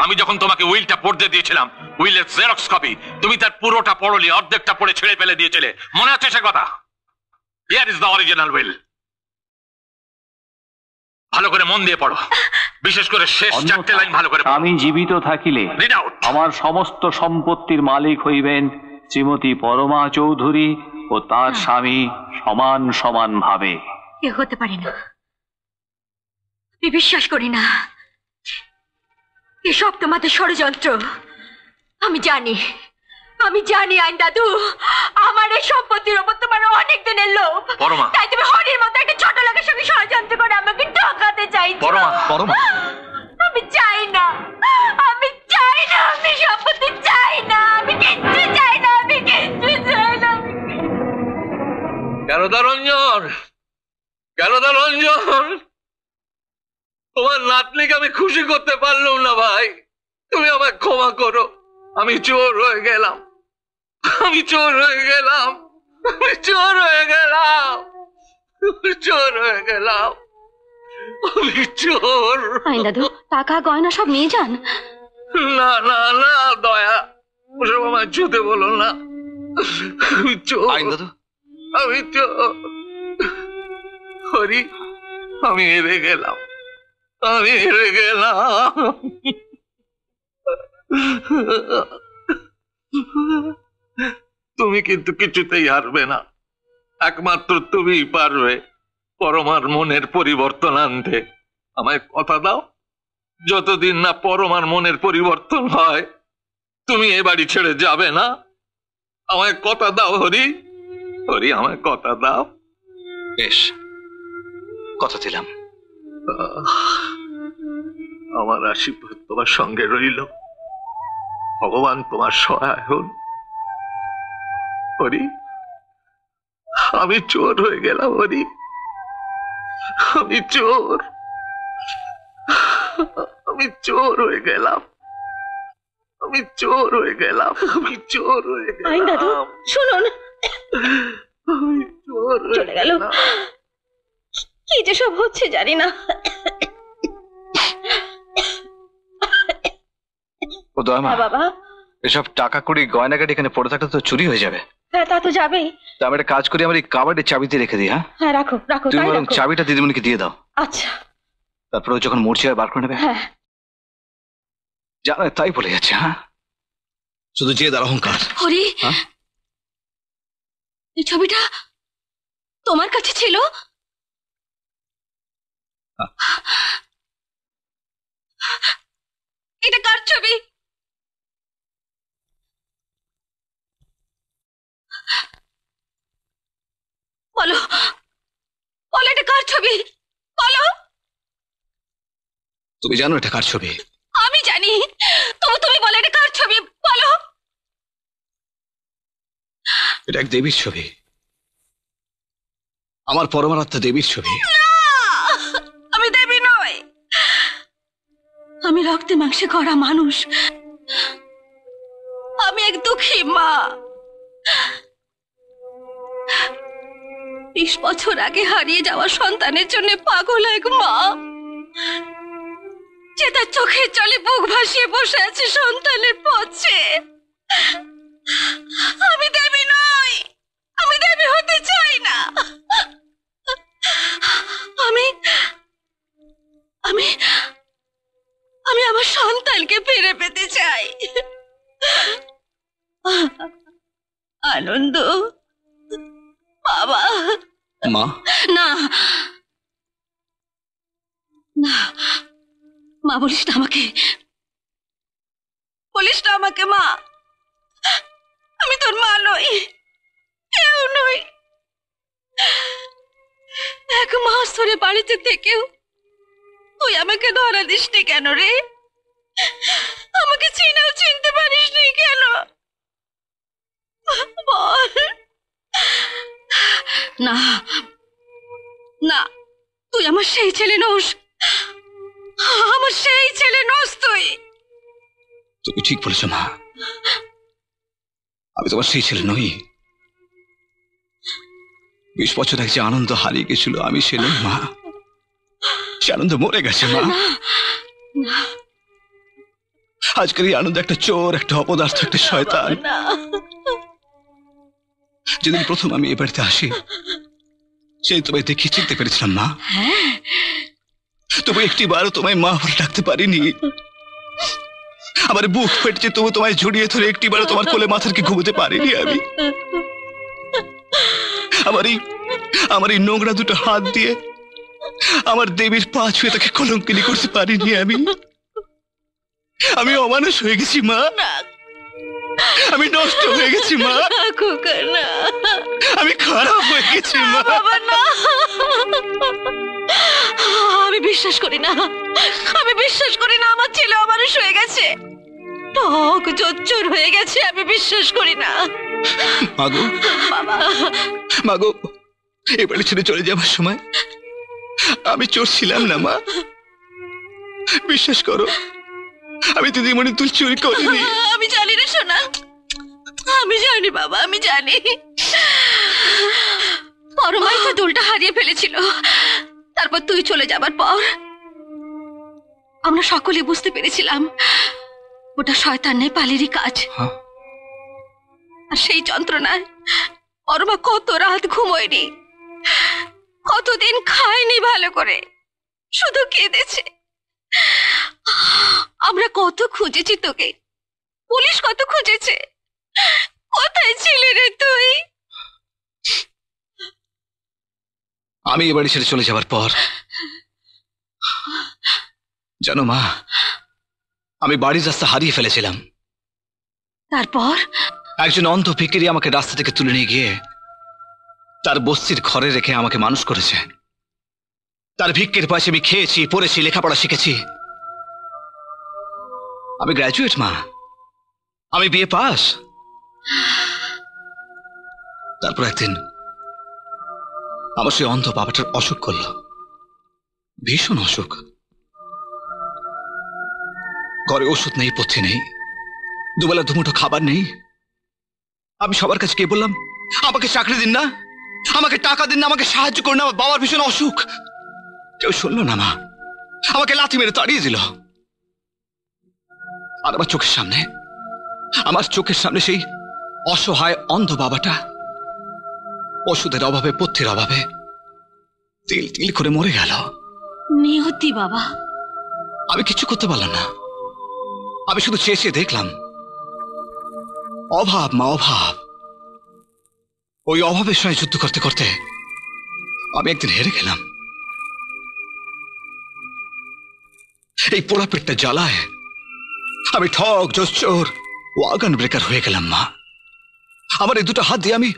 আমি যখন তোমাকে উইলটা পড়তে দিয়েছিলাম উইলের জেরক্স কপি তুমি তার পুরোটা পড়লি অর্ধেকটা পড়ে ছেড়ে ফেলে দিয়েছিলে। মনে আছে সে কথা? Here is the original will ভালো করে মন দিয়ে পড়ো। বিশেষ করে শেষ চারটে লাইন ভালো করে আমি জীবিত থাকিলে আমার সমস্ত সম্পত্তির মালিক হইবেন শ্রীমতী পরমা চৌধুরী ও তার স্বামী সমান সমান ভাবে। এ হতে পারে না। বিশ্বাস করি না। এসব তোমাদের ষড়যন্ত্র আমি জানি আমি জানি আইন দাদু আমার এই সম্পত্তির ওপর তোমার অনেক দিনের লোভ পরমা। তাই তুমি হরির মতো একটা ছোট লোকের সঙ্গে ষড়যন্ত্র করে আমাকে ঠকাতে চাইছো পরমা, পরমা। আমি চাই না আমি চাই না আমি সম্পত্তি চাই না আমি কিচ্ছু চাই না আমি কিচ্ছু চাই না কেন দা রঞ্জন কেন দা রঞ্জন তোমার নাতনিকে আমি খুশি করতে পারলাম না ভাই। তুমি আমায় ক্ষমা করো। আমি চোর হয়ে গেলাম। আমি চোর হয়ে গেলাম। আমি চোর হয়ে গেলাম। আমি চোর হয়ে গেলাম। আমি চোর। দাদু টাকা গয়না সব নিয়ে যান। না না না দয়া। ওসব আমার ছুতে বলো না। আমি চোর। আমি চোর। হরি আমি হেরে গেলাম। আমি তুমি কিন্তু কিছুতেই হারবে না। একমাত্র তুমিই পারবে। পরমার মনের পরিবর্তন আনতে। আমায় কথা দাও। যতদিন না পরমার মনের পরিবর্তন হয়, তুমি এ বাড়ি ছেড়ে যাবে না। আমায় কথা দাও, হরি। হরি, আমায় কথা দাও। বেশ, কথা দিলাম। আমার আশীর্বাদ তোমার সঙ্গে রইল। ভগবান তোমার সহায় হন। হরি আমি চোর হয়ে গেলাম হরি। আমি চোর। আমি চোর হয়ে গেলাম। আমি চোর হয়ে গেলাম। আমি চোর হয়ে গেলাম। শুনুন। আমি চোর হয়ে চলে গেল। গেলাম। কি যে সব হচ্ছে জানি না। ও দয়মা হ্যাঁ বাবা। এসব টাকা কড়ি গয়নাগাটি এখানে পড়ে থাকলে তো চুরি হয়ে যাবে। হ্যাঁ তা তো যাবেই। তা আমি একটা কাজ করি আমার এই কাবাডের চাবিতে রেখে দিই হ্যাঁ? হ্যাঁ রাখো রাখো তুমি তাই বরং চাবিটা দিদিমণিকে দিয়ে দাও। আচ্ছা। তারপরে যখন মরছে আর বার করে নেবে? হ্যাঁ। জানো তাই বলে যাচ্ছে হ্যাঁ? শুধু যে তার অহংকার। হরি হ্যাঁ? এই ছবিটা তোমার কাছে ছিল? [laughs] এটা কার ছবি? বলো বলো এটা কার ছবি? বলো। তুমি জানো এটা কার ছবি? আমি জানি। তবু তুমি বলো এটা কার ছবি? বলো। এটা এক দেবীর ছবি। আমার পরমারাত্মা দেবীর ছবি। রক্তে মাংসে করা মানুষ। আমি এক দুঃখী মা। বিশ বছর আগে হারিয়ে যাওয়া সন্তানের জন্য পাগল এক মা। যে তার চোখের জলে বুক ভাসিয়ে বসে আছে সন্তানের পথে। আমি দেবী নই। আমি দেবী হতে চাই না। আমি আমি আমি আমার সন্তানকে ফিরে পেতে চাই। আনন্দ বাবা। মা। না। না। মা বলিস না আমাকে। বলিস না আমাকে মা। আমি তোর মা নই। কেউ নই। এক মাস ধরে বাড়িতে থেকেও তুই আমাকে ধরা দিসনি কেন রে? আমাকে চিনেও চিনতে পারিসনি কেন? বল। না না, তুই আমার সেই ছেলে নোস। আমার সেই ছেলে নোস তুই। তুমি ঠিক বলেছ, মা। আমি তোমার সেই ছেলে নই। বিশ বছর আগে যে আনন্দ হারিয়ে গেছিল, আমি সে নই, মা। সে আনন্দ মরে গেছে মা। না আজকের এই আনন্দ একটা চোর একটা অপদার্থ একটা শয়তান। যেদিন প্রথম আমি এ বাড়িতে আসি সেই তোমায় দেখে চিনতে পেরেছিলাম মা। হ্যাঁ। তবু একটি বারও তোমায় মা বলে ডাকতে পারিনি। আমার বুক ফেটেছে তবু তোমায় জড়িয়ে ধরে একটি বারও তোমার কোলে মাথারকে ঘুমোতে পারিনি আমি। আমার এই আমার এই নোংরা দুটো হাত দিয়ে আমার দেবীর পা ছুঁয়ে তাকে কলঙ্কিনী করতে পারিনি আমি। আমি অমানুষ হয়ে গেছি মা। আমি নষ্ট হয়ে গেছি মা। আমি খারাপ হয়ে গেছি মা। আমি বিশ্বাস করি না। আমি বিশ্বাস করি না আমার ছেলে অমানুষ হয়ে গেছে। টক জোচ্চোর হয়ে গেছে আমি বিশ্বাস করি না। মাগো বাবা। মাগো এ বাড়ি ছেড়ে চলে যাবার সময় আমি চোর ছিলাম না মা। বিশ্বাস করো আমি দিদিমণি তুল চুরি করিনি। আমি জানি না সোনা। আমি জানি বাবা আমি জানি। পরমাই তো দুলটা হারিয়ে ফেলেছিল। তারপর তুই চলে যাবার পর আমরা সকলে বুঝতে পেরেছিলাম ওটা শয়তানের পালেরই কাজ আর সেই যন্ত্রণায় পরমা কত রাত ঘুমোয়নি। কতদিন খায়নি ভালো করে। শুধু কেঁদেছে। আমরা কত খুঁজেছি তোকে। পুলিশ কত খুঁজেছে। কোথায় ছিলে রে তুই? আমি এ বাড়ি ছেড়ে চলে যাবার পর জানো মা আমি বাড়ির রাস্তা হারিয়ে ফেলেছিলাম। তারপর? একজন অন্ধ ভিকিরি আমাকে রাস্তা থেকে তুলে নিয়ে গিয়ে তার বস্তির ঘরে রেখে আমাকে মানুষ করেছে। তার ভিক্ষের পয়সা আমি খেয়েছি, পড়েছি, লেখাপড়া শিখেছি। আমি গ্র্যাজুয়েট মা। আমি বিয়ে পাস তারপর একদিন আমার সেই অন্ধ বাবাটার অসুখ করল। ভীষণ অসুখ। ঘরে ওষুধ নেই, পথ্যে নেই, দুবেলা দুমুঠো খাবার নেই। আমি সবার কাছে কে বললাম, আমাকে চাকরি দিন না। আমাকে টাকা দিন না আমাকে সাহায্য করুন আমার বাবার ভীষণ অসুখ। কেউ শুনলো না মা? আমাকে লাথি মেরে তাড়িয়ে দিল। আর আমার চোখের সামনে আমার চোখের সামনে সেই অসহায় অন্ধ বাবাটা ওষুধের অভাবে পথ্যের অভাবে তিল তিল করে মরে গেল। নিহতি বাবা। আমি কিছু করতে পারলাম না। আমি শুধু চেয়ে চেয়ে দেখলাম। অভাব মা অভাব। ওই অভাবের সঙ্গে যুদ্ধ করতে করতে আমি একদিন হেরে গেলাম। এই পোড়া পেটটা জ্বালায় আমি ঠক জোচ্চোর ওয়াগান ব্রেকার হয়ে গেলাম, মা। আমার এই দুটো হাত দিয়ে আমি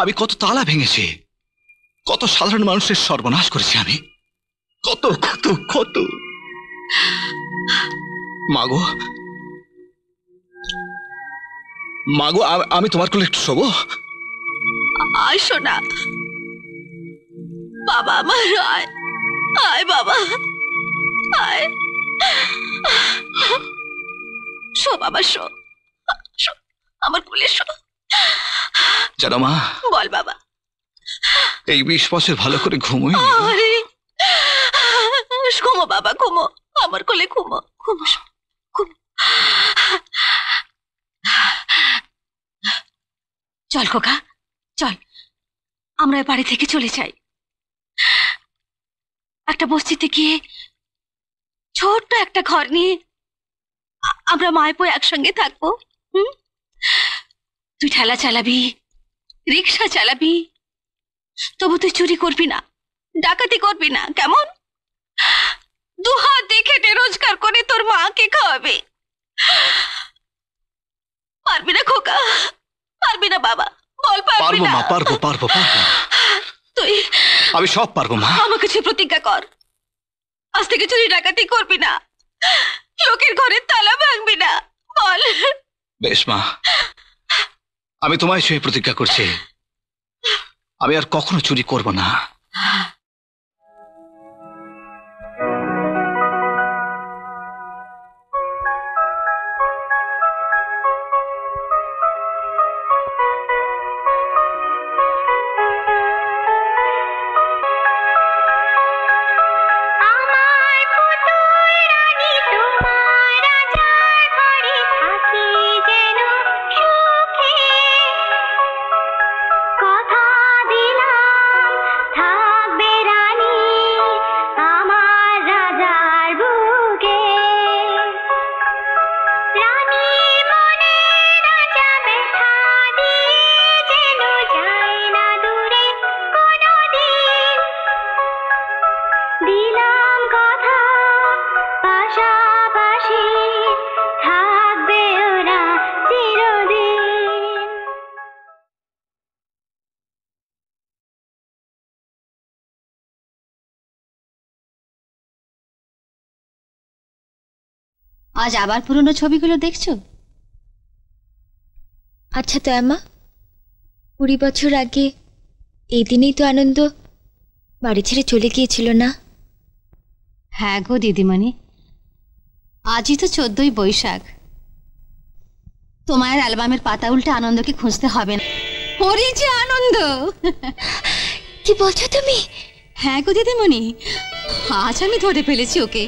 আমি কত তালা ভেঙেছি, কত সাধারণ মানুষের সর্বনাশ করেছি আমি। কত কত কত। মাগো মাগো আমি তোমার কোলে একটু শোবো? আয় সোনা। বাবা আমার আয়। আয় বাবা। আয়। শো বাবা শো। আমার কোলে শো। জানো মা? বল বাবা। এই বিশ বছর ভালো করে ঘুমোই আরে ঘুমো বাবা ঘুমো। আমার কোলে ঘুমো ঘুমো ঘুমো। চল খোকা। চল, আমরা বাড়ি থেকে চলে যাই। একটা বস্তিতে গিয়ে ছোট্ট একটা ঘর নিয়ে আমরা মায় বই একসঙ্গে থাকব, হুম? তুই ঠেলা চালাবি রিক্সা চালাবি, তবু তুই চুরি করবি না, ডাকাতি করবি না, কেমন? দুহাত খেটে রোজগার করে তোর মাকে খাওয়াবে। পারবি না খোকা, পারবি না বাবা। বল পারবি পারব না। মা পারব পারব পারব। তুই আমি সব পারব মা। আমার কাছে প্রতিজ্ঞা কর। আজ থেকে চুরি ডাকাতি করবি না। লোকের ঘরে তালা ভাঙবি না। বল। বেশ মা। আমি তোমায় সেই প্রতিজ্ঞা করছি। আমি আর কখনো চুরি করব না। আজ আবার পুরনো ছবিগুলো দেখছ? আচ্ছা তো এমা কুড়ি বছর আগে এই দিনেই তো আনন্দ বাড়ি ছেড়ে চলে গিয়েছিল না? হ্যাঁ গো দিদিমণি। আজই তো চোদ্দই বৈশাখ। তোমার অ্যালবামের পাতা উল্টে আনন্দকে খুঁজতে হবে না। হরি যে আনন্দ! কি বলছো তুমি? হ্যাঁ গো দিদিমণি। আজ আমি ধরে ফেলেছি ওকে।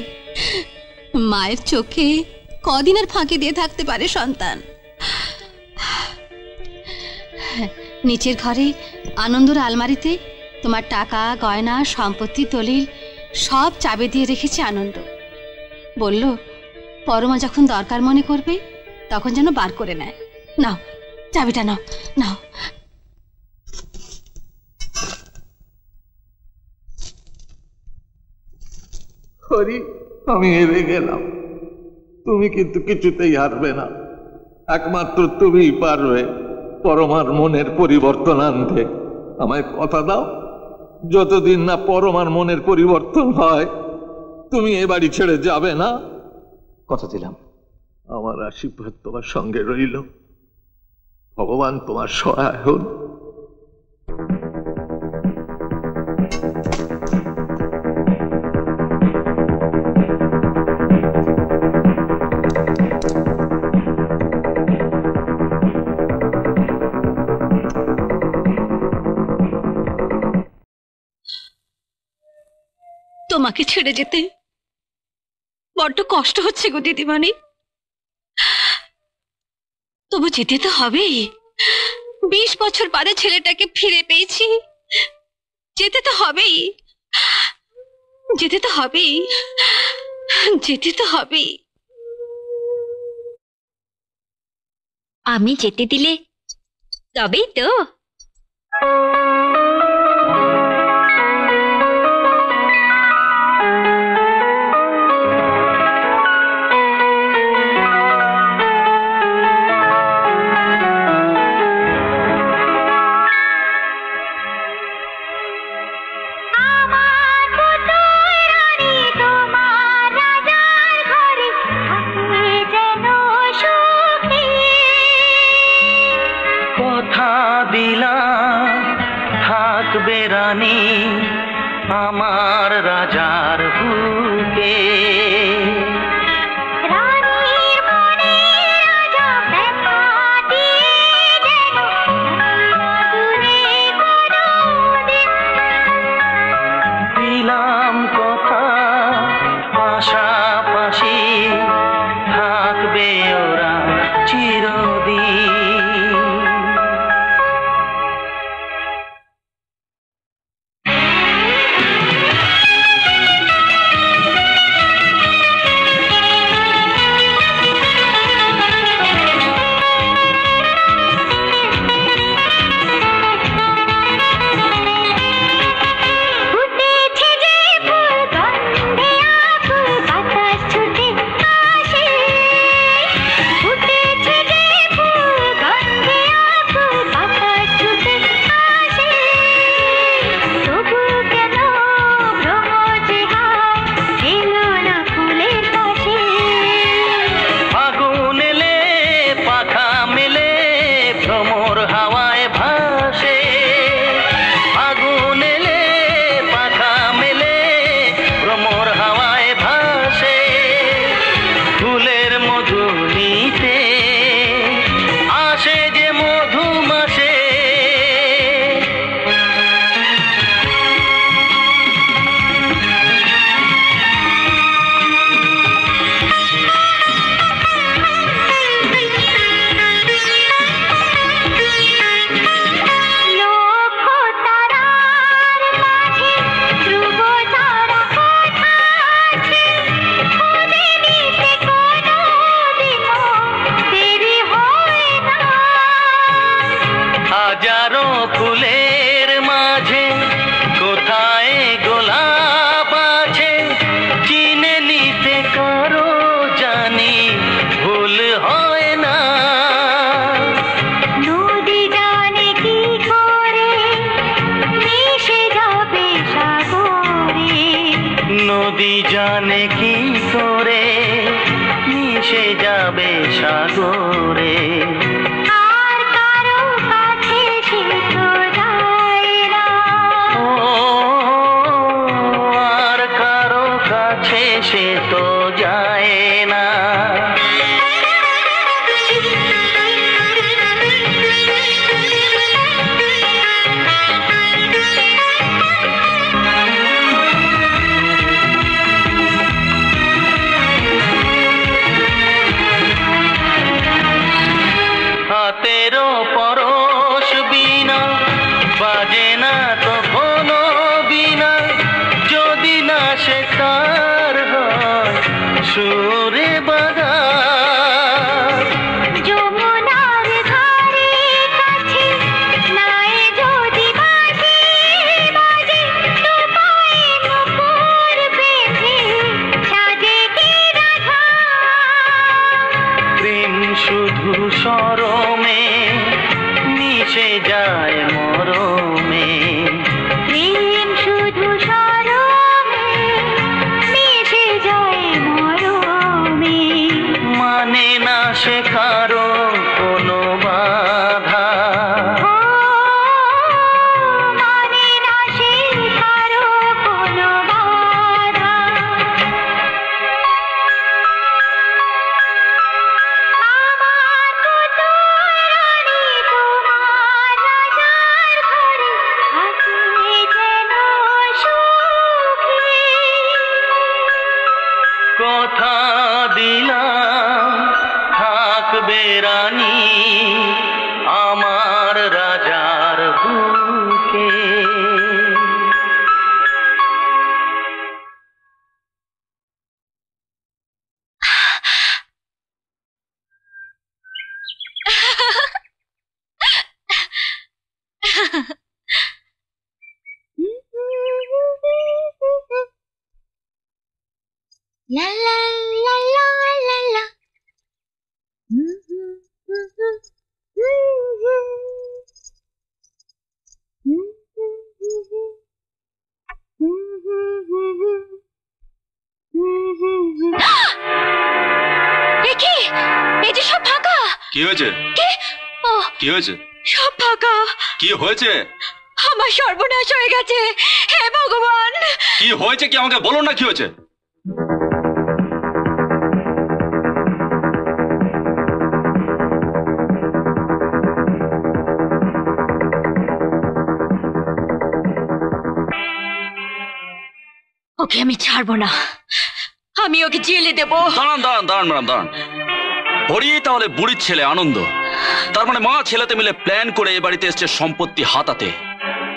মায়ের চোখে কদিন আর ফাঁকি দিয়ে থাকতে পারে সন্তান। নিচের ঘরে, আনন্দর আলমারিতে তোমার টাকা, গয়না, সম্পত্তি, দলিল সব চাবি দিয়ে রেখেছে আনন্দ। বলল, পরমা যখন দরকার মনে করবে, তখন যেন বার করে নেয়। নাও, চাবিটা নাও নাও। হরি আমি হেরে গেলাম। তুমি কিন্তু কিছুতেই হারবে না। একমাত্র তুমিই পারবে পরমার মনের পরিবর্তন আনতে। আমায় কথা দাও। যতদিন না পরমার মনের পরিবর্তন হয় তুমি এ বাড়ি ছেড়ে যাবে না? কথা দিলাম। আমার আশীর্বাদ তোমার সঙ্গে রইল। ভগবান তোমার সহায় হন। তোমাকে ছেড়ে যেতে। বড্ড কষ্ট হচ্ছে গো দিদিমানি তবু যেতে তো হবেই। বিশ বছর বাদে ছেলেটাকে ফিরে পেয়েছি। যেতে তো হবেই। যেতে তো হবেই। যেতে তো হবেই। আমি যেতে দিলে তবেই তো। নদী জানে কি করে মিশে যাবে সাগরে। হয়েছে? সব ফাঁকা। কি হয়েছে? আমার সর্বনাশ হয়ে গেছে। হে ভগবান! কি হয়েছে কি আমাকে বলো না কি হয়েছে? ওকে আমি ছাড়বো না। আমি ওকে জেলে দেবো। দাঁড়ান দাঁড়ান দাঁড়ান ম্যাডাম দাঁড়ান। হরি তাহলে বুড়ির ছেলে আনন্দ। তার মানে মা ছেলেতে মিলে প্ল্যান করে এ বাড়িতে এসছে সম্পত্তি হাতাতে।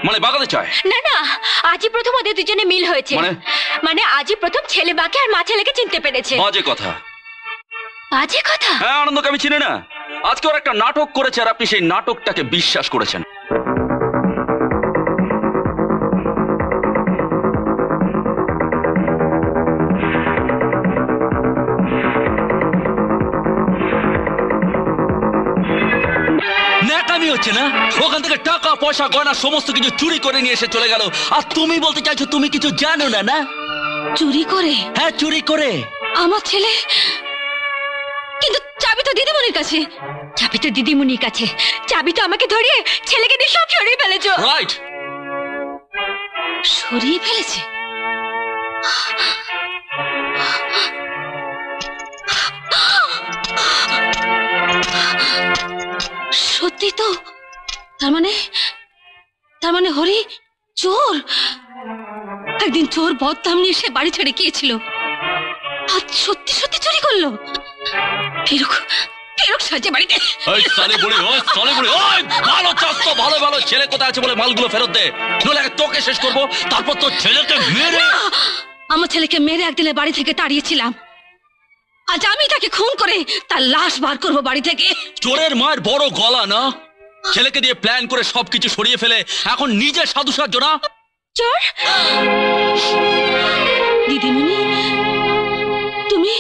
মানে বাগাতে চায়? না না আজই প্রথম ওদের দুজনে মিল হয়েছে। মানে? মানে আজই প্রথম ছেলে বাকে আর মা ছেলেকে চিনতে পেরেছে। বাজে কথা। বাজে কথা? হ্যাঁ আনন্দকে আমি চিনি না। আজকে ওর একটা নাটক করেছে আর আপনি সেই নাটকটাকে বিশ্বাস করেছেন। হচ্ছে না? ওখান থেকে টাকা পয়সা গয়না সমস্ত কিছু চুরি করে নিয়ে এসে চলে গেল। আর তুমি বলতে চাইছো তুমি কিছু জানো না না? চুরি করে? হ্যাঁ চুরি করে। আমার ছেলে? কিন্তু চাবি তো দিদিমণির কাছে। চাবি তো দিদিমণির কাছে। চাবি তো আমাকে ধরিয়ে ছেলেকে দিয়ে সব সরিয়ে ফেলেছো। রাইট সরিয়ে ফেলেছে? সত্যি তো তার মানে? তার মানে হরি? চোর? একদিন চোর বদনাম নিয়ে সে বাড়ি ছেড়ে গিয়েছিল। আজ সত্যি সত্যি চুরি করল। ফেরুক ফেরুক সাজে বাড়িতে। ওই সালে বুড়ি ওই সালে বুড়ি ওই ভালো চাস ভালো ভালো ছেলে কোথায় আছে বলে মালগুলো ফেরত দে। আগে তোকে শেষ করব তারপর তোর ছেলেকে মেরে। আমার ছেলেকে মেরে একদিনে বাড়ি থেকে তাড়িয়েছিলাম। আজ আমি তাকে খুন করে তার লাশ বার করব বাড়ি থেকে। চোরের মায়ের বড় গলা না? ছেলেকে দিয়ে প্ল্যান করে সবকিছু সরিয়ে ফেলে এখন নিজে সাধু সাধ্য না? দিদিমণি, তুমি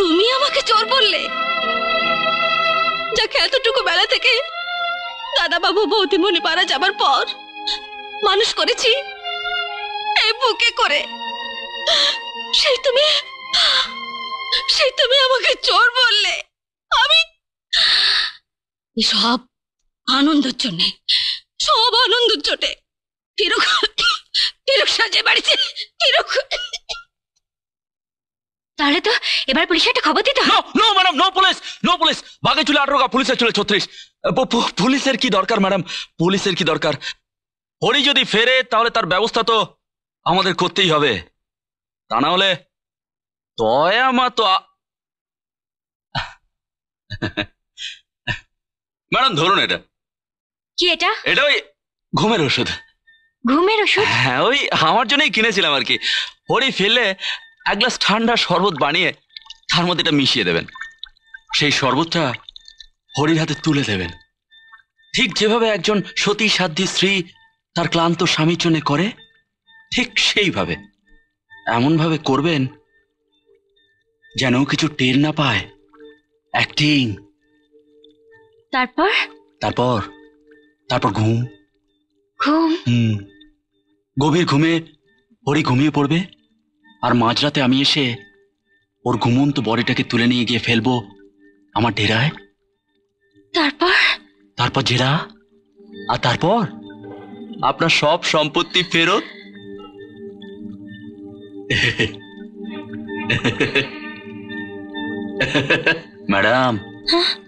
তুমি আমাকে চোর বললে? যাকে এতটুকু বেলা থেকে দাদা বাবু বৌদিমণি মারা যাবার পর মানুষ করেছি এই বুকে করে, সেই তুমি সেই তুমি আমাকে চোর বললে। আমি সব আনন্দের জন্যে, সব আনন্দের জন্যে ফিরুক ফিরুক সাজে বাড়িতে, ফিরুক। তাহলে তো এবার পুলিশে একটা খবর দিতে হবে। No madam no police no police বাঘে চলে আঠারো গা, পুলিশের চলে ছত্রিশ। পুলিশের কি দরকার ম্যাডাম পুলিশের কি দরকার? হরি যদি ফেরে, তাহলে তার ব্যবস্থা তো আমাদের করতেই হবে। তা না হলে দয়া মা তো ম্যাডাম ধরুন এটা। কি এটা? এটা ওই ঘুমের ওষুধ। ঘুমের ওষুধ? হ্যাঁ ওই আমার জন্যই কিনেছিলাম আর কি। হরি ফেলে এক গ্লাস ঠান্ডা শরবত বানিয়ে তার মধ্যে এটা মিশিয়ে দেবেন। সেই শরবতটা হরির হাতে তুলে দেবেন। ঠিক যেভাবে একজন সতী সাধ্যী স্ত্রী তার ক্লান্ত স্বামীর জন্য করে ঠিক সেইভাবে এমন ভাবে করবেন যেন কিছু টের না পায়। অ্যাক্টিং। তারপর? তারপর? তারপর ঘুম। ঘুম? হুম। গভীর ঘুমে হরি ঘুমিয়ে পড়বে। আর মাঝরাতে আমি এসে ওর ঘুমন্ত বডিটাকে তুলে নিয়ে গিয়ে ফেলব আমার ডেরায়। তারপর? তারপর জেরা? আর তারপর? আপনার সব সম্পত্তি ফেরত? Madam [laughs]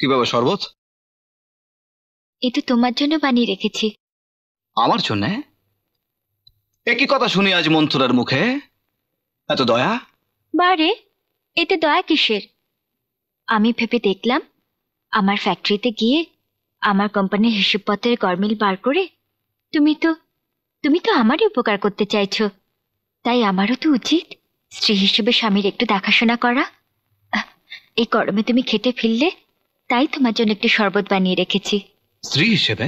কি বাবা শরবত? এটা তোমার জন্য বানিয়ে রেখেছি। আমার জন্য? একই কথা শুনি আজ মন্থুরার মুখে? এত দয়া? বারে এতে দয়া কিসের? আমি ভেবে দেখলাম আমার ফ্যাক্টরিতে গিয়ে আমার কোম্পানির হিসেবপত্রের গরমিল বার করে তুমি তো তুমি তো আমারই উপকার করতে চাইছো। তাই আমারও তো উচিত স্ত্রী হিসেবে স্বামীর একটু দেখাশোনা করা। এই গরমে তুমি খেতে ফিরলে তাই তোমার জন্য একটু শরবত বানিয়ে রেখেছি। স্ত্রী হিসেবে?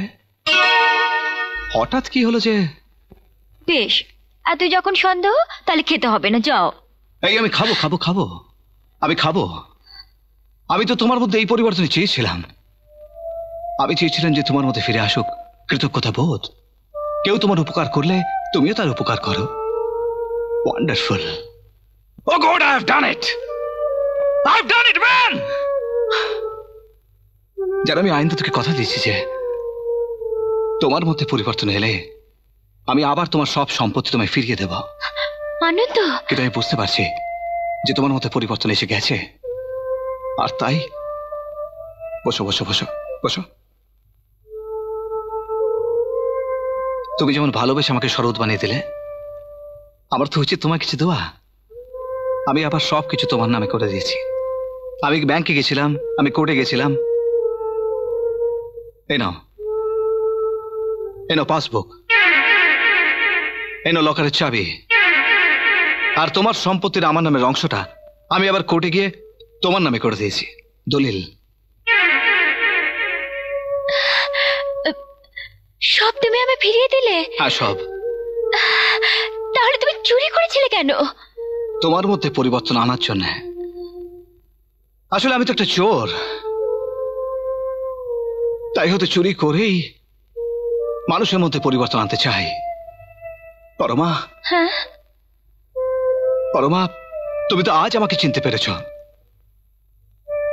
হঠাৎ কি হলো যে? বেশ আর তুই যখন সন্দেহ তাহলে খেতে হবে না যাও। এই আমি খাব খাব খাব। আমি খাব। আমি তো তোমার মধ্যে এই পরিবর্তন চেয়েছিলাম। আমি চেয়েছিলাম যে তোমার মধ্যে ফিরে আসুক কৃতজ্ঞতা বোধ কেউ তোমার উপকার করলে তুমিও তার উপকার করো। Wonderful oh god I have done it I have done it man যারা আমি আইন তোকে কথা দিয়েছি যে তোমার মধ্যে পরিবর্তন এলে আমি আবার তোমার সব সম্পত্তি তোমায় ফিরিয়ে দেব। আনন্দ? কিন্তু আমি বুঝতে পারছি যে তোমার মধ্যে পরিবর্তন এসে গেছে। আর তাই বসো বসো বসো বসো। তুমি যেমন ভালোবেসে আমাকে শরৎ বানিয়ে দিলে আমার তো উচিত তোমার কিছু দেওয়া। আমি আবার সব কিছু তোমার নামে করে দিয়েছি। আমি ব্যাংকে গেছিলাম আমি কোর্টে গেছিলাম এই নাও এই নাও পাসবুক এই নাও লকারের চাবি. আর তোমার সম্পত্তির আমার নামের অংশটা আমি আবার কোর্টে গিয়ে তোমার নামে করে দিয়েছি। দলিল। সব তুমি আমি ফিরিয়ে দিলে? হ্যাঁ সব। তাহলে তুমি চুরি করেছিলে কেন? তোমার মধ্যে পরিবর্তন আনার জন্য। আসলে আমি তো একটা চোর। তাই হয়তো চুরি করেই মানুষের মধ্যে পরিবর্তন আনতে চাই। পরমা। হ্যাঁ? পরমা তুমি তো আজ আমাকে চিনতে পেরেছ।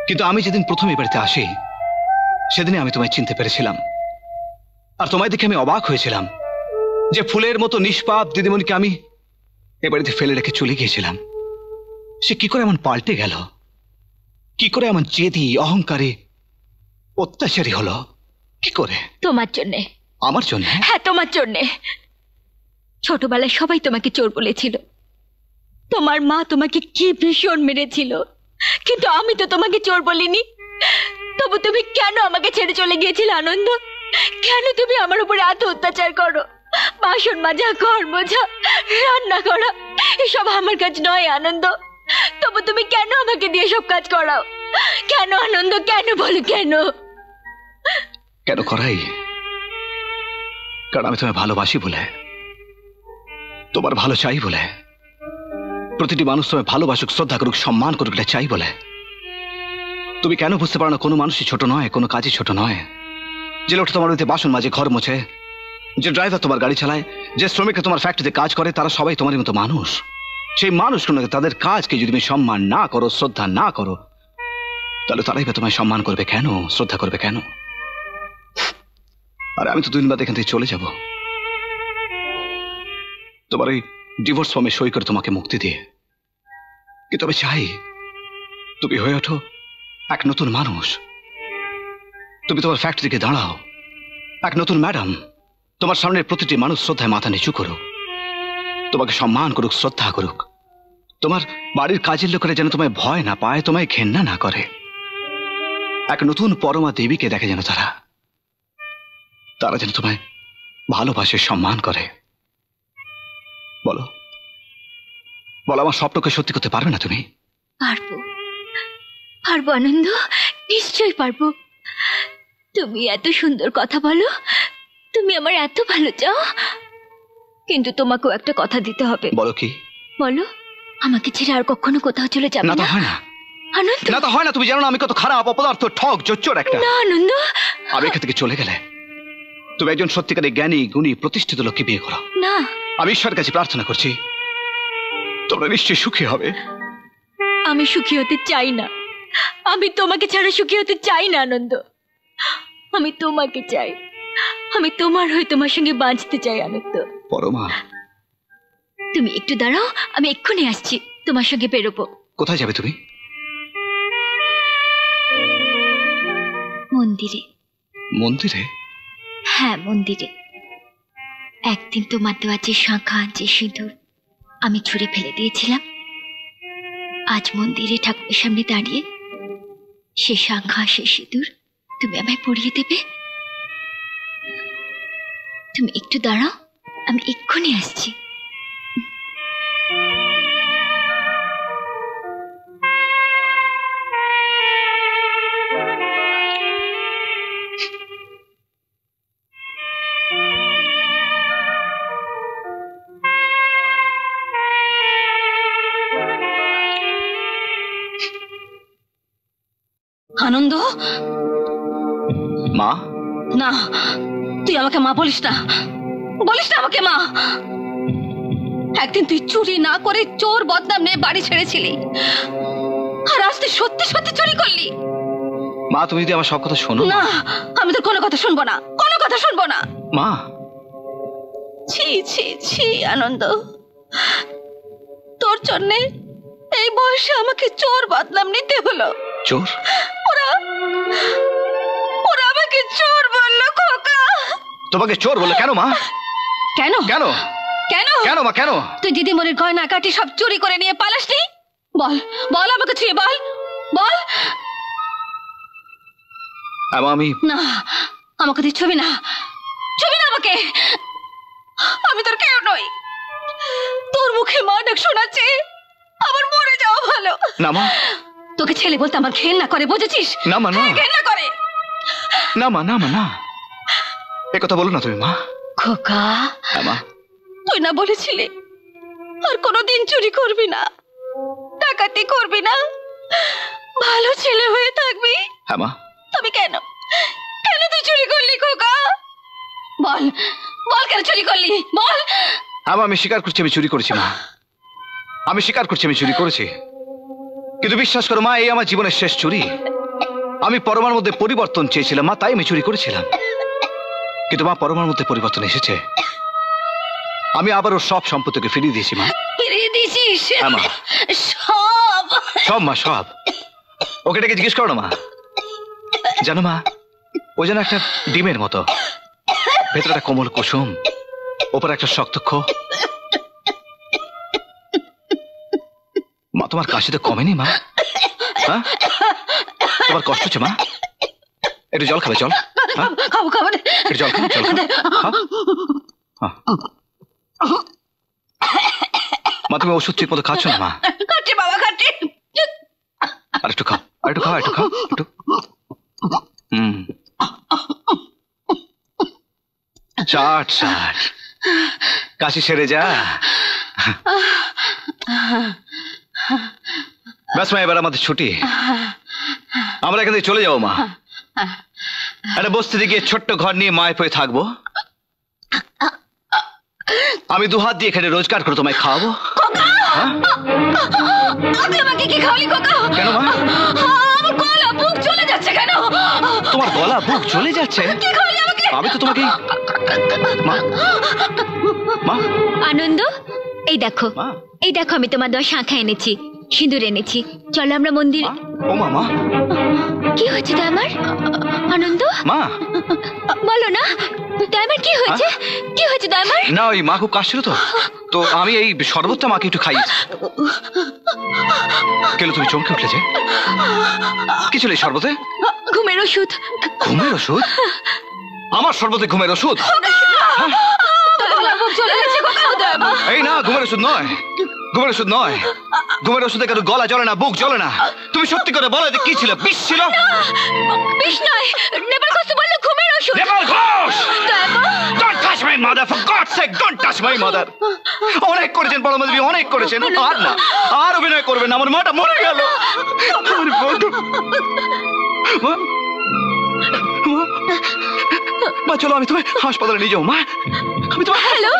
কিন্তু আমি যেদিন প্রথম বাড়িতে আসি সেদিনে আমি তোমায় চিনতে পেরেছিলাম। আর তোমায় দেখে আমি অবাক হয়েছিলাম যে ফুলের মতো নিষ্পাপ দিদিমণিকে আমি এ বাড়িতে ফেলে রেখে চলে গিয়েছিলাম। সে কি করে এমন পাল্টে গেল? কি করে এমন জেদি অহংকারী অত্যাচারী হলো। কি করে? তোমার জন্যে। আমার জন্য? হ্যাঁ তোমার জন্যে। ছোটবেলায় সবাই তোমাকে চোর বলেছিল। তোমার মা তোমাকে কি ভীষণ মেরেছিল। কিন্তু আমি তো তোমাকে চোর বলিনি। তবু তুমি কেন আমাকে ছেড়ে চলে গিয়েছিলে আনন্দ? কেন তুমি আমার উপরে এত অত্যাচার করো? বাসন মাজা ঘর মোছা রান্না করা এসব আমার কাজ নয় আনন্দ। তবু তুমি কেন আমাকে দিয়ে সব কাজ করাও? কেন আনন্দ? কেন বলো কেন? কেন করাই? কারণ আমি তোমায় ভালোবাসি বলে। তোমার ভালো চাই বলে। প্রতিটি মানুষ তোমায় ভালোবাসুক, শ্রদ্ধা করুক, সম্মান করুক, এটা চাই বলে। তুমি কেন বুঝতে পারো না কোনো মানুষই ছোট নয়, কোনো কাজই ছোট নয়? যে লোকটা তোমার বাড়িতে বাসন মাঝে, ঘর মোছে, যে ড্রাইভার তোমার গাড়ি চালায়, যে শ্রমিকরা তোমার ফ্যাক্টরিতে কাজ করে, তারা সবাই তোমার মতো মানুষ। সেই মানুষগুলোকে তাদের কাজকে যদি তুমি সম্মান না করো, শ্রদ্ধা না করো, তাহলে তারাই তোমায় সম্মান করবে কেন? শ্রদ্ধা করবে কেন? আর আমি তো দুদিন বাদ এখান থেকে চলে যাব। তোমার এই ডিভোর্স ফর্মে সই করে তোমাকে মুক্তি দিয়ে। কিন্তু আমি চাই, তুমি হয়ে ওঠো এক নতুন মানুষ। তুমি তোমার ফ্যাক্টরিকে দাঁড়াও। এক নতুন ম্যাডাম তোমার সামনে প্রতিটি মানুষ শ্রদ্ধায় মাথা নিচু করো তোমাকে সম্মান করুক, শ্রদ্ধা করুক। তোমার বাড়ির কাজের লোকেরা যেন তোমায় ভয় না পায়, তোমায় ঘেন্না না করে। এক নতুন পরমা দেবীকে দেখে যেন তারা। তারা যেন তোমায় ভালোবাসে সম্মান করে। বলো। বলো আমার স্বপ্নকে সত্যি করতে পারবে না তুমি? পারব। পারব আনন্দ? নিশ্চয়ই পারব। তুমি এত সুন্দর কথা বলো তুমি আমার এত ভালো চাও। কিন্তু তোমাকেও একটা কথা দিতে হবে। বলো কি? বলো আমাকে ছেড়ে আর কখনো কোথাও চলে যাবে না হয় না। আনন্দ? না তো হয় না তুমি জানো না আমি কত খারাপ অপদার্থ ঠক জোচ্চর একটা। না আনন্দ। আমি এখান থেকে চলে গেলে তুমি একজন সত্যিকারের জ্ঞানী গুণী প্রতিষ্ঠিত লোককে বিয়ে করো। না। আমি ঈশ্বরের কাছে প্রার্থনা করছি তোমরা নিশ্চয়ই সুখী হবে। আমি সুখী হতে চাই না। আমি তোমাকে ছাড়া সুখী হতে চাই না আনন্দ। আমি তোমাকে চাই। আমি তোমার হয়ে তোমার সঙ্গে বাঁচতে চাই আনন্দ। পরমা। তুমি একটু দাঁড়াও আমি এক্ষুনি আসছি। তোমার সঙ্গে বেরোবো। কোথায় যাবে তুমি? মন্দিরে। মন্দিরে? হ্যাঁ মন্দিরে। একদিন তোমার দেওয়া যে শাঁখা যে সিঁদুর আমি ছুঁড়ে ফেলে দিয়েছিলাম, আজ মন্দিরে ঠাকুরের সামনে দাঁড়িয়ে সে শাঁখা, সে সিঁদুর তুমি আমায় পরিয়ে দেবে। তুমি একটু দাঁড়াও, আমি এক্ষুনি আসছি। আনন্দ? মা? না তুই আমাকে মা বলিস না। বলিস না আমাকে মা। একদিন তুই চুরি না করে চোর বদনাম নিয়ে বাড়ি ছেড়েছিলি। আর আজ তুই সত্যি সত্যি চুরি করলি। মা তুমি যদি আমার সব কথা শোনো। না আমি তোর কোনো কথা শুনব না। কোনো কথা শুনব না। মা। ছি ছি ছি আনন্দ। তোর জন্যে এই বয়সে আমাকে চোর বদনাম নিতে হলো। চোর? ওরা ওরা আমাকে চোর বলল খোকা। তোমাকে চোর বলল? কেন মা? কেন? কেন? কেন? কেন মা কেন? তুই দিদিমণির গয়না কাটি সব চুরি করে নিয়ে পালাসনি? বল বল আমাকে ছুঁয়ে বল বল। আমি না আমাকে তুই ছবি না। ছবি না আমাকে। আমি তোর কেউ নই। তোর মুখে মা ডাক শোনাচ্ছে। আমার মরে যাওয়া ভালো। না মা। তোকে ছেলে বলতে আমার ঘেন্না করে বুঝেছিস? না মা না। ঘেন্না করে। না মা না মা না। এ কথা বলো না তুমি মা। খোকা। হ্যাঁ মা। তুই না বলেছিলি আর কোনোদিন চুরি করবি না। ডাকাতি করবি না। ভালো ছেলে হয়ে থাকবি। হ্যাঁ মা। তবে কেন? কেন তুই চুরি করলি খোকা? বল বল কেন চুরি করলি? বল। হ্যাঁ আমি স্বীকার করছি আমি চুরি করেছি মা। আমি স্বীকার করছি আমি চুরি করেছি। কিন্তু বিশ্বাস করো মা এই আমার জীবনের শেষ চুরি। আমি পরমার মধ্যে পরিবর্তন চেয়েছিলাম মা তাই আমি চুরি করেছিলাম। কিন্তু মা পরমার মধ্যে পরিবর্তন এসেছে। আমি আবারও সব সম্পত্তিকে ফিরিয়ে দিয়েছি মা। ফিরিয়ে দিয়েছিস? হ্যাঁ, মা। সব? সব মা সব। ওকে ডেকে জিজ্ঞেস করো না মা। জানো মা ও যেন একটা ডিমের মতো। ভেতরে একটা কোমল কুসুম ওপরে একটা শক্ত তোমার কাশি তো কমেনি মা? হ্যাঁ? তোমার কষ্ট হচ্ছে মা? একটু জল খাবে জল হ্যাঁ? খাব খাব একটু জল জল খাও। মা তুমি ওষুধ ঠিক মতো খাচ্ছ না মা? খাচ্ছি বাবা খাচ্ছি। আর একটু খাও আর একটু খাও একটু খাও একটু। হুম। ষাট কাশি সেরে যা। ব্যাস মা এবার আমাদের ছুটি। আমরা এখান থেকে চলে যাব মা। একটা বস্তিতে গিয়ে ছোট্ট ঘর নিয়ে মায়ের পয়ে থাকব। আমি দু হাত দিয়ে এখানে রোজগার করে তোমায় খাওয়াবো। আপনি আমাকে কি খাওয়ালি কোকা কেন মা? আমার গলা বুক চলে যাচ্ছে কেন? তোমার গলা বুক চলে যাচ্ছে? কি খাওয়ালি আমাকে? আমি তো তোমাকে আনন্দ এই দেখো এই দেখো আমি তোমার দশ শাঁখা এনেছি সিঁদুর এনেছি। চলো আমরা মন্দির ও মামা কি হয়েছে আমার আনন্দ? মা। বলো না আমার কি হয়েছে? কি হয়েছে আমার না ওই মা খুব কাশছিল তো। তো আমি এই শরবতটা মাকে একটু খাইয়েছি। কেন তুমি চমকে উঠলে যে? কি ছিল এই শরবতে? ঘুমের ওষুধ। ঘুমের ওষুধ? আমার শরবতে ঘুমের ওষুধ? যাচ্ছে এই না ঘুমের ওষুধ নয়। ঘুমের ওষুধ নয়। ঘুমের ওষুধে কেন গলা জ্বলে না বুক জ্বলে না। তুমি সত্যি করে বলো কি ছিল? বিষ ছিল? বিষ নয়। নেপাল কষ্ট বলল ঘুমের ওষুধ। Nepal Ghosh! Don't touch my mother, for God's sake, don't touch my mother. অনেক করেছেন বড় অনেক করেছেন। আর না আর অভিনয় করবেন না আমার মাটা মরে গেল। আমার বন্ধু [laughs] মা, মা, মা চলো আমি তোমায় হাসপাতালে নিয়ে যাব মা। আমি তোমায় হ্যালো?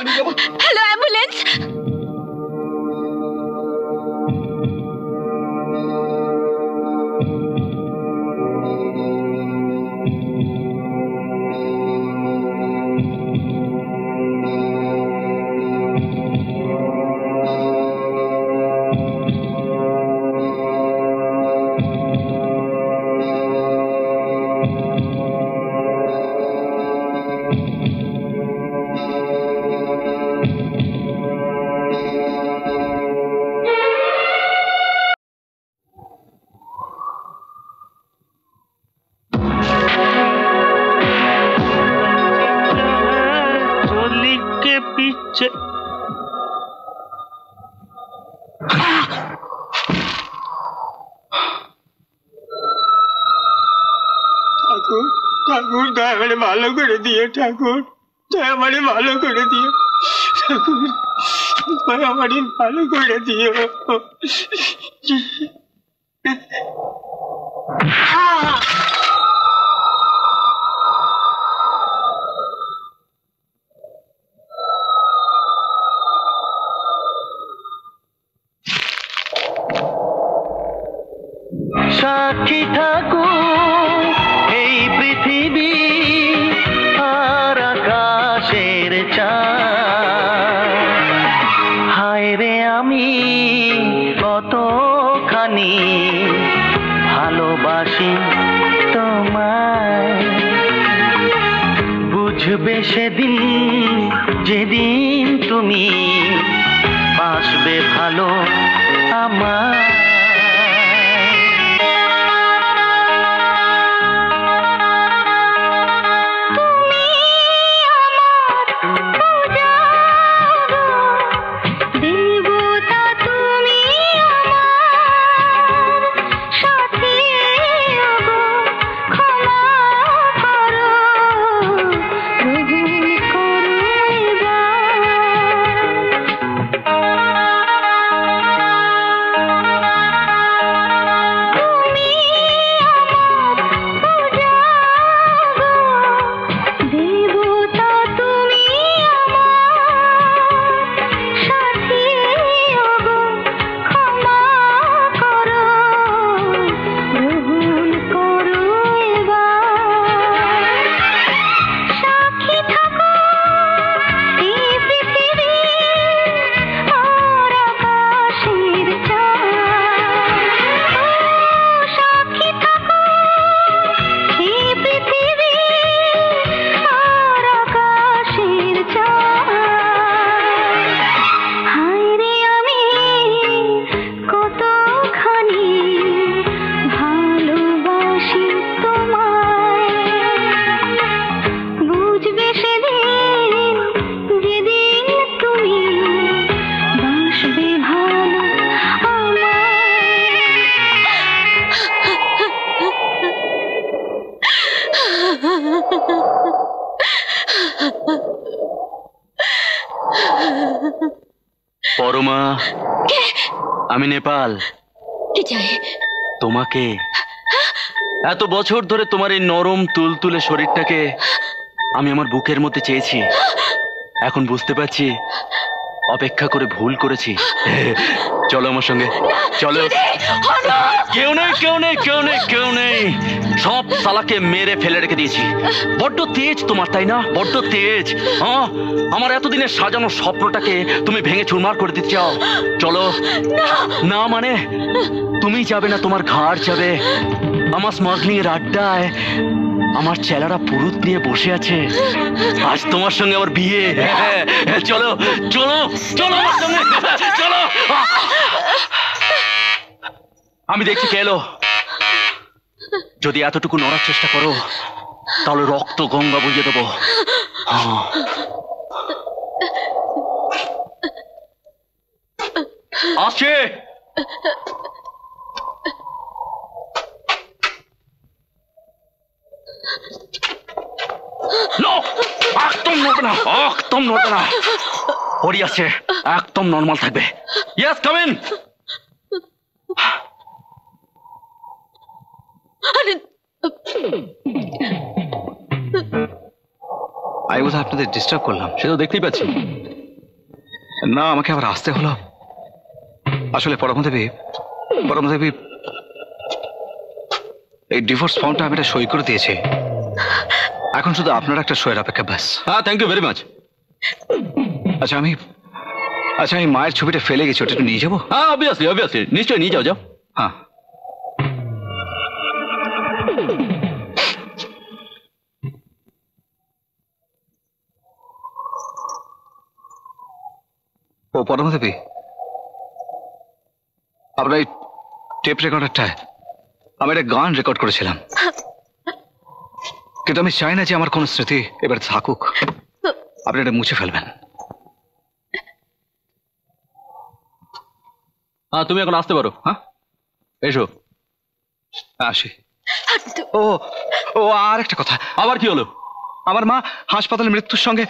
ঠাকুর দয়া করে ভালো করে দিও ঠাকুর দয়া করে ভালো করে দিও ঠাকুর দয়া করে ভালো করে দিও সাক্ষী ঠাকুর তুমি পরমা কি চাই তোমাকে। এত বছর ধরে তোমার এই নরম তুলতুলে শরীরটাকে আমি আমার বুকের মধ্যে চেয়েছি। এখন বুঝতে পারছি অপেক্ষা করে ভুল করেছি। চলো আমার সঙ্গে। চলো। কেউ নেই কেউ নেই কেউ নেই কেউ নেই। সব সালাকে মেরে ফেলে রেখে দিয়েছি। বড্ড তেজ তোমার তাই না? বড্ড তেজ। হ্যাঁ? আমার এতদিনের সাজানো স্বপ্নটাকে তুমি ভেঙে চুরমার করে দিতে চাও। চলো। না। মানে? তুমি যাবে না তোমার ঘাড় যাবে। আমার স্মাগলিং এর আড্ডায় আমার চেলারা পুরুত নিয়ে বসে আছে। আজ তোমার সঙ্গে আমার বিয়ে। হ্যাঁ, হ্যাঁ, চলো চলো চলো আমার সঙ্গে। চলো। আমি দেখছি কে এলো। যদি এতটুকু নড়ার চেষ্টা করো, তাহলে রক্ত, গঙ্গা বুঝিয়ে দেবো। হ্যাঁ। আসছে। একদম নড়বে না, একদম নড়বে না। হরি আছে, একদম নর্মাল থাকবে। ইয়েস কাম ইন আই বোধ আপনাদের ডিস্টার্ব করলাম সে তো দেখতেই পাচ্ছি। না আমাকে আবার আসতে হলো। আসলে পরমদেবী পরমদেবী এই ডিভোর্স ফর্মটা আমি এটা সই করে দিয়েছি। এখন শুধু আপনার একটা সইয়ের অপেক্ষা ব্যাস। হ্যাঁ থ্যাংক ইউ ভেরি মাচ আচ্ছা আমি আচ্ছা আমি মায়ের ছবিটা ফেলে গেছি ওটা একটু নিয়ে যাব? হ্যাঁ অবভিয়াসলি অবভিয়াসলি নিশ্চয়ই নিয়ে যাও যাও। হ্যাঁ। ও পরমদেবী আপনার এই টেপ রেকর্ডারটায় আমি একটা গান রেকর্ড করেছিলাম। কিন্তু আমি চাই না যে আমার কোনো স্মৃতি এবার থাকুক। আপনি এটা মুছে ফেলবেন। হ্যাঁ তুমি এখন আসতে পারো। হ্যাঁ? এসো। আসি। ও ও আর একটা কথা। আবার কি হলো? আমার মা হাসপাতালে মৃত্যুর সঙ্গে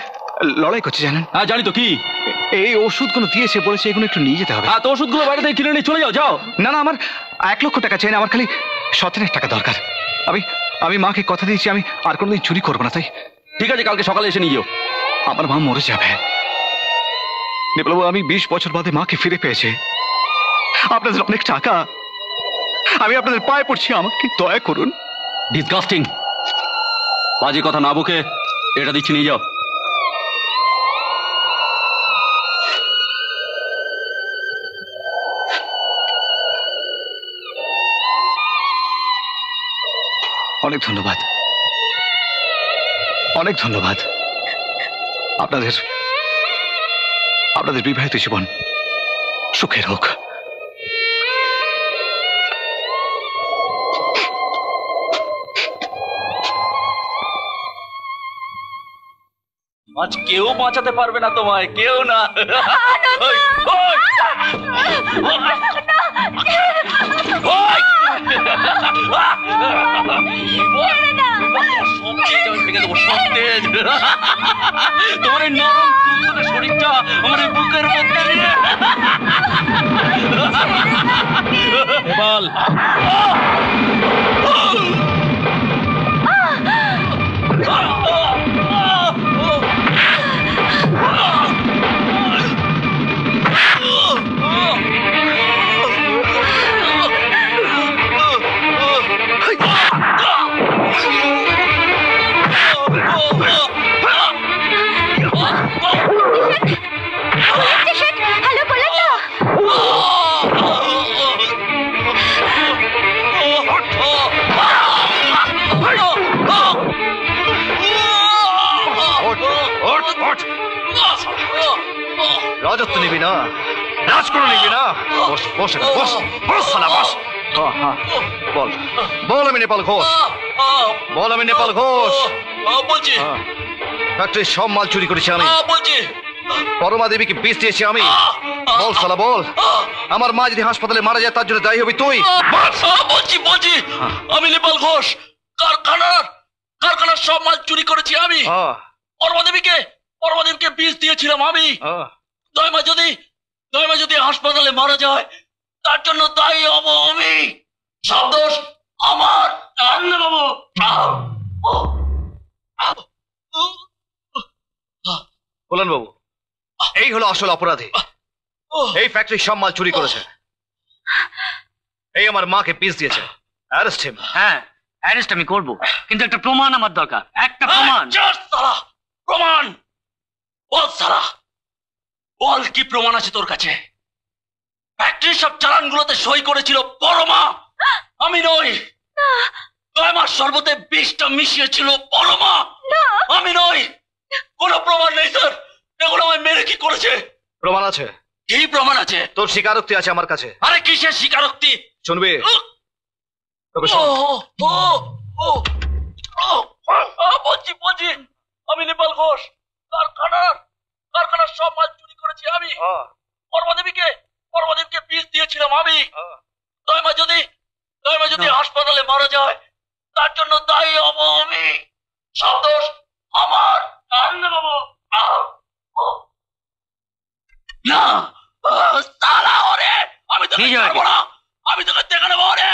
লড়াই করছে জানেন হ্যাঁ জানি তো কি। এই ওষুধগুলো দিয়েছে বলেছে এগুলো একটু নিয়ে যেতে হবে। হ্যাঁ তো ওষুধগুলো বাইরে থেকে কিনে নিয়ে চলে যাও যাও। না না আমার এক লক্ষ টাকা চাই না আমার খালি সতেরো টাকা দরকার। আমি আমি মাকে কথা দিয়েছি আমি আর কোনোদিন চুরি করব না তাই। ঠিক আছে কালকে সকালে এসে নিয়ে যাও। আমার মা মরে যাবে। বিপ্লব আমি বিশ বছর বাদে মাকে ফিরে পেয়েছে। আপনাদের অনেক টাকা। আমি আপনাদের পায়ে পড়ছি আমাকে দয়া করুন। ডিসগাস্টিং বাজে কথা না বুকে এটা দিচ্ছি নিয়ে যাও। অনেক ধন্যবাদ অনেক ধন্যবাদ আপনাদের আপনাদের বিবাহিত জীবন সুখের হোক আজ কেউ বাঁচাতে পারবে না তোমায় কেউ না ওই, ওই! ওই! তোমার এই নরম তুলতুলে শরীরটা আমার এই বুকের মধ্যে নিয়ে গোপাল বলছি। ফ্যাক্টরির সব মাল চুরি করেছি আমি। বলছি। পরমা দেবীকে বিষ দিয়েছি আমি। বল সালা বল। আমার মা যদি হাসপাতালে মারা যায় তার জন্য দায়ী হবি তুই। বলছি বলছি। আমি নেপাল ঘোষ কারখানার কারখানার সব মাল চুরি করেছি আমি। পরমাদেবীকে পরমাদেবীকে বিষ দিয়েছিলাম আমি। দয়মা যদি দয়মা যদি হাসপাতালে মারা যায় তার জন্য দায়ী হব আমি। সব দোষ আমার। বাবু বলুন বাবু এই হলো আসল অপরাধী। এই ফ্যাক্টরি সব মাল চুরি করেছে। এই আমার মাকে পিস দিয়েছে। অ্যারেস্ট হিম হ্যাঁ অ্যারেস্ট আমি করব। কিন্তু একটা প্রমাণ আমার দরকার। একটা প্রমাণ। সালা প্রমাণ। বল সালা বল কি প্রমাণ আছে তোর কাছে? ফ্যাক্টরির সব চালানগুলোতে সই করেছিল পরমা আমি নই। আমার শরবতে বিষটা মিশিয়েছিল পরমা আমি নই। কোনো প্রমাণ নেই স্যার। এগুলো আমায় মেরে কি করেছে? প্রমাণ আছে। কি প্রমাণ আছে? তোর স্বীকারোক্তি আছে আমার কাছে। আরে কিসের স্বীকারোক্তি? শুনবি? তবে ও শোন। ও ও ও ও, বলছি বলছি। আমি নেপাল ঘোষ। কারখানার কারখানার সব মাল চুরি করেছি আমি। পরমাদেবীকে পরমাদেবীকে বিষ দিয়েছিলাম আমি। দয়মা যদি দয়মা যদি হাসপাতালে মারা যায় তার জন্য দায়ী হব আমি। সব দোষ আমার না সালা ওরে। আমি তোকে ছাড়বো না। আমি তোকে দেখে নেব ওরে।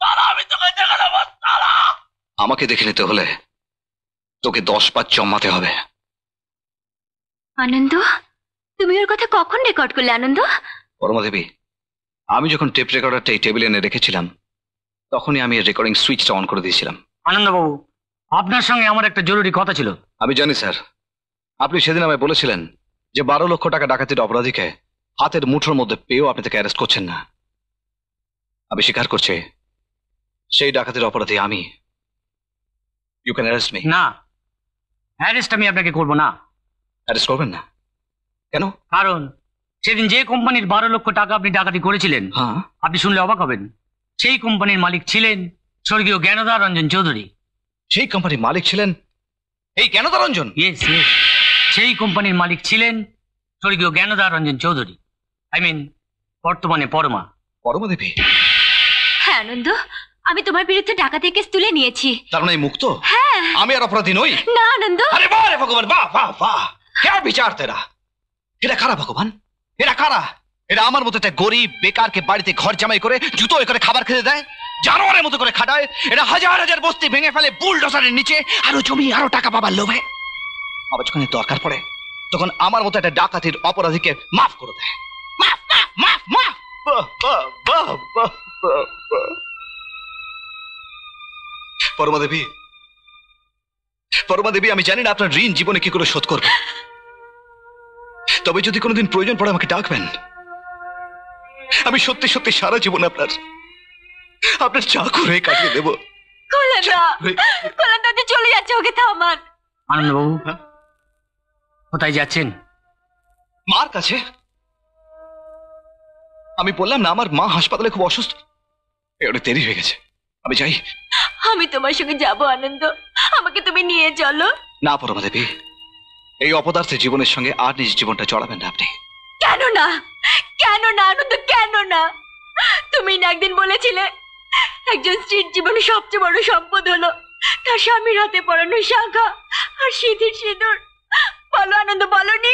সালা আমি তোকে দেখে নেব সালা আমাকে দেখে নিতে হলে তোকে দশ পাঁচ জমাতে হবে। আনন্দ তুমি ওর কথা কখন রেকর্ড করলে আনন্দ? পরমাদেবী আমি যখন টেপ রেকর্ডারটা এই টেবিলে এনে রেখেছিলাম তখনই আমি রেকর্ডিং সুইচটা অন করে দিয়েছিলাম। আনন্দবাবু আপনার সঙ্গে আমার একটা জরুরি কথা ছিল। আমি জানি স্যার। আপনি সেদিন আমায় বলেছিলেন যে বারো লক্ষ টাকা ডাকাতির অপরাধীকে হাতের মুঠোর মধ্যে পেয়েও আপনি তাকে অ্যারেস্ট করছেন না। আমি স্বীকার করছি সেই ডাকাতির অপরাধী আমি। ইউ ক্যান অ্যারেস্ট মি না। অ্যারেস্ট আমি আপনাকে করব না। অ্যারেস্ট করবেন না? কেন? কারণ সেদিন যে কোম্পানির বারো লক্ষ টাকা আপনি ডাকাতি করেছিলেন হ্যাঁ। আপনি শুনলে অবাক হবেন। সেই কোম্পানির মালিক ছিলেন স্বর্গীয় জ্ঞানদা রঞ্জন চৌধুরী। সেই কোম্পানির মালিক ছিলেন এই জ্ঞানদা রঞ্জন? ইয়েস ইয়েস সেই কোম্পানির মালিক ছিলেন স্বর্গীয় জ্ঞানদা রঞ্জন চৌধুরী। আই মিন বর্তমানে পরমা। পরমা দেবী হ্যাঁ আনন্দ আমি তোমার বিরুদ্ধে ডাকাতি কেস তুলে নিয়েছি। তার মানে মুক্ত? হ্যাঁ। আমি আর অপরাধী নই। না আনন্দ। আরে বাহ রে ভগবান বাহ বাহ বাহ। কে বিচার তেরা? এরা কারা ভগবান? এরা কারা? এরা আমার মতো একটা গরিব বেকারকে বাড়িতে ঘর জামাই করে জুতো করে খাবার খেতে দেয় জানোয়ারের মতো করে খাটায়। এরা হাজার হাজার বস্তি ভেঙে ফেলে বুলডোসারের নিচে আরও জমি আরও টাকা পাবার লোভে। আবার যখন দরকার পড়ে তখন আমার মতো একটা ডাকাতির অপরাধীকে মাফ করে দেয়। মাফ মাফ মাফ মাফ! বাহ, বাহ, বাহ, বাহ, বাহ, বাহ। পরমা দেবী পরমা আমি জানি না আপনার ঋণ জীবনে কি করে শোধ করবে তবে যদি কোনোদিন প্রয়োজন পড়ে আমাকে ডাকবেন। আমি সত্যি সত্যি সারা জীবন আপনার আপনার চা করে কাটিয়ে দেবো। চলে যাচ্ছে ওকে থামান আনন্দবাবু কোথায় যাচ্ছেন? মার কাছে। আমি বললাম না আমার মা হাসপাতালে খুব অসুস্থ। এ, দেরি হয়ে গেছে। আমি যাই। আমি তোমার সঙ্গে যাব আনন্দ। আমাকে তুমি নিয়ে চলো। না পরমা দেবী এই অপদার্থের জীবনের সঙ্গে আর নিজ জীবনটা চড়াবেন না আপনি। কেন না কেন না আনন্দ কেন না তুমি না একদিন বলেছিলে একজন স্ত্রীর জীবনে সবচেয়ে বড় সম্পদ হলো তার স্বামীর হাতে পড়ানো শাখা আর সিঁথির সিঁদুর। বলো আনন্দ বলনি?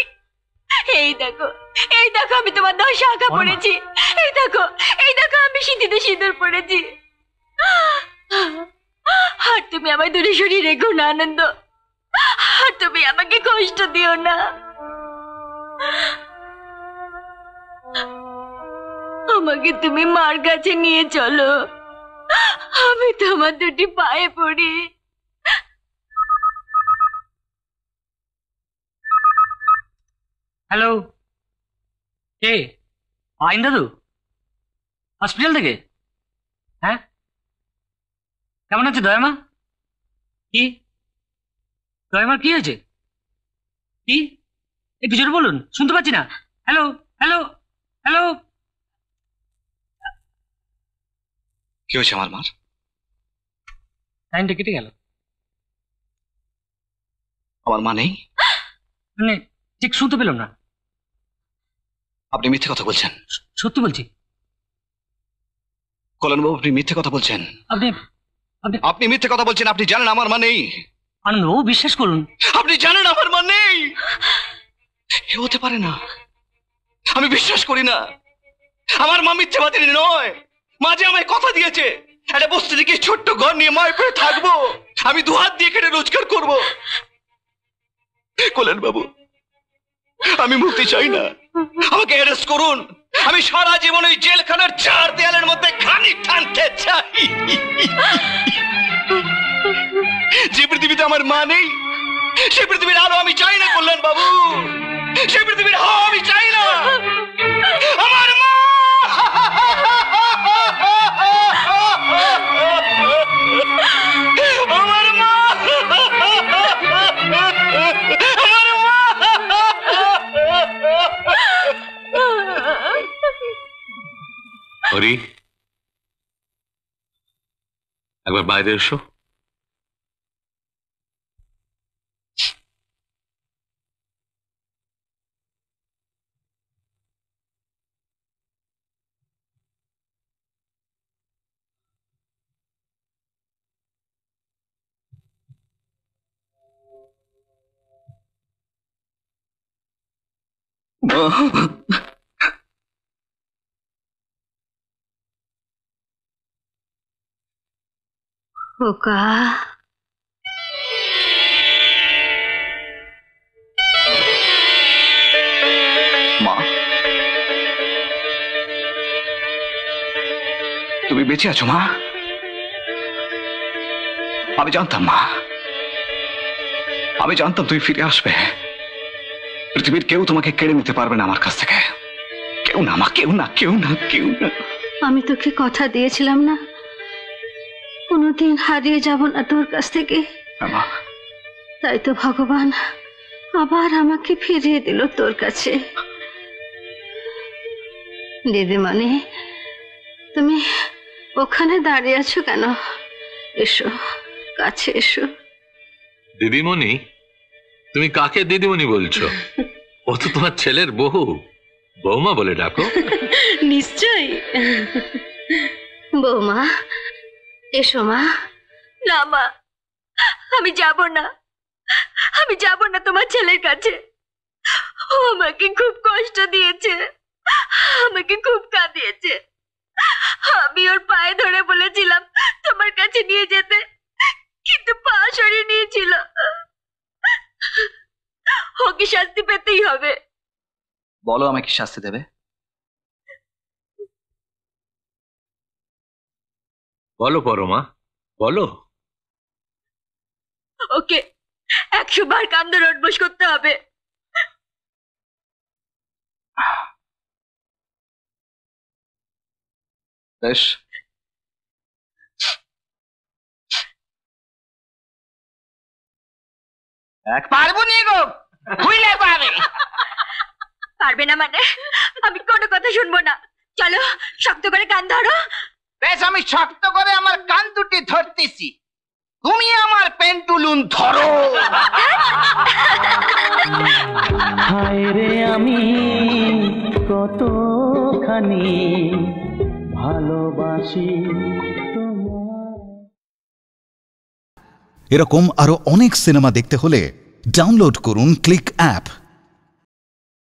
এই দেখো এই দেখো আমি তোমার দশ শাখা পড়েছি। এই দেখো এই দেখো আমি সিঁথিতে সিঁদুর পড়েছি। আর তুমি আমায় দূরে সরিয়ে রেখো না আনন্দ। আর তুমি আমাকে কষ্ট দিও না। আমাকে তুমি মার কাছে নিয়ে চলো। আমি তোমার দুটি পায়ে পড়ি। হ্যালো, কে? আইন দাদু? হসপিটাল থেকে? হ্যাঁ? কেমন আছে দয়ামা? কি? দয়ামার কি হয়েছে? কি? একটু জোরে বলুন, শুনতে পাচ্ছি না। হ্যালো হ্যালো হ্যালো কি হয়েছে আমার মার? লাইনটা কেটে গেল। আমার মা নেই? মানে ঠিক শুনতে পেলাম না। আপনি মিথ্যে কথা বলছেন। সত্যি বলছি? কল্যাণবাবু আপনি মিথ্যে কথা বলছেন। আপনি আপনি আপনি মিথ্যে কথা বলছেন আপনি জানেন আমার মা নেই। আনন্দবাবু বিশ্বাস করুন। আপনি জানেন আমার মা নেই। এ হতে পারে না। আমি বিশ্বাস করি না। আমার মা মিথ্যেবাদী নয়। মাঝে আমায় কথা দিয়েছে। একটা বস্তি থেকে ছোট্ট ঘর নিয়ে মায়ের পেয়ে থাকব। আমি দু হাত দিয়ে কেটে রোজগার করব। কল্যাণ বাবু, আমি মুক্তি চাই না। আমাকে অ্যারেস্ট করুন। আমি সারা জীবন ওই জেলখানার চার দেয়ালের মধ্যে খানিক টানতে চাই। যে পৃথিবীতে আমার মা নেই, সে পৃথিবীর আলো আমি চাই না, কল্যাণ বাবু। সে পৃথিবীর হাওয়া আমি চাই না। আমার মা হরি একবার বাইরে এসো খোকা মা। তুমি বেঁচে আছো মা? আমি জানতাম মা। আমি জানতাম তুমি ফিরে আসবে। পৃথিবীর কেউ তোমাকে কেড়ে নিতে পারবে না আমার কাছ থেকে। কেউ না মা কেউ না কেউ না কেউ না। আমি তোকে কথা দিয়েছিলাম না? কোনোদিন হারিয়ে যাব না তোর কাছ থেকে। তাই তো ভগবান আবার আমাকে ফিরিয়ে দিল তোর কাছে। দিদিমণি তুমি ওখানে দাঁড়িয়ে আছো কেন? এসো কাছে এসো। দিদিমণি তুমি কাকে দিদিমণি বলছো? ও তো তোমার ছেলের বহু বৌমা বলে ডাকো। নিশ্চয়ই। বৌমা এসো, মা। না, মা, আমি যাব না। আমি যাব না তোমার ছেলের কাছে। ও আমাকে খুব কষ্ট দিয়েছে। আমাকে খুব কাঁদিয়েছে। আমি ওর পায়ে ধরে বলেছিলাম তোমার কাছে নিয়ে যেতে, কিন্তু পা সরিয়ে নিয়েছিল। ওকে শাস্তি পেতেই হবে। বলো আমাকে শাস্তি দেবে। বলো পরমা বলো। ওকে একশো বার কান্দে রোডবোস করতে হবে। বেশ। এক পারব নি গো খুইলে পাবে পারবে না মানে আমি কোনো কথা শুনব না। চলো শক্ত করে কান ধরো। বেশ আমি শক্ত করে আমার কান দুটি ধরতেছি। তুমি আমার পেন্টুলুন ধরো। রে আমি কতখানি ভালোবাসি এরকম আরও অনেক সিনেমা দেখতে হলে ডাউনলোড করুন ক্লিক অ্যাপ।